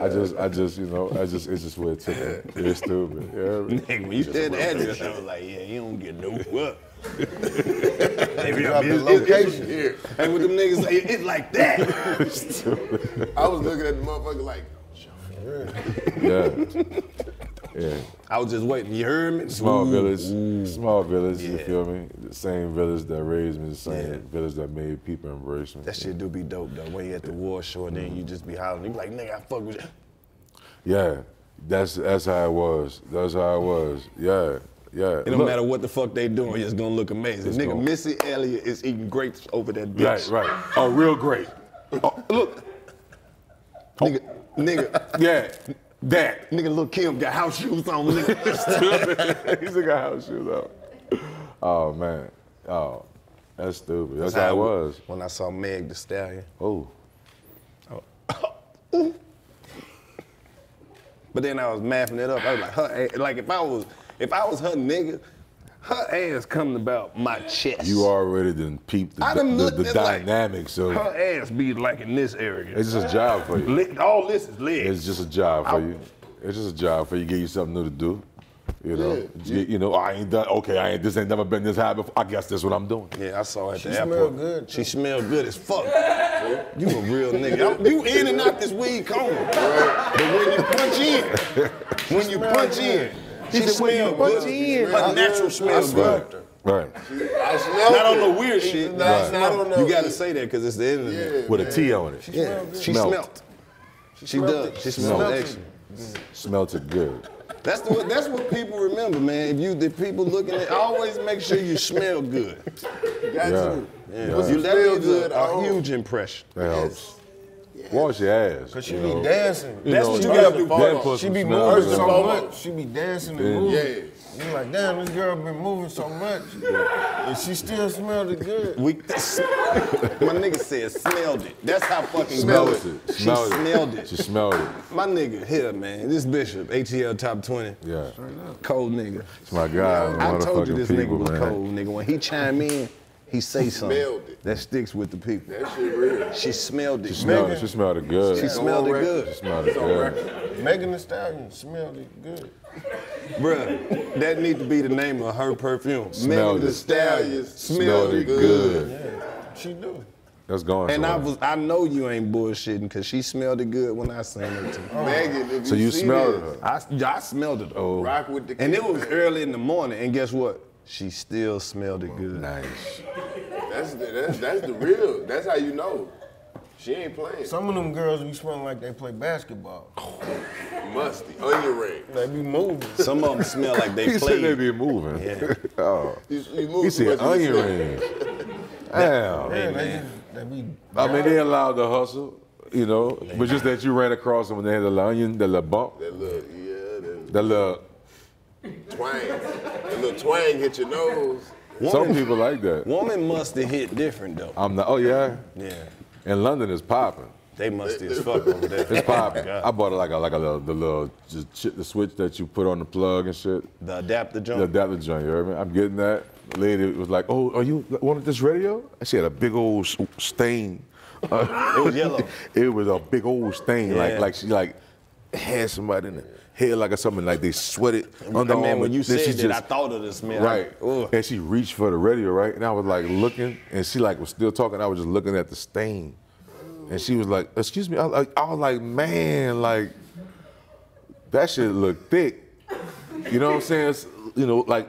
I just, I just, you know, I just, it's just what it took me. It's stupid. You know what I mean? Nigga, when you said that, I was like, yeah, you don't get no what. The location. Here, And with them niggas, say, it's like that. I was looking at the motherfucker like, Yeah. Yeah. I was just waiting. You heard me? Small Ooh, village, ooh. small village, you feel me? The same village that raised me, the same Yeah. village that made people embrace me. That shit do be dope though. When you at the war show and then you just be hollering, you be like, nigga, I fuck with you. Yeah. That's that's how it was. That's how it was. Yeah. Yeah. It don't Look- matter what the fuck they doing, it's gonna look amazing. Nigga, Missy Elliott is eating grapes over that bitch. Right, right. Oh, real grape. Oh, look. Oh. Nigga, nigga, Yeah. That. nigga, Lil Kim got house shoes on. Nigga. He's a got house shoes on. Oh man. Oh. That's stupid. That's, That's how it was. When I saw Meg the Stallion. Oh. But then I was mapping it up. I was like, her, eh, like if I was, if I was her nigga, her ass coming about my chest. You already done peeped the, I done the, looked the at like- dynamics of Her ass be like in this area. it's just a job for you. All this is legs. It's just a job for I- you. It's just a job for you. Get you something new to do. You know, Yeah. you, you know, I ain't done. Okay, I ain't. This ain't never been this high before. I guess that's what I'm doing. Yeah, I saw her at She the smell airport. good, She smelled good as fuck. You a real nigga. You in and out this weed coma. But when you punch in, when you punch in, she said, when you smell good. in. Her natural smell good. Right. I smelled Not on the weird shit. Nah, it's not on the- You gotta say that because it's the end of Yeah, With a man. T on it. Yeah, she Smelt. smelt. She smelt does. She She smelled smelt it. extra. Smelt it good. That's the that's what people remember, man. If you the people looking at, always make sure you smell good. Got Yeah. you. Yeah, Yeah. you Smell good, a, a huge impression. That helps. Wash your ass. Cause she you be know. dancing. That's know, what you gotta do. then She some be moving on it. so much. She be dancing and Yeah. moving. Yeah. You like, damn, this girl been moving so much, and she still smelled it good. We, my nigga said smelled it. That's how fucking Smelled good. it. She Smelled it. smelled it. She smelled it. My nigga here, man. This Bishop, ATL top 20. Yeah. Cold nigga. It's my guy. I told you this people, nigga was man. cold, nigga. When he chime in, he say something Smelled it. that sticks with the people. That shit real. She smelled it. She smelled it. She smelled it good. She smelled it good. She smelled it good. Megan Thee Stallion smelled it good. Bruh, that need to be the name of her perfume. Smelled Megan Thee. Stallion Smelled it good. good She do. It. That's going And I was, I know you ain't bullshitting because she smelled it good when I sang it to her. Oh. Megan, if So you see smelled this, her. I, I smelled it. Oh. Rock with the And it was early in the morning, and guess what? She still smelled it good. Nice. That's the, that's, that's the real. That's how you know. She ain't playing. Some of them girls be smelling like they play basketball. Musty. Onion ring. They be moving. Some of them smell like they He played. said they be moving. Yeah. oh. You, you He move too said onion the rings. Damn. Yeah, they, man. just- they be. I mean, they allowed the hustle, you know, but just that you ran across them when they had the onion, the little bump, That little, yeah, that the little. Twang. That little twang hit your nose. Some people like that. Woman must have hit different though. I'm not. Oh yeah. Yeah. In London, it's popping. They musty as fuck over there. It's popping. I bought it like a like a little, the little just shit, the switch that you put on the plug and shit. The adapter joint. The jump. adapter joint, you heard me? I'm getting that. The lady was like, "Oh, are you wanted this radio?" She had a big old s- stain. It was yellow. it was a big old stain, like Yeah. like she like had somebody in the head like or something, like they sweated under I mean, when you said that, I thought of this man. Right. Ugh. And she reached for the radio, right? And I was like looking, and she like was still talking. I was just looking at the stain. And she was like, excuse me. I, was like- I was like, man, like, that shit look thick. You know what I'm saying? It's, you know, like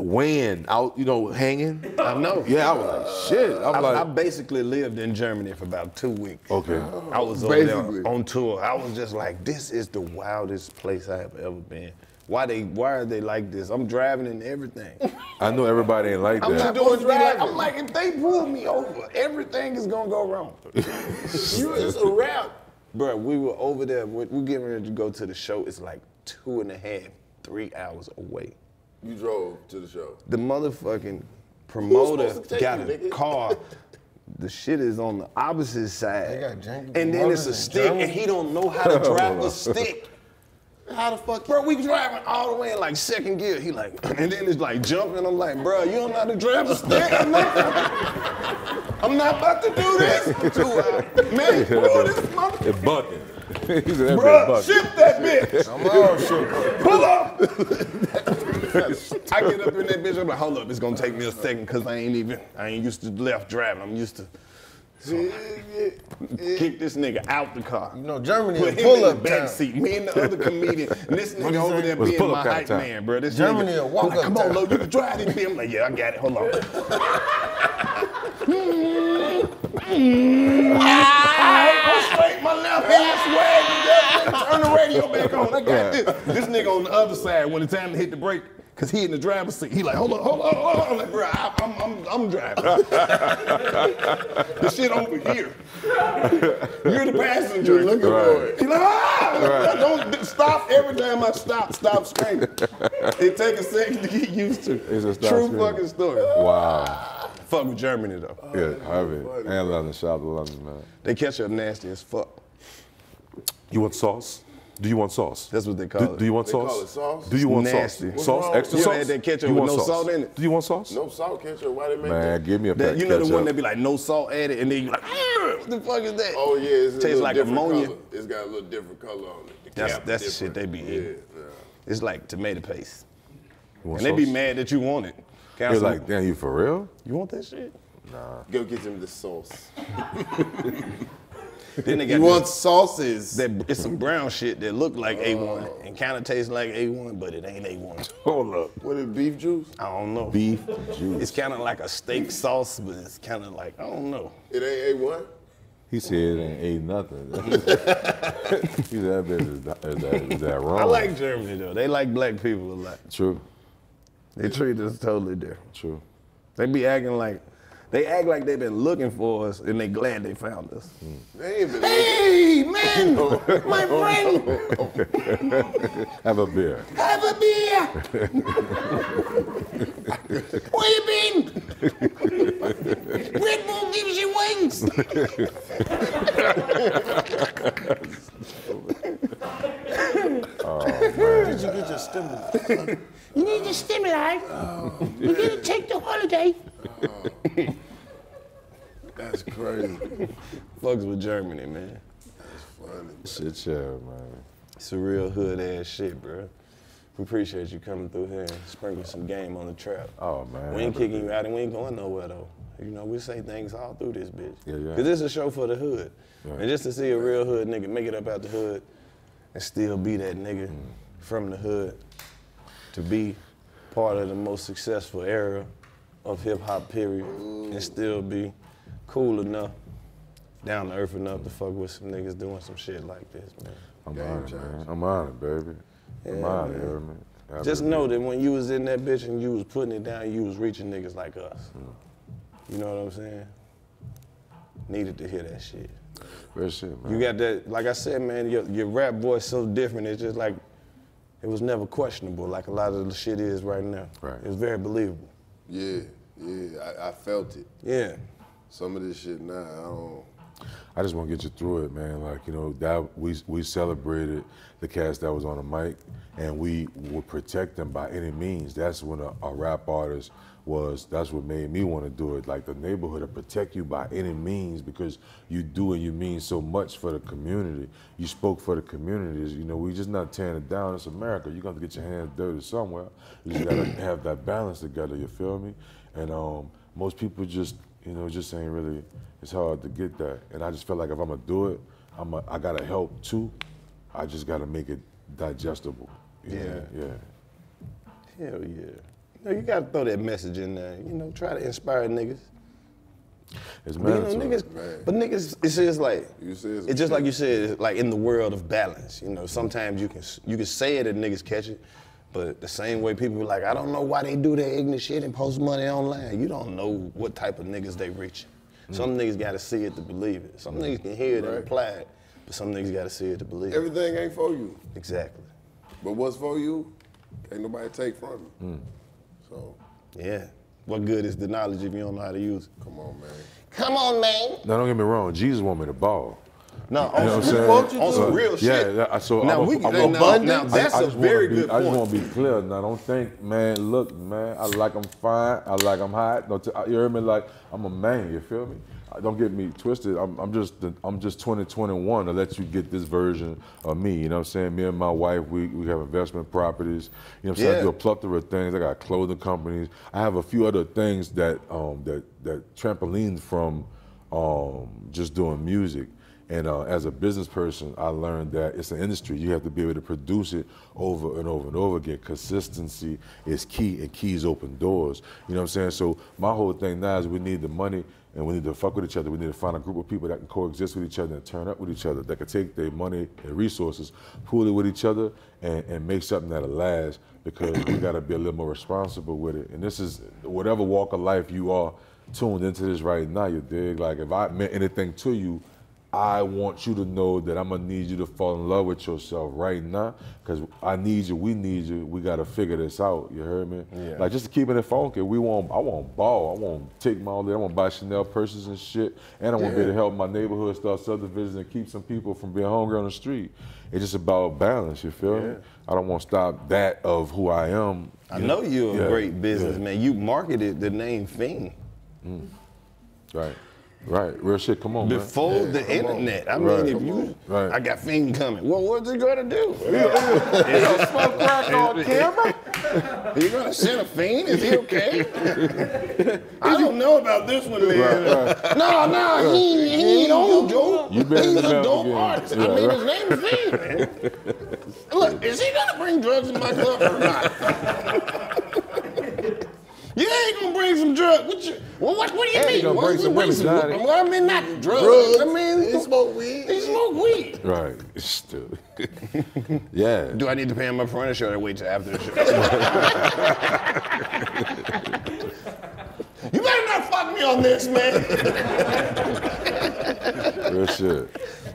weighing out, you know, hanging. I know. Yeah, I was like, shit. I was I, like, I basically lived in Germany for about two weeks. okay. I was over Basically. there on tour. I was just like, this is the wildest place I have ever been. Why they? Why are they like this? I'm driving and everything. I know everybody ain't like I'm that. just doing driving. I'm like, if they pull me over, everything is gonna go wrong. you it's a wrap. Bro, we were over there. We we getting ready to go to the show. It's like two and a half, three hours away. You drove to the show. The motherfucking promoter supposed to take got you, a nigga? car. The shit is on the opposite side. They got janky and then it's a in stick, Germany. and he don't know how to drive a stick. How the fuck? Bro, we driving all the way in like second gear. He like, and then it's like jumping. I'm like, bro, you don't know how to drive a stick. I'm not, I'm not about to do this for two hours. Man, pull this motherfucker. It bucking. He said that Bro, bitch bucking. shift that bitch. I'm all shook. Pull up. I get up in that bitch. I'm like, hold up, it's gonna take me a second because I ain't even, I ain't used to left driving. I'm used to. So, kick this nigga out the car. You know, Germany Put a him in pull the up back town. seat. Me and the other comedian. And this nigga over there being pull-up my kind of hype town. man, bro. This Germany nigga, a walk-up like, Come on, town. Lo, you can drive this bitch. I'm like, yeah, I got it. Hold on. I straight my left hand swag. Turn the radio back on. I got this. This nigga on the other side when it's time to hit the brake. Cause he in the driver's seat. He like, hold on, hold on, hold on. I'm like, bro, I, I'm, I'm, I'm driving. the shit over here. You're the passenger. Looking for it. He like, ah! Don't stop every time I stop. Stop screaming. It take a second to get used to. It's a True screaming. fucking story. Wow. Fuck with Germany though. Yeah, I Harvey. And London. Shout out to London, man. They catch up nasty as fuck. You want sauce? Do you want sauce? That's what they call do, it. Do you want They sauce? call it sauce? Do you want Nasty. sauce? What's sauce? wrong? Extra You sauce? ever had that ketchup you with no sauce? salt in it? Do you want sauce? No salt ketchup. Why they make Man, that? give me a That- pack you know the one that be like no salt added, and then you like, "Mm, what the fuck is that? Oh yeah, it's a Tastes little like different ammonia. Color. It's got a little different color on it. The That's cap that's the shit they be eating. yeah. It's like tomato paste, You want and they be mad that you want it. You're like, damn, you for real? you want that shit? Nah. Go get them the sauce. Then they got You want sauces? that it's some brown shit that look like A1 and kind of tastes like A1, but it ain't A1. Hold up. What is beef juice? I don't know. Beef juice. It's kind of like a steak sauce, but it's kind of like I don't know. It ain't A1? He said it ain't ate nothing. he said that bitch is that, is that, is that wrong. I like Germany though. They like black people a lot. True, They treat us totally different. true. They be acting like they act like they've been looking for us and they glad they found us. They ain't been Hey man, my friend, Have a beer. have a beer. Where you been? Red Bull gives you wings. oh, Did you get your stimulus? You need your to stimulate. Oh, You're gonna take the holiday. Oh. That's crazy. Fucks with Germany, man. That's funny. Bro. Shit, yeah, man. It's a real hood ass shit, bro. We appreciate you coming through here and sprinkling some game on the trap. Oh man. We ain't kicking you out and we ain't going nowhere though. You know, we say things all through this bitch. Yeah, yeah. Cause this is a show for the hood. Right. And just to see a real hood nigga make it up out the hood and still be that nigga Mm. from the hood, to be part of the most successful era of hip hop period and still be cool enough down to earth enough to fuck with some niggas doing some shit like this, man. I'm Game honored, changer. man. I'm honored, baby. I'm Yeah, honored, man. you hear me? Just know that when you was in that bitch and you was putting it down, you was reaching niggas like us. You know what I'm saying? Needed to hear that shit. Real shit, man. You got that, like I said, man, your, your rap voice so different. It's just like, it was never questionable like a lot of the shit is right now. Right. It was very believable. Yeah, yeah, I, I felt it. Yeah. Some of this shit now, I don't. I just want to get you through it, man. Like you know, that we we celebrated the cast that was on the mic, and we would protect them by any means. That's when a, a rap artist was. That's what made me want to do it. Like the neighborhood to protect you by any means because you do and you mean so much for the community. You spoke for the communities. You know, we just not tearing it down. It's America. You got to get your hands dirty somewhere. You just gotta have that balance together. You feel me? And um, most people just, you know, just ain't really. It's hard to get that. And I just feel like if I'm gonna do it, I'm a, I gotta help too. I just gotta make it digestible. you know? Yeah. Yeah. Hell yeah. You, know, you gotta throw that message in there. You know, try to inspire niggas. It's But, you know, mandatory. niggas, but niggas, it's just like You said some it's just like you said, it's like in the world of balance. You know, sometimes you can you can say it and niggas catch it, but the same way people be like, I don't know why they do that ignorant shit and post money online. You don't know what type of niggas they reaching. Mm. Some niggas gotta see it to believe it. Some niggas can hear it and Right. apply it, but some niggas gotta see it to believe it. Everything ain't for you. Exactly. But what's for you, ain't nobody take from you. Mm. So, Yeah. What good is the knowledge if you don't know how to use it? come on, man. Come on, man. Now don't get me wrong. Jesus want me to ball. No, You know what I'm on, some, on real shit. Yeah, so now I'm a- we I'm can, a- now, now I- that's I a very be- good I just want to be clear. Now, don't think, man. Look, man. I like I'm fine. I like I'm hot. Don't t- you hear me? Like I'm a man. You feel me? Uh, Don't get me twisted. I'm, I'm just I'm just 2021 to let you get this version of me. You know what I'm saying? Me and my wife, we, we have investment properties. You know what I'm saying? I do a plethora of things. I got clothing companies. I have a few other things that um, that that trampolined from um, just doing music. And uh, as a business person, I learned that it's an industry. You have to be able to produce it over and over and over again. Consistency is key, and keys open doors. You know what I'm saying? So my whole thing now is we need the money, and we need to fuck with each other. We need to find a group of people that can coexist with each other and turn up with each other. That can take their money and resources, pool it with each other, and, and make something that'll last. Because we got to be a little more responsible with it. And this is whatever walk of life you are tuned into this right now. You dig? Like if I meant anything to you. I want you to know that I'm gonna need you to fall in love with yourself right now, cause I need you, we need you. We gotta figure this out. You heard me? Yeah. Like just to keep it funky. We want, I want ball. I want take my own. I want buy Chanel purses and shit, and I want to be able to help my neighborhood start subdivisions and keep some people from being hungry on the street. It's just about balance. You feel me? I don't want to stop that of who I am. I know you're a Yeah, great yeah. businessman. You marketed the name Fiend mm. Right, right. Real shit. Come on, man. before the internet. I mean, Right. if you, Right. I got Fiend coming. Well, what's he gonna do? You gonna smoke crack on camera. you gonna send a Fiend? Is he okay? I don't know about this one, man. No, no, he, he ain't old, Joe. You He's the a metal dope game. artist. Yeah, I mean, right. his name is Fiend, man. Look, is he gonna bring drugs in my club or not? You ain't gonna bring some drugs. What, you, well, what, what do you mean? gonna What- bring some what- women, what- Johnny. Well, I mean, not drugs. Drugs. I mean, He smoke weed. He smoke weed. Right. Stupid. yeah. Do I need to pay him up front or should I wait till after the show? you better not fuck me on this, man. Real shit.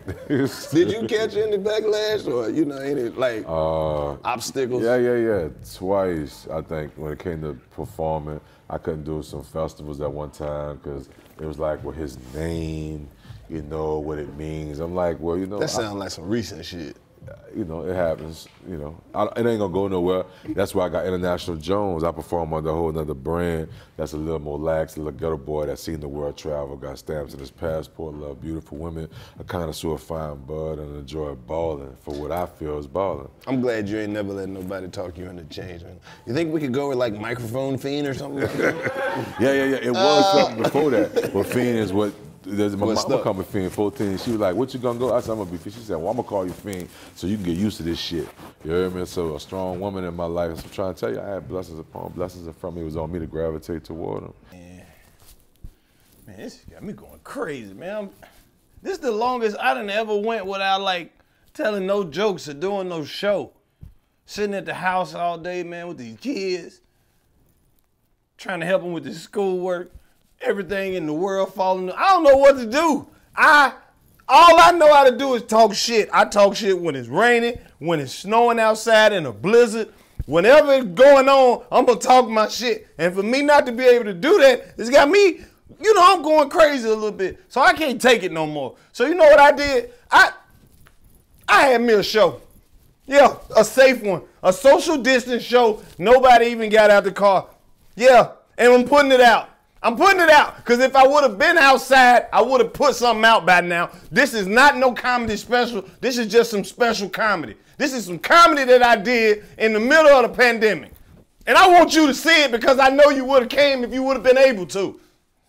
Did you catch any backlash or you know any like Uh, obstacles? yeah, yeah, yeah. Twice, I think, when it came to performing, I couldn't do some festivals at one time because it was like, well, his name, you know, what it means. I'm like, well, you know, That sounds like some recent shit. You know, it happens. You know, I, it ain't gonna go nowhere. That's why I got International Jones. I perform under a whole nother brand that's a little more lax, a little ghetto boy that's seen the world travel, got stamps in his passport, love beautiful women, a connoisseur of fine bud, and enjoy balling for what I feel is balling. I'm glad you ain't never let nobody talk you into change, man. You think we could go with like microphone fiend or something like that? Yeah, yeah, yeah. It was uh, something before that, but Fiend is what. There's my What's mama up? called me Fiend 14. She was like, "What you gonna go?" I said, "I'm gonna be." Fiend." She said, "Well, I'm gonna call you Fiend so you can get used to this shit." You hear me? So a strong woman in my life. So I'm trying to tell you, I had blessings upon blessings, and from me it was on me to gravitate toward them. Man, this got me going crazy, man. I'm, This is the longest I done ever went without like telling no jokes or doing no show. Sitting at the house all day, man, with these kids, trying to help them with their schoolwork, everything in the world falling. I don't know what to do. I all I know how to do is talk shit. I talk shit when it's raining, when it's snowing outside in a blizzard. Whenever it's going on, I'm gonna talk my shit. And for me not to be able to do that, it's got me, you know, I'm going crazy a little bit. So I can't take it no more. So you know what I did? I I had me a show. Yeah, a safe one. A social distance show. Nobody even got out the car. Yeah, and I'm putting it out. I'm putting it out because if I would have been outside, I would have put something out by now. This is not no comedy special. This is just some special comedy. This is some comedy that I did in the middle of the pandemic. And I want you to see it because I know you would have came if you would have been able to.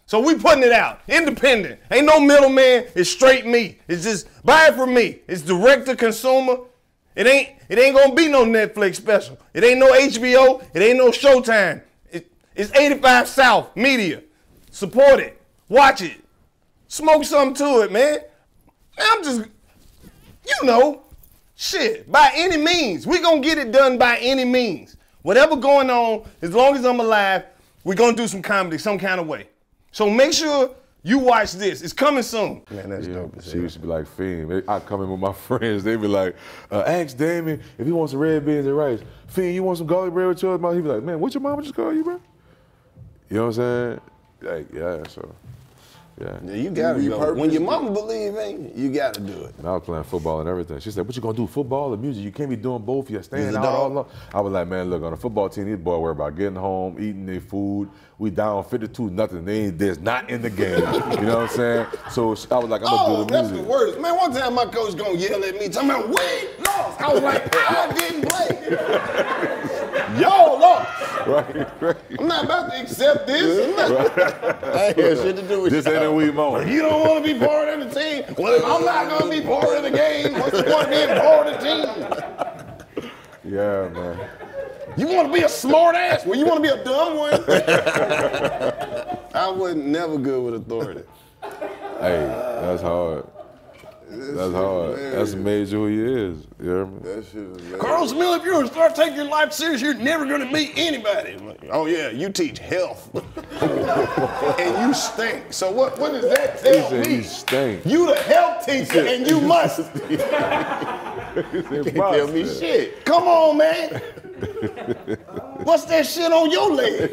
So we putting it out, independent. Ain't no middleman. It's straight me. It's just buy it from me. It's direct to consumer. It ain't it ain't gonna be no Netflix special. It ain't no HBO. It ain't no Showtime. It, it's 85 South Media. Support it. Watch it. Smoke something to it, man. I'm just, you know, shit. By any means, we gonna get it done by any means. Whatever going on, as long as I'm alive, we gonna do some comedy some kind of way. So make sure you watch this. It's coming soon. Man, that's Yeah, dope she hell. used to be like Fiend. I come in with my friends. They be like, uh, "Ask Damon if he wants some red beans and rice." Fiend, you want some garlic bread with yours? He be like, "Man, what your mama just call you, bro?" You know what I'm saying? Like, yeah. So, yeah. Yeah, you gotta You go. When your mama believe in you, you gotta do it. And I was playing football and everything. She said, "What you gonna do? Football or music? You can't be doing both. You're staying out all along." I was like, "Man, look on the football team. These boys worry about getting home, eating their food. We down 52 nothing. They ain't there's not in the game. you know what I'm saying? So I was like, I'm Oh, gonna do the that's music. the worst. Man, one time my coach gonna yell at me, talking about, we lost. I was like, I didn't play. Y'all lost. Right, right. I'm not about to accept this. I ain't got shit to do with This y'all. ain't a we moment. You don't want to be part of the team. Well, if I'm not gonna be part of the game, what's the point of being part of the team? Yeah, man. You want to be a smart ass? Well, you want to be a dumb one? I was never good with authority. Hey, that's hard. That's hard. That's made you who he is. You hear me? That shit is hilarious. Karlous Miller, if you're gonna start taking your life serious, you're never gonna meet anybody. Like, oh yeah, you teach health, and you stink. So what? What does that He tell said me? he stink. You the health teacher, and you must He said, tell me "Bastard." shit. Come on, man. What's that shit on your leg?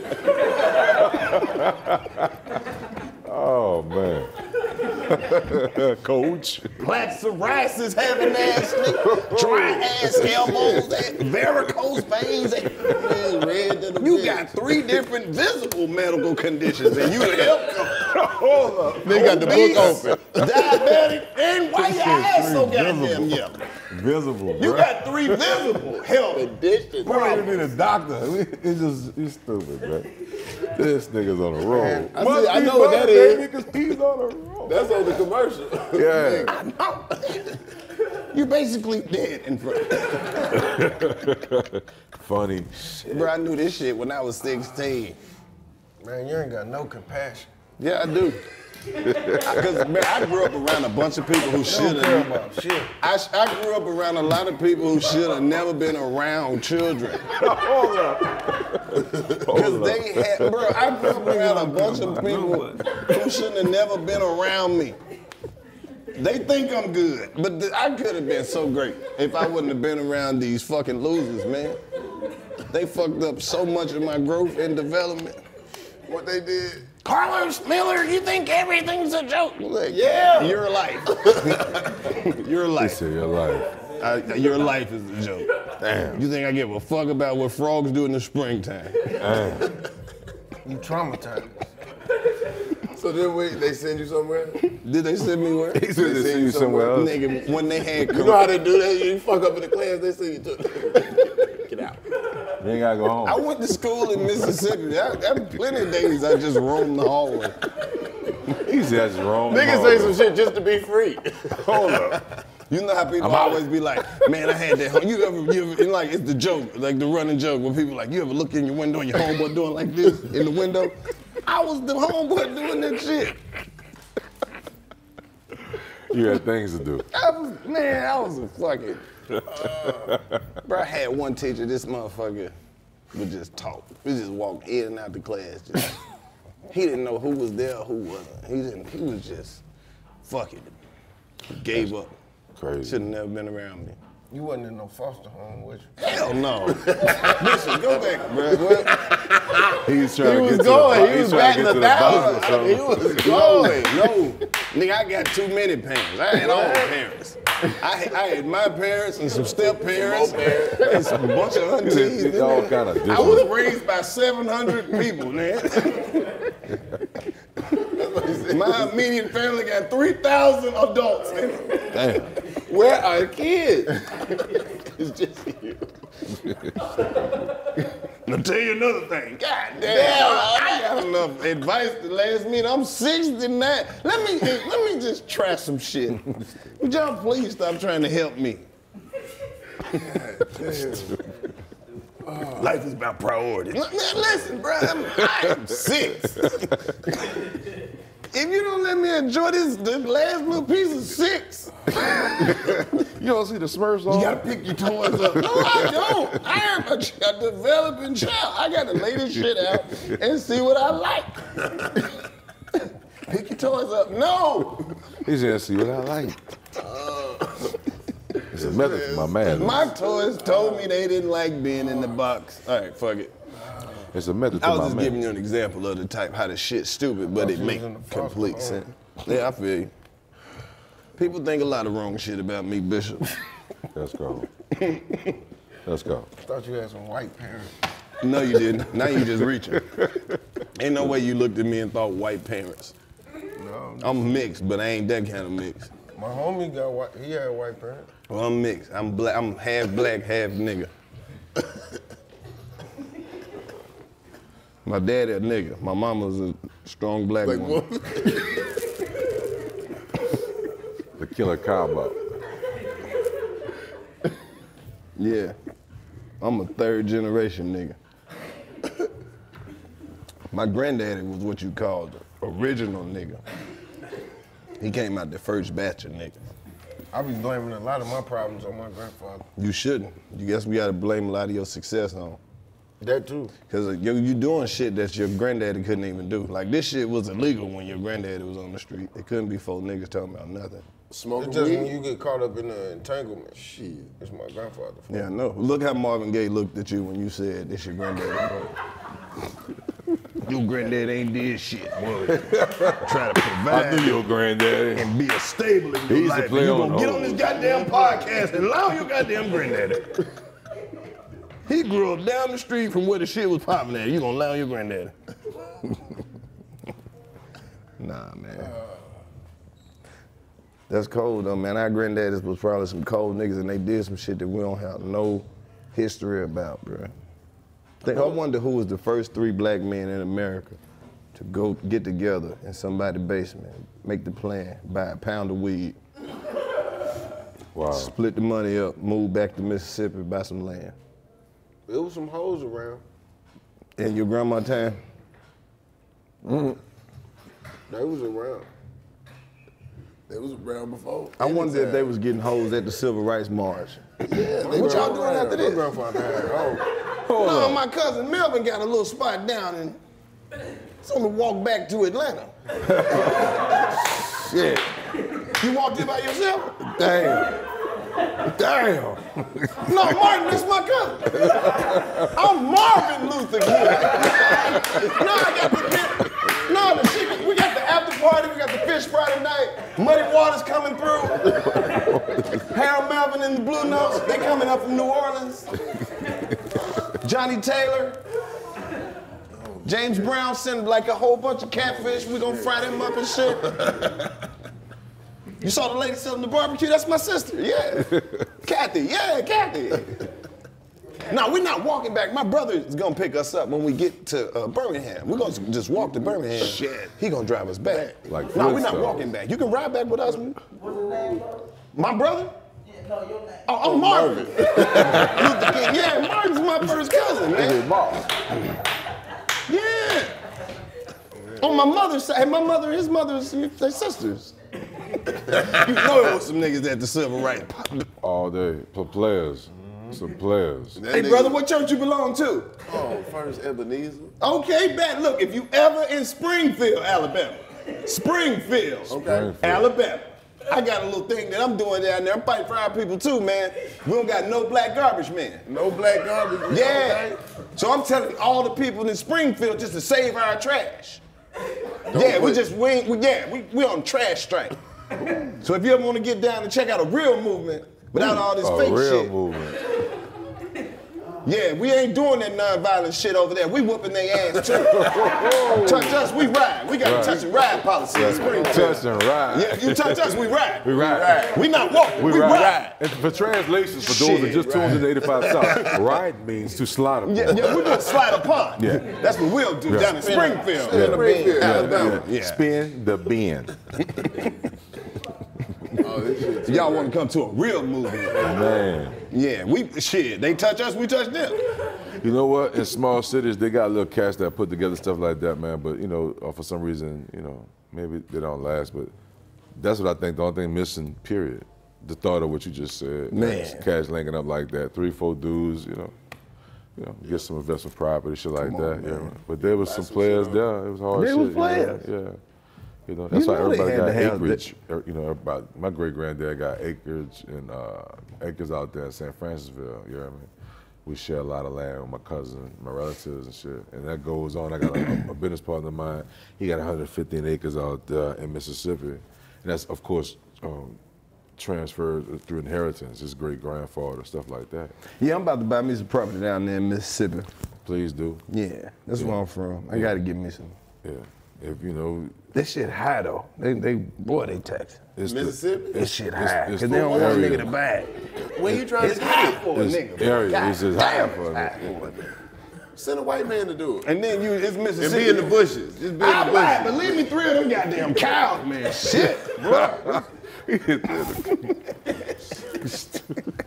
Oh man. Coach. Black psoriasis having nasty, dry ass elbows, varicose veins. And, Man, red you got three different visible medical conditions, and you the health coach. They got the book open. Diabetic, and why your ass so goddamn yellow? Visible, You bro. got three visible health conditions. Bro, you need a doctor. It's just, you stupid, man. This nigga's on the road. I see- I know what that is. Because he's on the road. That's on the commercial. Yeah. You're basically dead in front. Funny. Bro, I knew this shit when I was 16. Man, you ain't got no compassion. Yeah, I do. Because man, I grew up around a bunch of people who should have. I, I grew up around a lot of people who should have never been around children. Hold up. Because they had, bro, I grew up around a bunch of people who shouldn't have never been around me. They think I'm good, but th- I could have been so great if I wouldn't have been around these fucking losers, man. They fucked up so much of my growth and development. What they did? Karlous Miller, you think everything's a joke? Like, yeah, your life. your He life. said your life. Uh, your life is a joke. Damn. You think I give a fuck about what frogs do in the springtime? Damn. You traumatized. So then wait, they send you somewhere? Did they send me where? He said they send, you somewhere else. Nigga, when they had You know how they do that? You fuck up in the class, they send you to. Get. You ain't gotta go home. I went to school in Mississippi. I, I plenty of days I just roamed the hallway. He said that's wrong. Niggas say some shit just to be free. Hold up. You know how people I'm out. always be like, man, I had that. home-" You ever, you ever, and like it's the joke, like the running joke, when people like, you ever look in your window and your homeboy doing like this in the window? I was the homeboy doing that shit. You had things to do. I was, man, I was a fucking. bro, I had one teacher, this motherfucker would just talk. We just walked in and out the class. Just, he didn't know who was there, who wasn't. He didn't. He was just, fuck it. Gave up. Crazy. Should have never been around me. You wasn't in no foster home, was you? Hell no. Listen, go back, bro. What? He's trying He to was get going. to the, he he's was trying to batting get to a the thousand. He was going. No, nigga, I got too many parents. I had all parents. I had, I had my parents and some step parents and some bunch of aunties. All kind of I was raised by 700 people, man. my immediate family got 3,000 adults in it. Damn. Where are the kids? it's just you. I'll tell you another thing. God damn, I got enough advice to last me. I'm 69. Let me let me just try some shit. Would y'all please stop trying to help me? Life is about priorities. Man, listen, bro, I'm, I'm six. if you don't let me enjoy this, this last little piece of six, You don't see the Smurfs on? you gotta pick your toys up. No, I don't. I am a, a developing child. I gotta lay this shit out and see what I like. pick your toys up. No. He's gonna see what I like. Uh, It's a method for my man. My toys told me they didn't like being in the box. All right, fuck it. It's a method I was just man. giving you an example of the type how the shit's stupid, but oh, it she was make in the foster complete sense. Yeah, I feel you. People think a lot of wrong shit about me, Bishop. Let's go. Let's go. thought you had some white parents. No, you didn't. Now you just reaching. Ain't no way you looked at me and thought white parents. No, I'm mixed, but I ain't that kind of mixed. My homie got white. He had white parents. Well, I'm mixed. I'm black. I'm half black, half nigga. My daddy a nigga. My mama's a strong black Like, woman. what? The killer combo. Yeah. I'm a third generation nigga. My granddaddy was what you called the original nigga. He came out the first batch of niggas. I be blaming a lot of my problems on my grandfather. You shouldn't. You guess we gotta blame a lot of your success on. That too. Cause uh, you you doing shit that your granddaddy couldn't even do. Like this shit was illegal when your granddaddy was on the street. It couldn't be four niggas talking about nothing. Smoking It's just when you get caught up in the entanglement. Shit. It's my grandfather. Yeah, I know. Look how Marvin Gaye looked at you when you said this your granddaddy. your granddad ain't did shit, boy. Try to provide. I knew your granddaddy. and be a stable in your to life. play And you on gonna get on this goddamn podcast and allow your goddamn granddaddy. he grew up down the street from where the shit was popping at. You gonna allow your granddaddy? nah, man. That's cold though, man. Our granddaddies was probably some cold niggas and they did some shit that we don't have no history about, bro. Think, I wonder who was the first three black men in America to go get together in somebody's basement, make the plan, buy a pound of weed, Wow. split the money up, move back to Mississippi, buy some land. There was some hoes around. In your grandma time? Mm. They was around. They was around before. I wonder if they was getting hoes at the Civil Rights March. Yeah, What y'all doing after My this? grandfather had hoes. No, my cousin Melvin got a little spot down and it's on the walk back to Atlanta. Shit. You walked in by yourself? Damn. Damn. No, Martin, that's my cousin. I'm Marvin Luther King. no, I got the kid. No, the chicken. We got the after party. We got the fish Friday night. Muddy Waters coming through. Harold Melvin and the Blue Notes. They coming up from New Orleans. Johnnie Taylor. James Brown sent like a whole bunch of catfish. We gonna fry them up and shit. You saw the lady selling the barbecue? That's my sister. Yeah. Kathy. Yeah, Kathy. No, we're not walking back. My brother is gonna pick us up when we get to uh, Birmingham. We're gonna just walk to Birmingham. Shit. He gonna drive us back. Like no, we're not walking back. You can ride back with us. What's his name, bro? My brother? Yeah, no, your name. Oh, I'm Marvin. Luther Yeah, Martin's my first cousin, man. Yeah. On my mother's side, my mother, his mother's, they sisters. you know it was some niggas at the civil rights. All day. For players. Some players. Hey, nigga- brother, what church you belong to? Oh, first Ebenezer. Okay, bet. Look, if you ever in Springfield, Alabama, Springfield, Springfield. Alabama, I got a little thing that I'm doing down there. I'm fighting for our people too, man. We don't got no black garbage men. No black garbage. Yeah. So I'm telling all the people in Springfield just to save our trash. yeah, we just we, we yeah we we on trash strike. so if you ever want to get down and check out a real movement without all this A fake real shit, movement. Yeah, we ain't doing that nonviolent shit over there. We whooping their ass too. touch us, we ride. We got Right. a touch and ride policy in Springfield. Touch and ride. Yeah, you touch us, we ride. We ride. We not walking, we, We ride. ride. And for translations, for those that just tuned in to 85 South, ride means to slaughter. Yeah, yeah, we do slide a pond. Yeah. That's what we'll do Yeah. down in Springfield. Spin the bean. Yeah, Alabama. yeah. Spin the bin. Oh. Y'all want to come to a real movie. Man. Yeah, we shit. They touch us, we touch them. You know what? In small cities, they got little cats that put together stuff like that, man. But you know, uh, for some reason, you know, maybe they don't last. But that's what I think. The only thing missing, period. The thought of what you just said. Man. cats linking up like that, three, four dudes. You know, you know, get some investment property, shit like that. yeah. But there was some players there. It was hard They shit. was you know? players. Yeah. You know, that's You why know everybody got to have the- acreage. Er, You know, everybody. My great granddad got acreage and uh, acres out there in San Francisville. You know what I mean? We share a lot of land with my cousin, my relatives and shit. And that goes on. I got a, a business partner of mine. He got 115 acres out there in Mississippi, and that's of course um, transferred through inheritance. His great grandfather, stuff like that. Yeah, I'm about to buy me some property down there in Mississippi. Please do. Yeah, that's where I'm from. I gotta get me some. Yeah. If you know, This shit high though. They, they, boy, they tax. it's the- Mississippi? That shit it's- high. it's Cause they don't want a nigga to buy it. Where you trying It's to high get it? for a nigga. area. God It's just high for a nigga. for a nigga. Send a white man to do it. And then you, it's Mississippi. And be in the bushes. Just be in the I buy it, bushes. believe me, three of them goddamn cows, man. Shit, bro.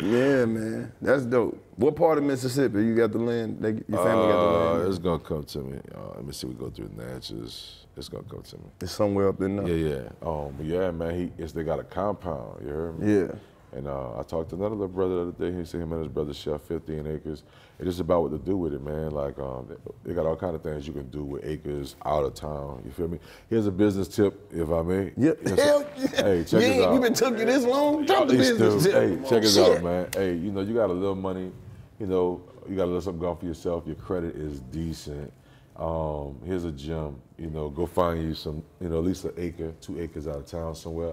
yeah, man. That's dope. What part of Mississippi you got the land? They, your family got the Uh, land? it's gonna come to me. Uh, let me see. We go through Natchez. It's gonna come to me. It's somewhere up in there. Yeah, yeah. Um, yeah, man. He, it's, they got a compound. You heard me? Yeah. And uh, I talked to another little brother the other day. He said him and his brother share 15 acres. It's just about what to do with it, man. Like um, they, got all kind of things you can do with acres out of town. You feel me? Here's a business tip, if I may. Yeah. Hell yeah. Hey, check you this out. even took you this long? Drop the business tip. Hey, check this out, man. Hey, you know, you got a little money, you know, you got a little something going for yourself. Your credit is decent. Um, here's a gym, you know, go find you some, you know, at least an acre, two acres out of town somewhere.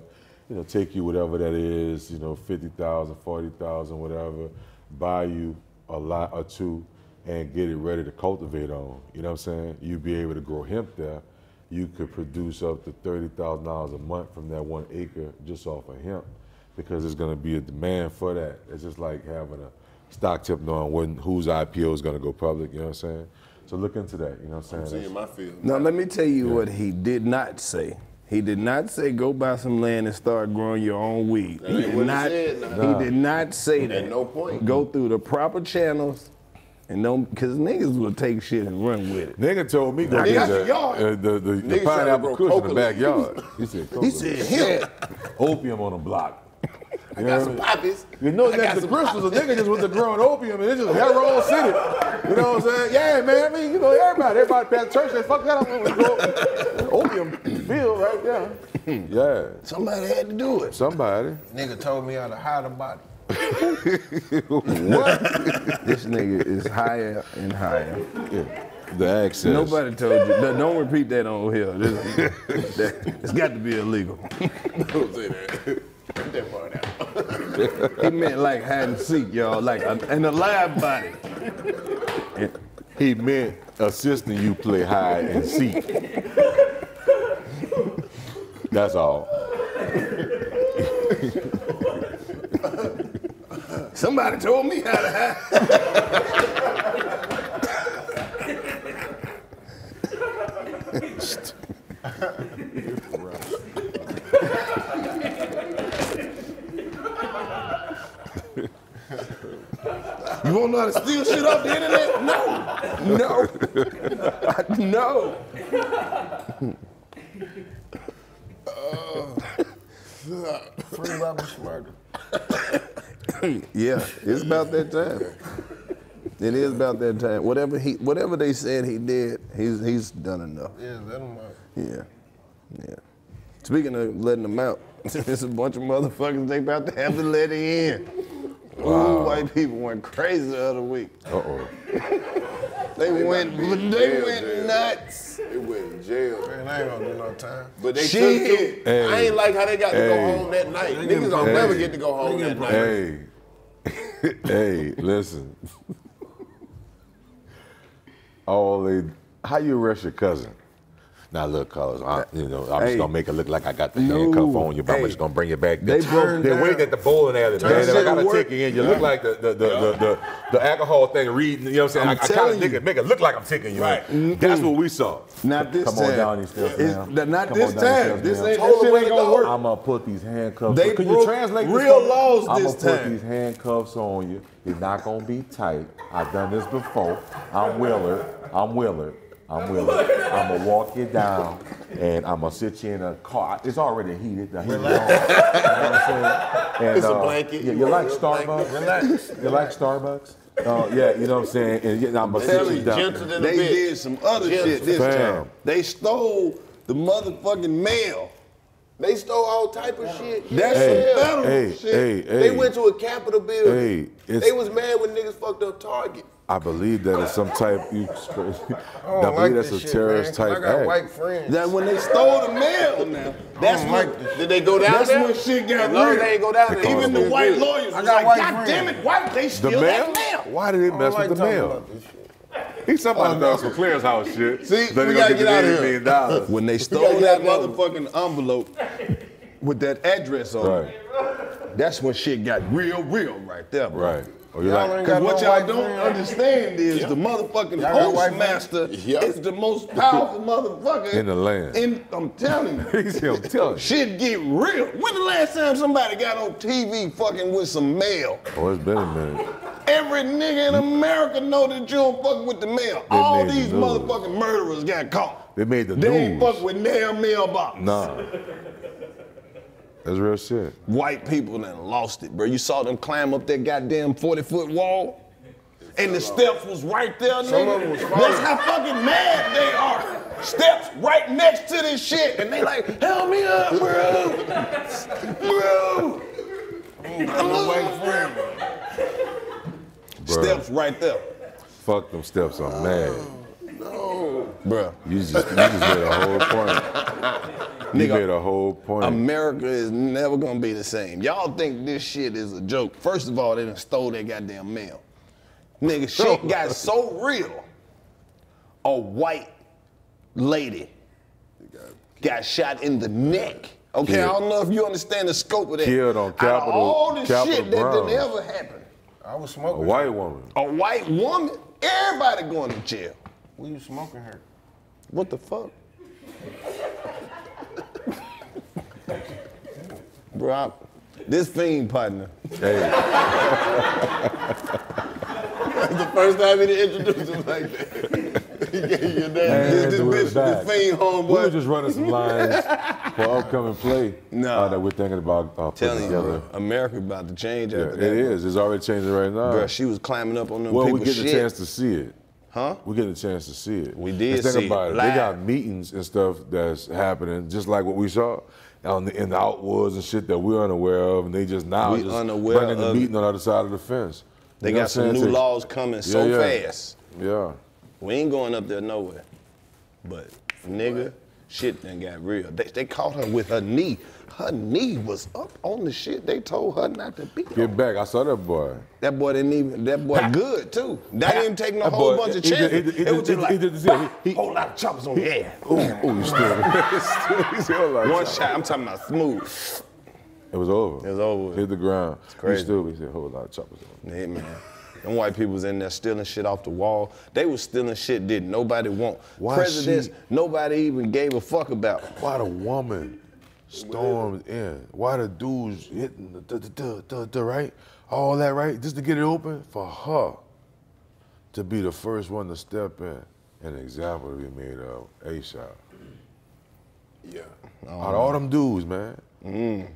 You know, take you whatever that is, you know, 50,000, 40,000, whatever. Buy you a lot or two and get it ready to cultivate on. You know what I'm saying? You'd be able to grow hemp there. You could produce up to $30,000 a month from that one acre just off of hemp because there's going to be a demand for that. It's just like having a stock tip knowing when whose IPO is going to go public. You know what I'm saying? So look into that. You know what I'm I'm saying? seeing my field. Now let me tell you what he did not say. He did not say go buy some land and start growing your own weed. He did what he not. He did not say that. At no point. Go through the proper channels, and don't because niggas will take shit and run with it. Nigga told me Now, that got uh, the uh, the, the, the Niggas trying to pineapple grow kush in the backyard. He said, He coca. said him. opium on the block. I got some poppies. You know, I next got to crystals, a nigga just went to growing opium and it's just heroin city. You know what I'm saying? Yeah, man. I mean, you know, everybody, everybody past church, they fuck that up when we go. Opium field right there. Hmm. Yeah, Somebody had to do it. somebody. Nigga told me how to hide a body. What? this nigga is higher and higher. Yeah. The access. Nobody told you. No, Don't repeat that on here. This, that, it's got to be illegal. Don't say that. Cut that part out. He meant like hide and seek, y'all, like a, an alive body. He meant assisting you play hide and seek. That's all. Somebody told me how to hide. You want to know how to steal shit off the internet? No. No. no. Free Robert Smart. yeah, it's about that time. It is about that time. Whatever he, whatever they said he did, he's he's done enough. Yeah, let him out. Yeah, yeah. Speaking of letting them out, there's a bunch of motherfuckers they about to have to let in. Ooh, white people went crazy the other week. Uh oh. They went, they jail, went jail. nuts. They went in jail. Man, I ain't gonna do no time. But they Shit. took them. I ain't like how they got to Hey. go home that night. They Niggas getting don't paid. never get to go home They that getting night. Hey, hey, listen. All they, how you arrest your cousin? Now look, cuz I, you know, I'm Hey. just gonna make it look like I got the No. handcuff on you, but I'm just gonna bring you back. They They're, broke they're down. waiting at the bowling alley, man. That If I got shit a work. ticket in, you look like the the the, the, the, the alcohol thing reading. You know what I'm saying? I'm I, I kind telling of make you. it, make it look like I'm taking you. Right. in. That's what we saw. Not this Come time. on down these steps, It's- not Come this on time. steps, This ain't Told that them shit ain't gonna work. I'm gonna put these handcuffs. They Can broke you translate real for me? laws I'm this gonna put these handcuffs on you. They're not gonna be tight. I've done this before. I'm Willard. I'm Willard. I'm Willard. I'm gonna walk you down, and I'm gonna sit you in a car. It's already heated. The heat is on. You know what I'm saying? And, It's a uh, blanket. You, you like It's a blanket. Starbucks? Relax. You like Starbucks? Uh, yeah, you know what I'm saying. And yeah, I'm gonna sit you you, down. gentle than a They bitch. did some other Gentle. shit this Fam. time. They stole the motherfucking mail. They stole all type of shit. That's Hey, some federal hey, shit. hey, They went to a Capitol building. Hey, they was mad when niggas fucked up Target. I believe that is some type. You, I, I believe like that's a shit, terrorist man, 'cause type I got act. white friends. That when they stole the mail now, that's don't when, like Did they go down that's there? That's when shit got As long as real. they ain't go down there. Even the white good. lawyers I was got like, white God friends. damn it, why would they The steal mail? that mail? Why did they I don't mess like with the mail? about. He's somebody done some clearance house shit. See, Then we gotta gonna get out of here. million dollars. When they stole that motherfucking envelope with that address on it, that's when shit got real, real right there, bro. right. Oh, you Y'all like? ain't Because got what no y'all don't friends. understand is the motherfucking white postmaster Yeah. is the most powerful motherfucker In the land. In, I'm telling you. He's him telling. Shit get real. When the last time somebody got on TV fucking with some mail? Oh, it's been a minute. Every nigga in America know that you don't fuck with the mail. All made the these motherfucking murderers got caught. They made the They ain't fuck with their mailbox. Nah. That's real shit. White people done lost it, bro. You saw them climb up that goddamn 40 foot wall? And the steps was right there, nigga. of them was That's how fucking mad they are. Steps right next to this shit. And they like, help me up, bro. bro. No white friends. Bruh. Steps right there. Fuck them steps. I'm mad. Bro. You just, you just made a whole point. You Nigga, made a whole point. America is never gonna be the same. Y'all think this shit is a joke. First of all, they done stole their goddamn mail. Nigga, shit got so real. A white lady got shot in the neck. Okay, I don't know if you understand the scope of that. Killed on Out of Capitol- all the Capitol shit that grounds. didn't ever happen. I was smoking. a white woman. A white woman, everybody going to jail. We was smoking her. What the fuck? Bro, I- this fiend partner. Hey, the first time he didn't him like that. he gave you your name. This, this bitch, back. this fiend we were homeboy. just running some lines for upcoming play Nah. uh, that we're thinking about uh, putting Telling together. you, America about to change Yeah, after it that. is. It's already changing right now. Bro, she was climbing up on them well, we people's get a chance to see it. Huh? We get a chance to see it. We did And think see about it. live. They got meetings and stuff that's happening, just like what we saw on the, in the outwoods and shit that we're unaware of, and they just now We just unaware bringing the meeting on the other side of the fence. They You got some new? Laws coming so Yeah, yeah. fast. Yeah. We ain't going up there nowhere. But nigga, shit done got real. They, they caught her with her knee. Her knee was up on the shit. They told her not to be. Get back. I saw that boy. That boy didn't even. That boy good too. That didn't take no That whole boy, bunch of chances. did- he It was did- just he like yeah, he- whole lot of choppers on your head. Ooh, ooh, you still. He still like One shot. I'm talking about smooth. It was over. It was over. Hit the ground. It's crazy. He still, he said, hold on, choppers on. Yeah, man. Them white people was in there stealing shit off the wall. They was stealing shit did nobody want. Why Presidents, she- nobody even gave a fuck about. Why the woman stormed in? Why the dudes hitting the, the, the, the, the right? All that right? Just to get it open? For her to be the first one to step in. An example to be made of ASAP. Yeah. Out of all them dudes, man. Mm.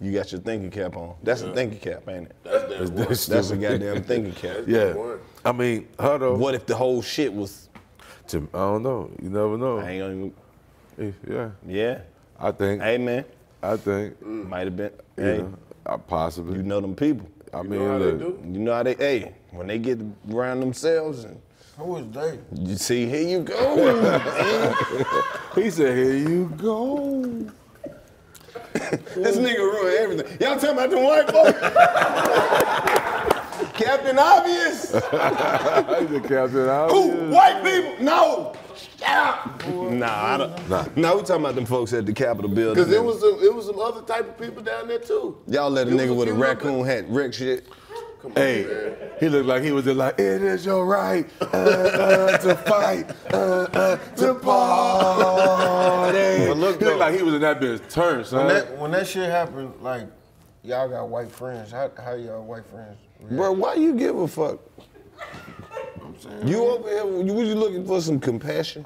You got your thinking cap on. That's a thinking cap, ain't it? That's damn That's- that's- That's a goddamn thinking cap. Yeah. one. I mean, her though. What if the whole shit was? To, I don't know. You never know. I ain't gonna. Yeah. Yeah. I think. Hey man, I think. might have been. You Hey, know, uh, possibly. you know them people. I You mean, know how they look, do? You know how they. Hey, when they get around themselves, and Who is they? you see, here you go. he said, "Here you go." This nigga ruined everything. Y'all talking about the white folks? Captain Obvious? He's a captain. out Who? White people? No. Shut up. nah, I don't. Nah. nah, we talking about them folks at the Capitol building. Because it was some, it was some other type of people down there too. Y'all let a It was nigga with a raccoon hat wreck shit. Come on, Hey, man. he looked like he was just like, it is your right uh, uh, to fight, uh, uh, to party. But look, he looked like he was in that bitch turn, son. When that, when that shit happened, like, y'all got white friends. How, how y'all white friends? react? Bro, why you give a fuck? You over here, you, was you looking for some compassion?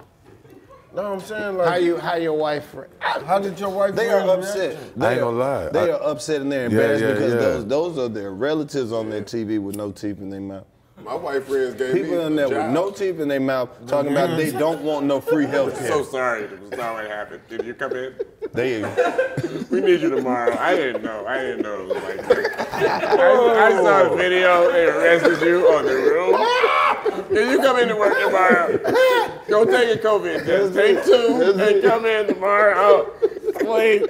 No, I'm saying like, How you, how your wife? how did your wife? They are upset. They I ain't are- gonna lie. They I- are upset and they're Yeah, embarrassed yeah, because yeah. those those are their relatives on their TV with no teeth in their mouth. My white friends gave People me in there with no teeth in their mouth talking about they don't want no free health care. So sorry, it was not what happened. Did you come in? They We need you tomorrow. I didn't know. I didn't know it was like that. I, I saw a video. They arrested you on the room. Can you come in to work tomorrow? Go take a COVID test. Take two and come in tomorrow. Oh, wait.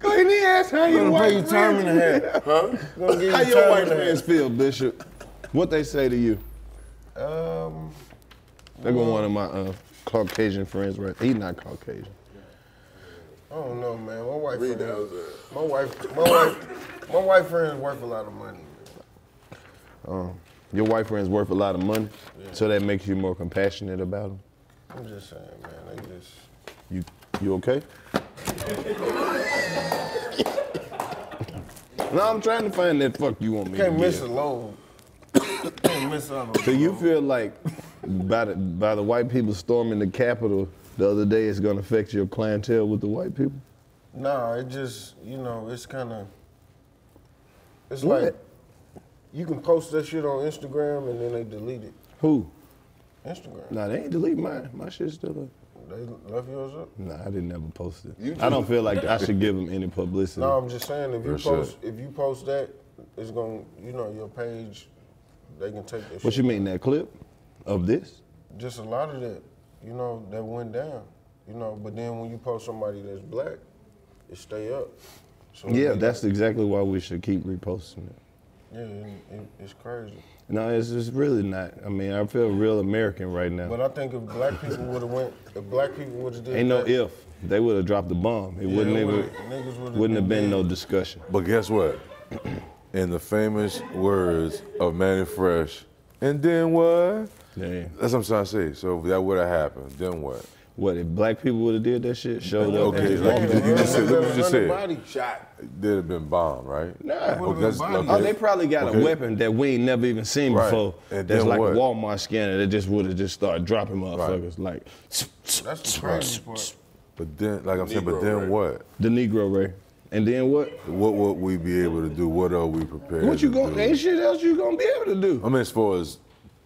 Go ahead and ask how your Gonna pay you white time and friends, a half. Huh? Gonna give how your time white and a half. friends feel, Bishop. What they say to you? Um, There go one of my uh, Caucasian friends right. He's not Caucasian. I don't know, man. My wife, Read friends, my wife, my wife, my wife friends worth a lot of money. Um, your wife friend's worth a lot of money, so that makes you more compassionate about them. I'm just saying, man. They just. You you okay? no, I'm trying to find that fuck you want me Can't to miss a load. So you feel like by the by the white people storming the Capitol the other day, it's gonna affect your clientele with the white people? Nah, it just, you know, it's kind of. It's What? like you can post that shit on Instagram and then they delete it. Who? Instagram. Nah, they ain't delete mine. My shit's still up. They left yours up. Nah, I didn't ever post it. You I don't feel like I should give them any publicity. No, I'm just saying if you For sure. post if you post that, it's gonna you know your page, they can take that. What shit. you mean that clip of this? Just a lot of that, you know, that went down. You know, but then when you post somebody that's black, it stay up. So Yeah, they- that's exactly why we should keep reposting it. yeah, it, it, it's crazy. No, it's just really not. I mean, I feel real American right now. But I think if black people would have went, if black people would have did Ain't no that, if. They would have dropped the bomb. It wouldn't it even would've- niggas would've wouldn't have been been no discussion. But guess what? In the famous words of Mannie Fresh, and then what? Yeah. That's what I'm trying to say. So if that would have happened, then what? What if black people would have did that shit? Showed up. Okay, and- like you, you just said, look what you just said. Body. Shot. They'd have been bombed, right? Nah. Oh, that's- body. Oh, they probably got Okay. a weapon that we ain't never even seen Right. before. And that's like what? a Walmart scanner that just would have just started dropping motherfuckers. Like That's the crazy part. But then, like I'm saying, but then right? what? the Negro Ray. And then what? What would we be able to do? What are we prepared What you gonna? do? Ain't shit else you gonna be able to do? I mean, as far as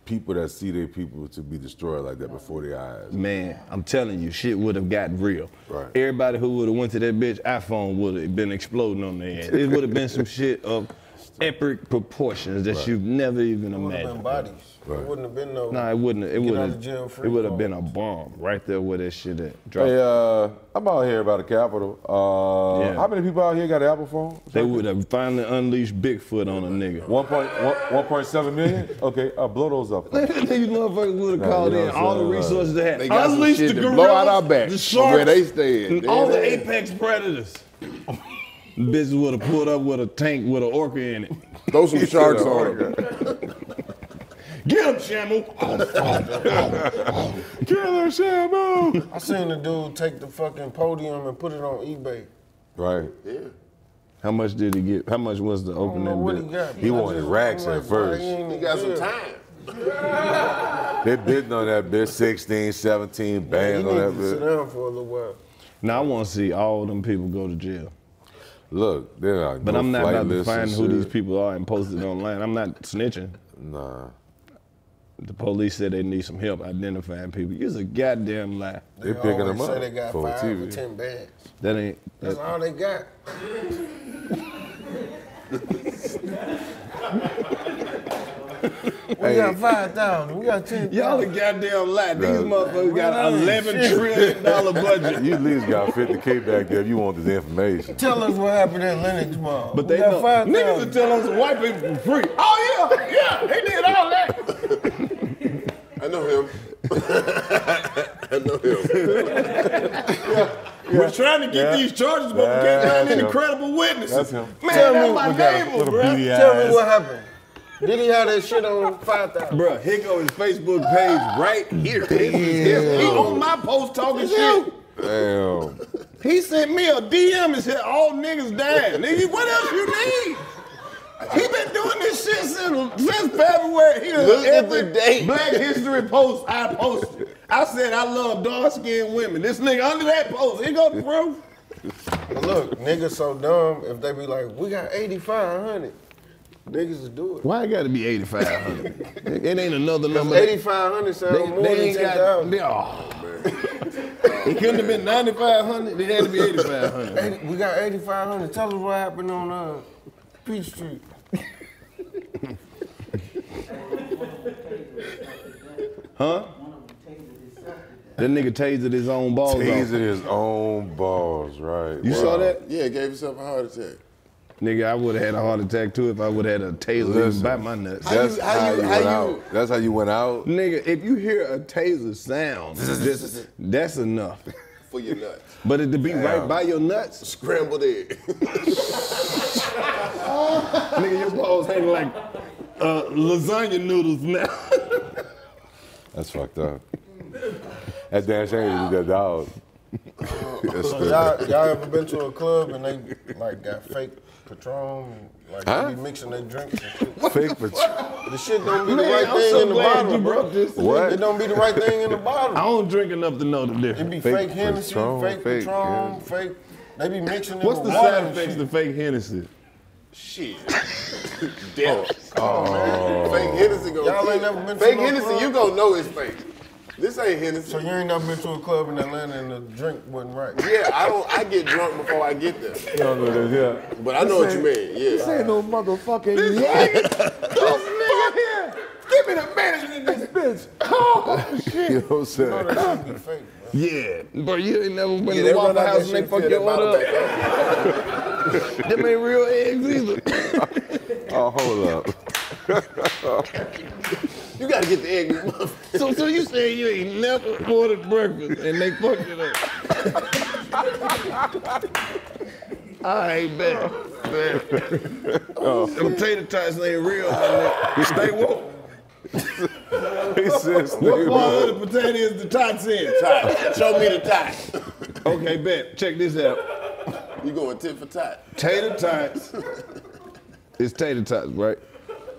people that see their people to be destroyed like that before their eyes. Man, I'm telling you, shit would have gotten real. Right. Everybody who would have went to that bitch iPhone would have been exploding on their ass. It would have been some shit of epic proportions that you've never even It would have been imagined. bodies. Right. It wouldn't have been no. Nah, it wouldn't. It would out have. of jail free It would have been a bomb right there where that shit at. Drop. Hey, uh, I'm out here by the Capitol. Uh, Yeah. How many people out here got an Apple phone? They would have finally unleashed Bigfoot on a nigga. One point one point seven million. Okay, uh, blow those up. These motherfuckers would have Nah, called in all the saying? resources they had. They got some Unleash shit the to blow out our back the from where they stay at. and They all the there. apex predators. Bitches would have pulled up with a tank with an orca in it. Throw some sharks on them. Get him, Shamu. Killer Shamu. I seen the dude take the fucking podium and put it on eBay. Right. Yeah. How much did he get? How much was the I don't opening know what he bid? got. He wanted just- racks at first. He, He got some time. They bidding on that bitch 16, 17 He on that to sit bitch. down for a little while. Now I want to see all them people go to jail. Look, they're not. But no I'm not flight about to find who these people are and post it online. I'm not snitching. Nah. The police said they need some help identifying people. You're a goddamn lie. They picking them up say they got for five TV. or ten bags. That ain't. That's all they got. We got five thousand. We got ten. Y'all a goddamn lie. These Nah. motherfuckers got Well, an eleven trillion dollar budget. You at least got 50K back there if you want this information. Tell us what happened at Lenox Mall. But We they got know, five niggas thousand. are telling us white people for free. Oh yeah, yeah, they did all that. I know him. I know him. We're trying to get Yeah. these charges, but we can't find any him. credible witnesses. That's him. Man, Tell that's me my we got neighbor, bro. Tell eyes. me what happened. Did he have that shit on five thousand? Bruh, here go his Facebook page right here. This is him. He on my post talking shit. Damn. He sent me a DM and said all niggas dying. Nigga, what else you need? He been doing this shit since, since February. He Look at the date. Black History post I posted. I said I love dark skinned women. This nigga under that post, he go proof. Look, niggas so dumb. If they be like, we got eighty five hundred, niggas will do it. Why it gotta be 8,500? it ain't another number. Eighty five hundred sound They, more they than ten got. thousand. Oh. it couldn't have been 9,500. It had to be 8,500. We got eighty five hundred. Tell us what happened on uh, Peach Street. Huh? That nigga tasered his own balls Teasing off. his own balls, right. You saw that? Yeah, gave himself a heart attack. Nigga, I would have had a heart attack too if I would have had a taser even Listen. by my nuts. That's you- how, how you, you- how went you- out. That's how you went out. Nigga, if you hear a taser sound, just, that's enough. For your nuts. But it to be right by your nuts, Scrambled egg. nigga, your balls hang like uh, lasagna noodles now. That's fucked up. That damn shame you that dog. So y'all, y'all ever been to a club and they like got fake Patron? Like Huh? they be mixing their drinks and. Fake Patron. The shit don't be Man, the right I'm thing so in the bottle, you bro. this. What? It don't be the right thing in the bottle. I don't drink enough to know the difference. It difference. be Fake fake, Hennessy, Patron, fake fake, Patron, yeah. fake. They be mixing it What's with the water side and effects to fake Hennessy? Shit. Death. Oh, man. Fake Hennessy go Y'all ain't never been to Fake no Hennessy, club? you gonna know it's fake. This ain't Hennessy. So you ain't never been to a club in Atlanta and the drink wasn't right. yeah, I don't. I get drunk before I get there. You don't know this, yeah. But I know what you mean. Yeah. ain't no motherfucking This yeah. Give me the management in this bitch. Oh, shit. You know what I'm saying? That fake. Yeah, but you ain't never been Yeah, to they Waffle run out House that and they shit, fuck your that order bottle up. back up. Them ain't real eggs either. Oh, hold up. You gotta get the egg. you motherfucker. So, so you say you ain't never ordered breakfast and they fucked it up? I ain't bad. Oh. Them tater tots ain't real, my nigga. Stay woke. He said, What part of the potato is the tots in? Tie. Show me the tie. Okay, bet. Check this out. You going tit for tat. Tater tots. It's tater tots, right?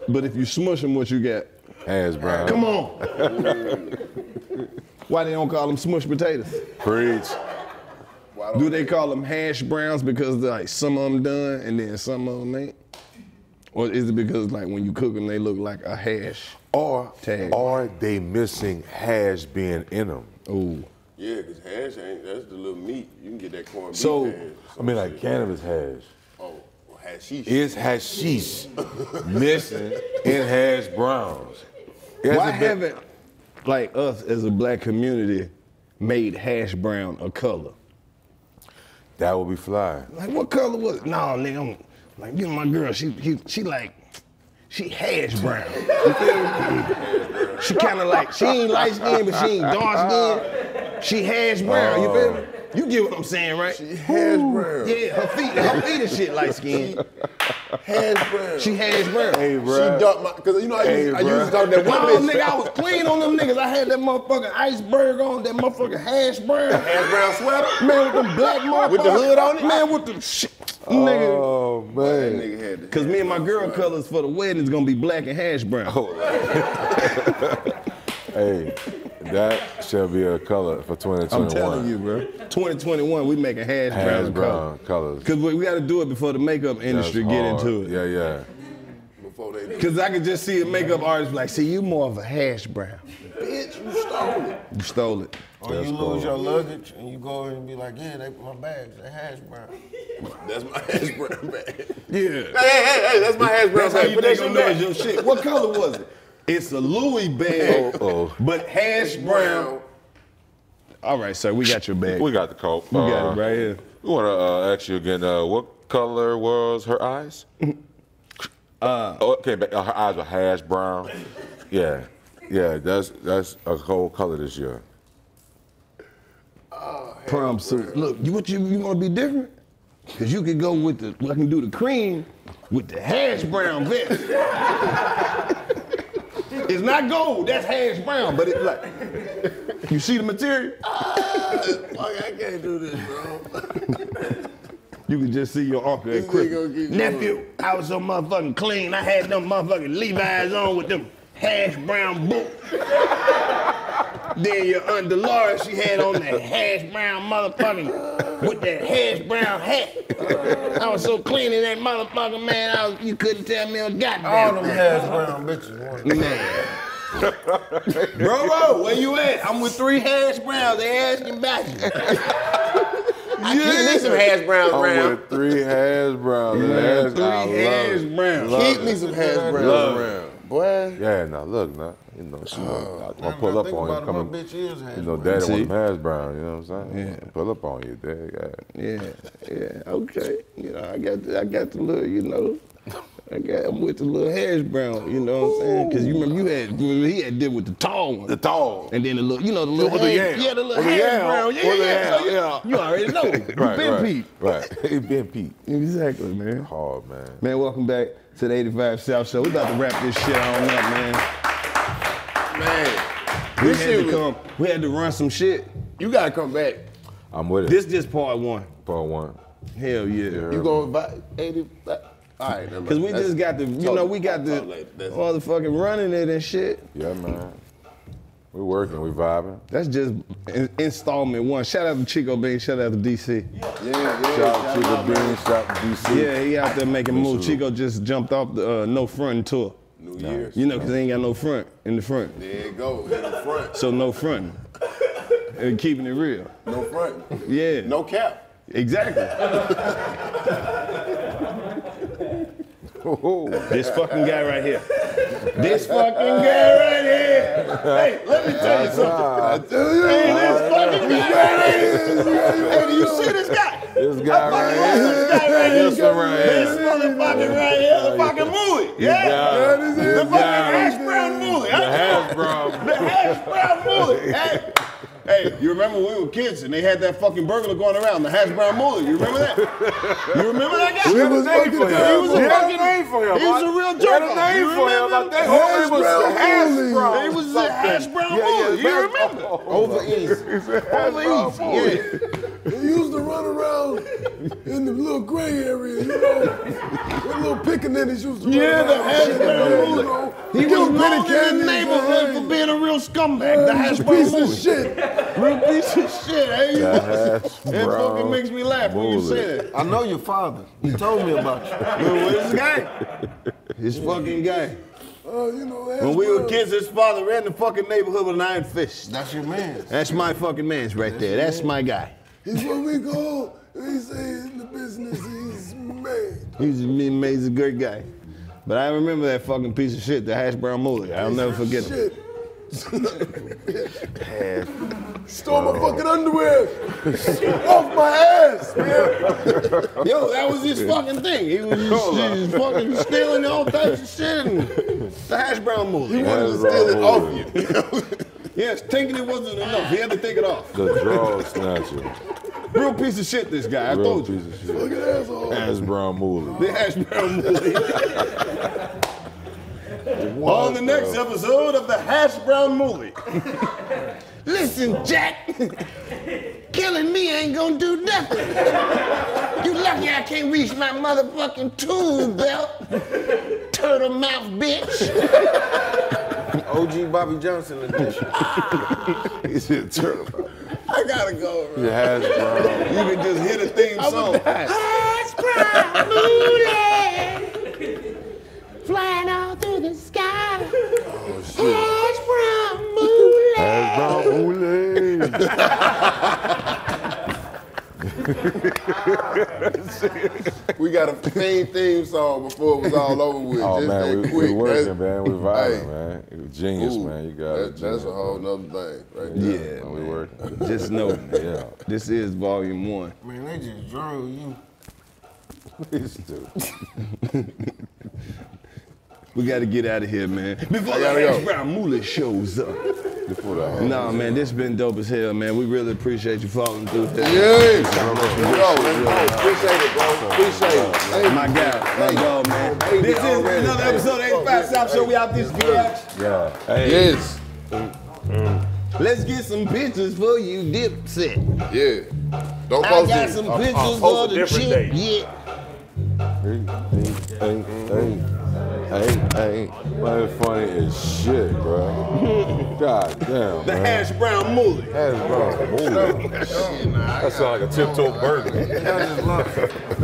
But if you smush them, what you get? Hands brown. Come on. Why they don't call them smushed potatoes? Preach. Why don't Do they call them hash browns because like some of them done and then some of them ain't? Or is it because like when you cook them they look like a hash? Or Tag. are they missing hash being in them? Ooh. Yeah, because hash ain't, that's the little meat. You can get that corned beef So. I mean, like cannabis hash. Oh, hashish. Is hashish missing in hash browns? Has Why been- haven't like us as a black community made hash brown a color? That would be fly. Like what color was it? No, nigga, I'm like you know my girl, she she, she like she hash brown. You feel me? She kind of like she ain't light skinned, but she ain't dark skinned. She hash brown. You feel me? You get what I'm saying, right? She hash brown. Yeah, her feet, her feet is shit light skinned. Hash brown. She hash brown. Hey, She bro. dark my, cause you know I Hey, used, I used to talk that one oh, bitch. nigga, I was clean on them niggas. I had that motherfucking iceberg on, that motherfucking hash brown. Hash brown sweater. Man, with them black motherfuckers. With the hood on it? Man, with the shit. Nigga. Oh, That man. nigga had the Cause me and my girl colors for the wedding is gonna be black and hash brown. Oh, Hey, that shall be a color for 2021. I'm telling you, bro. 2021, we making hash, Hash brown, brown colors. Cause we, we got to do it before the makeup industry That's get hard. into it. Yeah, yeah. Before they do. Cause I could just see a makeup artist like, see, you more of a hash brown. Bitch, you stole it. You stole it. Or you lose your luggage and you go and be like, yeah, they my bags, they hash brown. That's my hash brown bag. Yeah. Hey, hey, hey, hey, that's my hash brown That's how bag. you Put that think shit gonna know it's your shit. What color was it? It's a Louis bag, Oh, but hash brown. All right, sir, we got your bag. we got the coat. We got Uh, it right here. We want to uh, ask you again. Uh, what color was her eyes? Uh, oh, okay, but, uh, her eyes were hash brown. Yeah, yeah. That's that's a cold color this year. prom suit. Look, you what you you want to be different? Cause you could go with the I can do the cream with the hash brown vest. it's not gold, that's hash brown, but it's like you see the material. Fuck, I can't do this, bro. You can just see your uncle at This nigga gonna Nephew, I was so motherfucking clean. I had them motherfucking Levi's on with them hash brown boots. then your Aunt Dolores, she had on that hash brown motherfucking with that hash brown hat. I was so clean in that motherfucker, man. I was, you couldn't tell me a goddamn. All them hash brown bitches. want- Man. bro, bro, where you at? I'm with three hash browns. They asking about you. I keep me some hash browns I'm brown. with three hash browns. Man, Hash- three I hash it. browns. Keep me some hash browns Love brown. Boy. Yeah, now look, now you know she gonna, oh. gonna pull up on about you coming. bitch is hash You know, brown. daddy See? want hash brown. You know what I'm saying? Yeah. Pull up on you, dad. Yeah. Yeah, yeah, okay. You know, I got the, I got the little, you know, I got I'm with the little hash brown, you know what I'm saying? Cause you remember you had remember he had did with the tall one. The tall. And then the little, you know, the little With the hash, yeah, the little With the hash yam. brown, yeah, With the yeah, so you, yeah. you already know. You Right, been right, Pete. right. He been Pete. Exactly, man. Hard man. Man, welcome back to the 85 South Show. We about to wrap this shit on up, man. Man. We This had shit to was, come, we had to run some shit. you gotta come back. I'm with it. This just part one. part one. Hell yeah. You going back 80 all right. Cause we just got the, you know, we got the talk motherfucking running it and shit. Yeah, man. We working. We vibing. That's just in- installment one. Shout out to Chico Bean. Shout out to DC. Yeah, yeah. Shout out to the Bean. Shout out to DC. Yeah, he out there making moves. Chico just jumped off the uh, no front tour. New Year's. You know, cause he ain't got no front in the front. There you go. In the front. So no front. and keeping it real. No front. Yeah. No cap. Exactly. this fucking guy right here. This fucking guy right here. Hey, let me tell you something. I. Hey, this fucking guy right here. Hey, do you see this guy? This guy right here. This guy right here. This one right here. This motherfucker right here. The fucking movie. Yeah. got The it. fucking got hash brown movie. The hash brown. The hash brown movie. Hey. Hey, you remember when we were kids and they had that fucking burglar going around, the hash brown mullet? You remember that? You remember that guy? We had a name for him. He was a We had a fucking name for him. He was a real We had a name You for him. remember? I think it was the hash brown. He was the hash brown Yeah, yeah, mullet. You remember? Over easy. Over easy. Yeah. He used to run around in the little gray area, you know. With little pickaninnies used to Yeah, run the hash brown know, mullet. you know. He was known in the neighborhood for being a real scumbag. The hash brown piece of shit. Real piece of shit, eh? The hash That brown fucking makes me laugh when you mullet. say that. I know your father. He told me about you. Look, Where's this guy? This fucking guy. Oh, you know, When we were kids, his father ran the fucking neighborhood with an iron fist. That's your man. That's my fucking man's right there. That's my guy. He's what we call, they say in the business, he's made. He's an amazing, great guy. But I remember that fucking piece of shit, the hash brown mullet. I'll never forget him. Shit. Stole my fucking underwear. Off my ass, man. Yo, that was his fucking thing. He was just, was fucking stealing all types of shit and the hash brown mullet. He wanted to steal it off you. Yes, thinking it wasn't enough. He had to take it off. The draw snatcher. Real piece of shit, this guy. I Real told you. piece of shit. Fucking asshole. Hash brown mullet. The hash brown mullet. On the next episode of the Hash Brown Movie. Listen, Jack. Killing me ain't gonna do nothing. You lucky I can't reach my motherfucking tool belt. Turtle mouth bitch. OG Bobby Johnson edition. He said turtle. I gotta go, He bro. said hash brown. You can just hit a theme song. Flying all through the sky. Hash brown moolah. We got a theme theme song before it was all over with. Oh Just man, that we, we quick. working, That's- man. We vibing, Hey. man. It was genius, Ooh, man. You got that- it. That's a whole man. nother thing, right there. Yeah, Man, we working. Just know, Yeah. this is volume one. Man, they just drove you. Please do. We got to get out of here, man. Before I the go. Brown Moolah shows up. Before that. Nah, man, this been dope as hell, man. We really appreciate you following through this. Yeah. Yo. Appreciate it, bro. Appreciate it. Thank My guy, my dog, man. This is another episode of 85 South Show. We out this bitch. Yeah. Hey. Yes. Mm. Let's get some pictures for you, Dipset. Yeah. Don't I post got it. some I'll- pictures I'll for the different chick. date. Yeah. Hey, hey, hey, hey, hey. Hey, man, funny as shit, bro. God damn, The man. hash brown moolah. Hash brown moolah. That sounds like a tiptoe burger.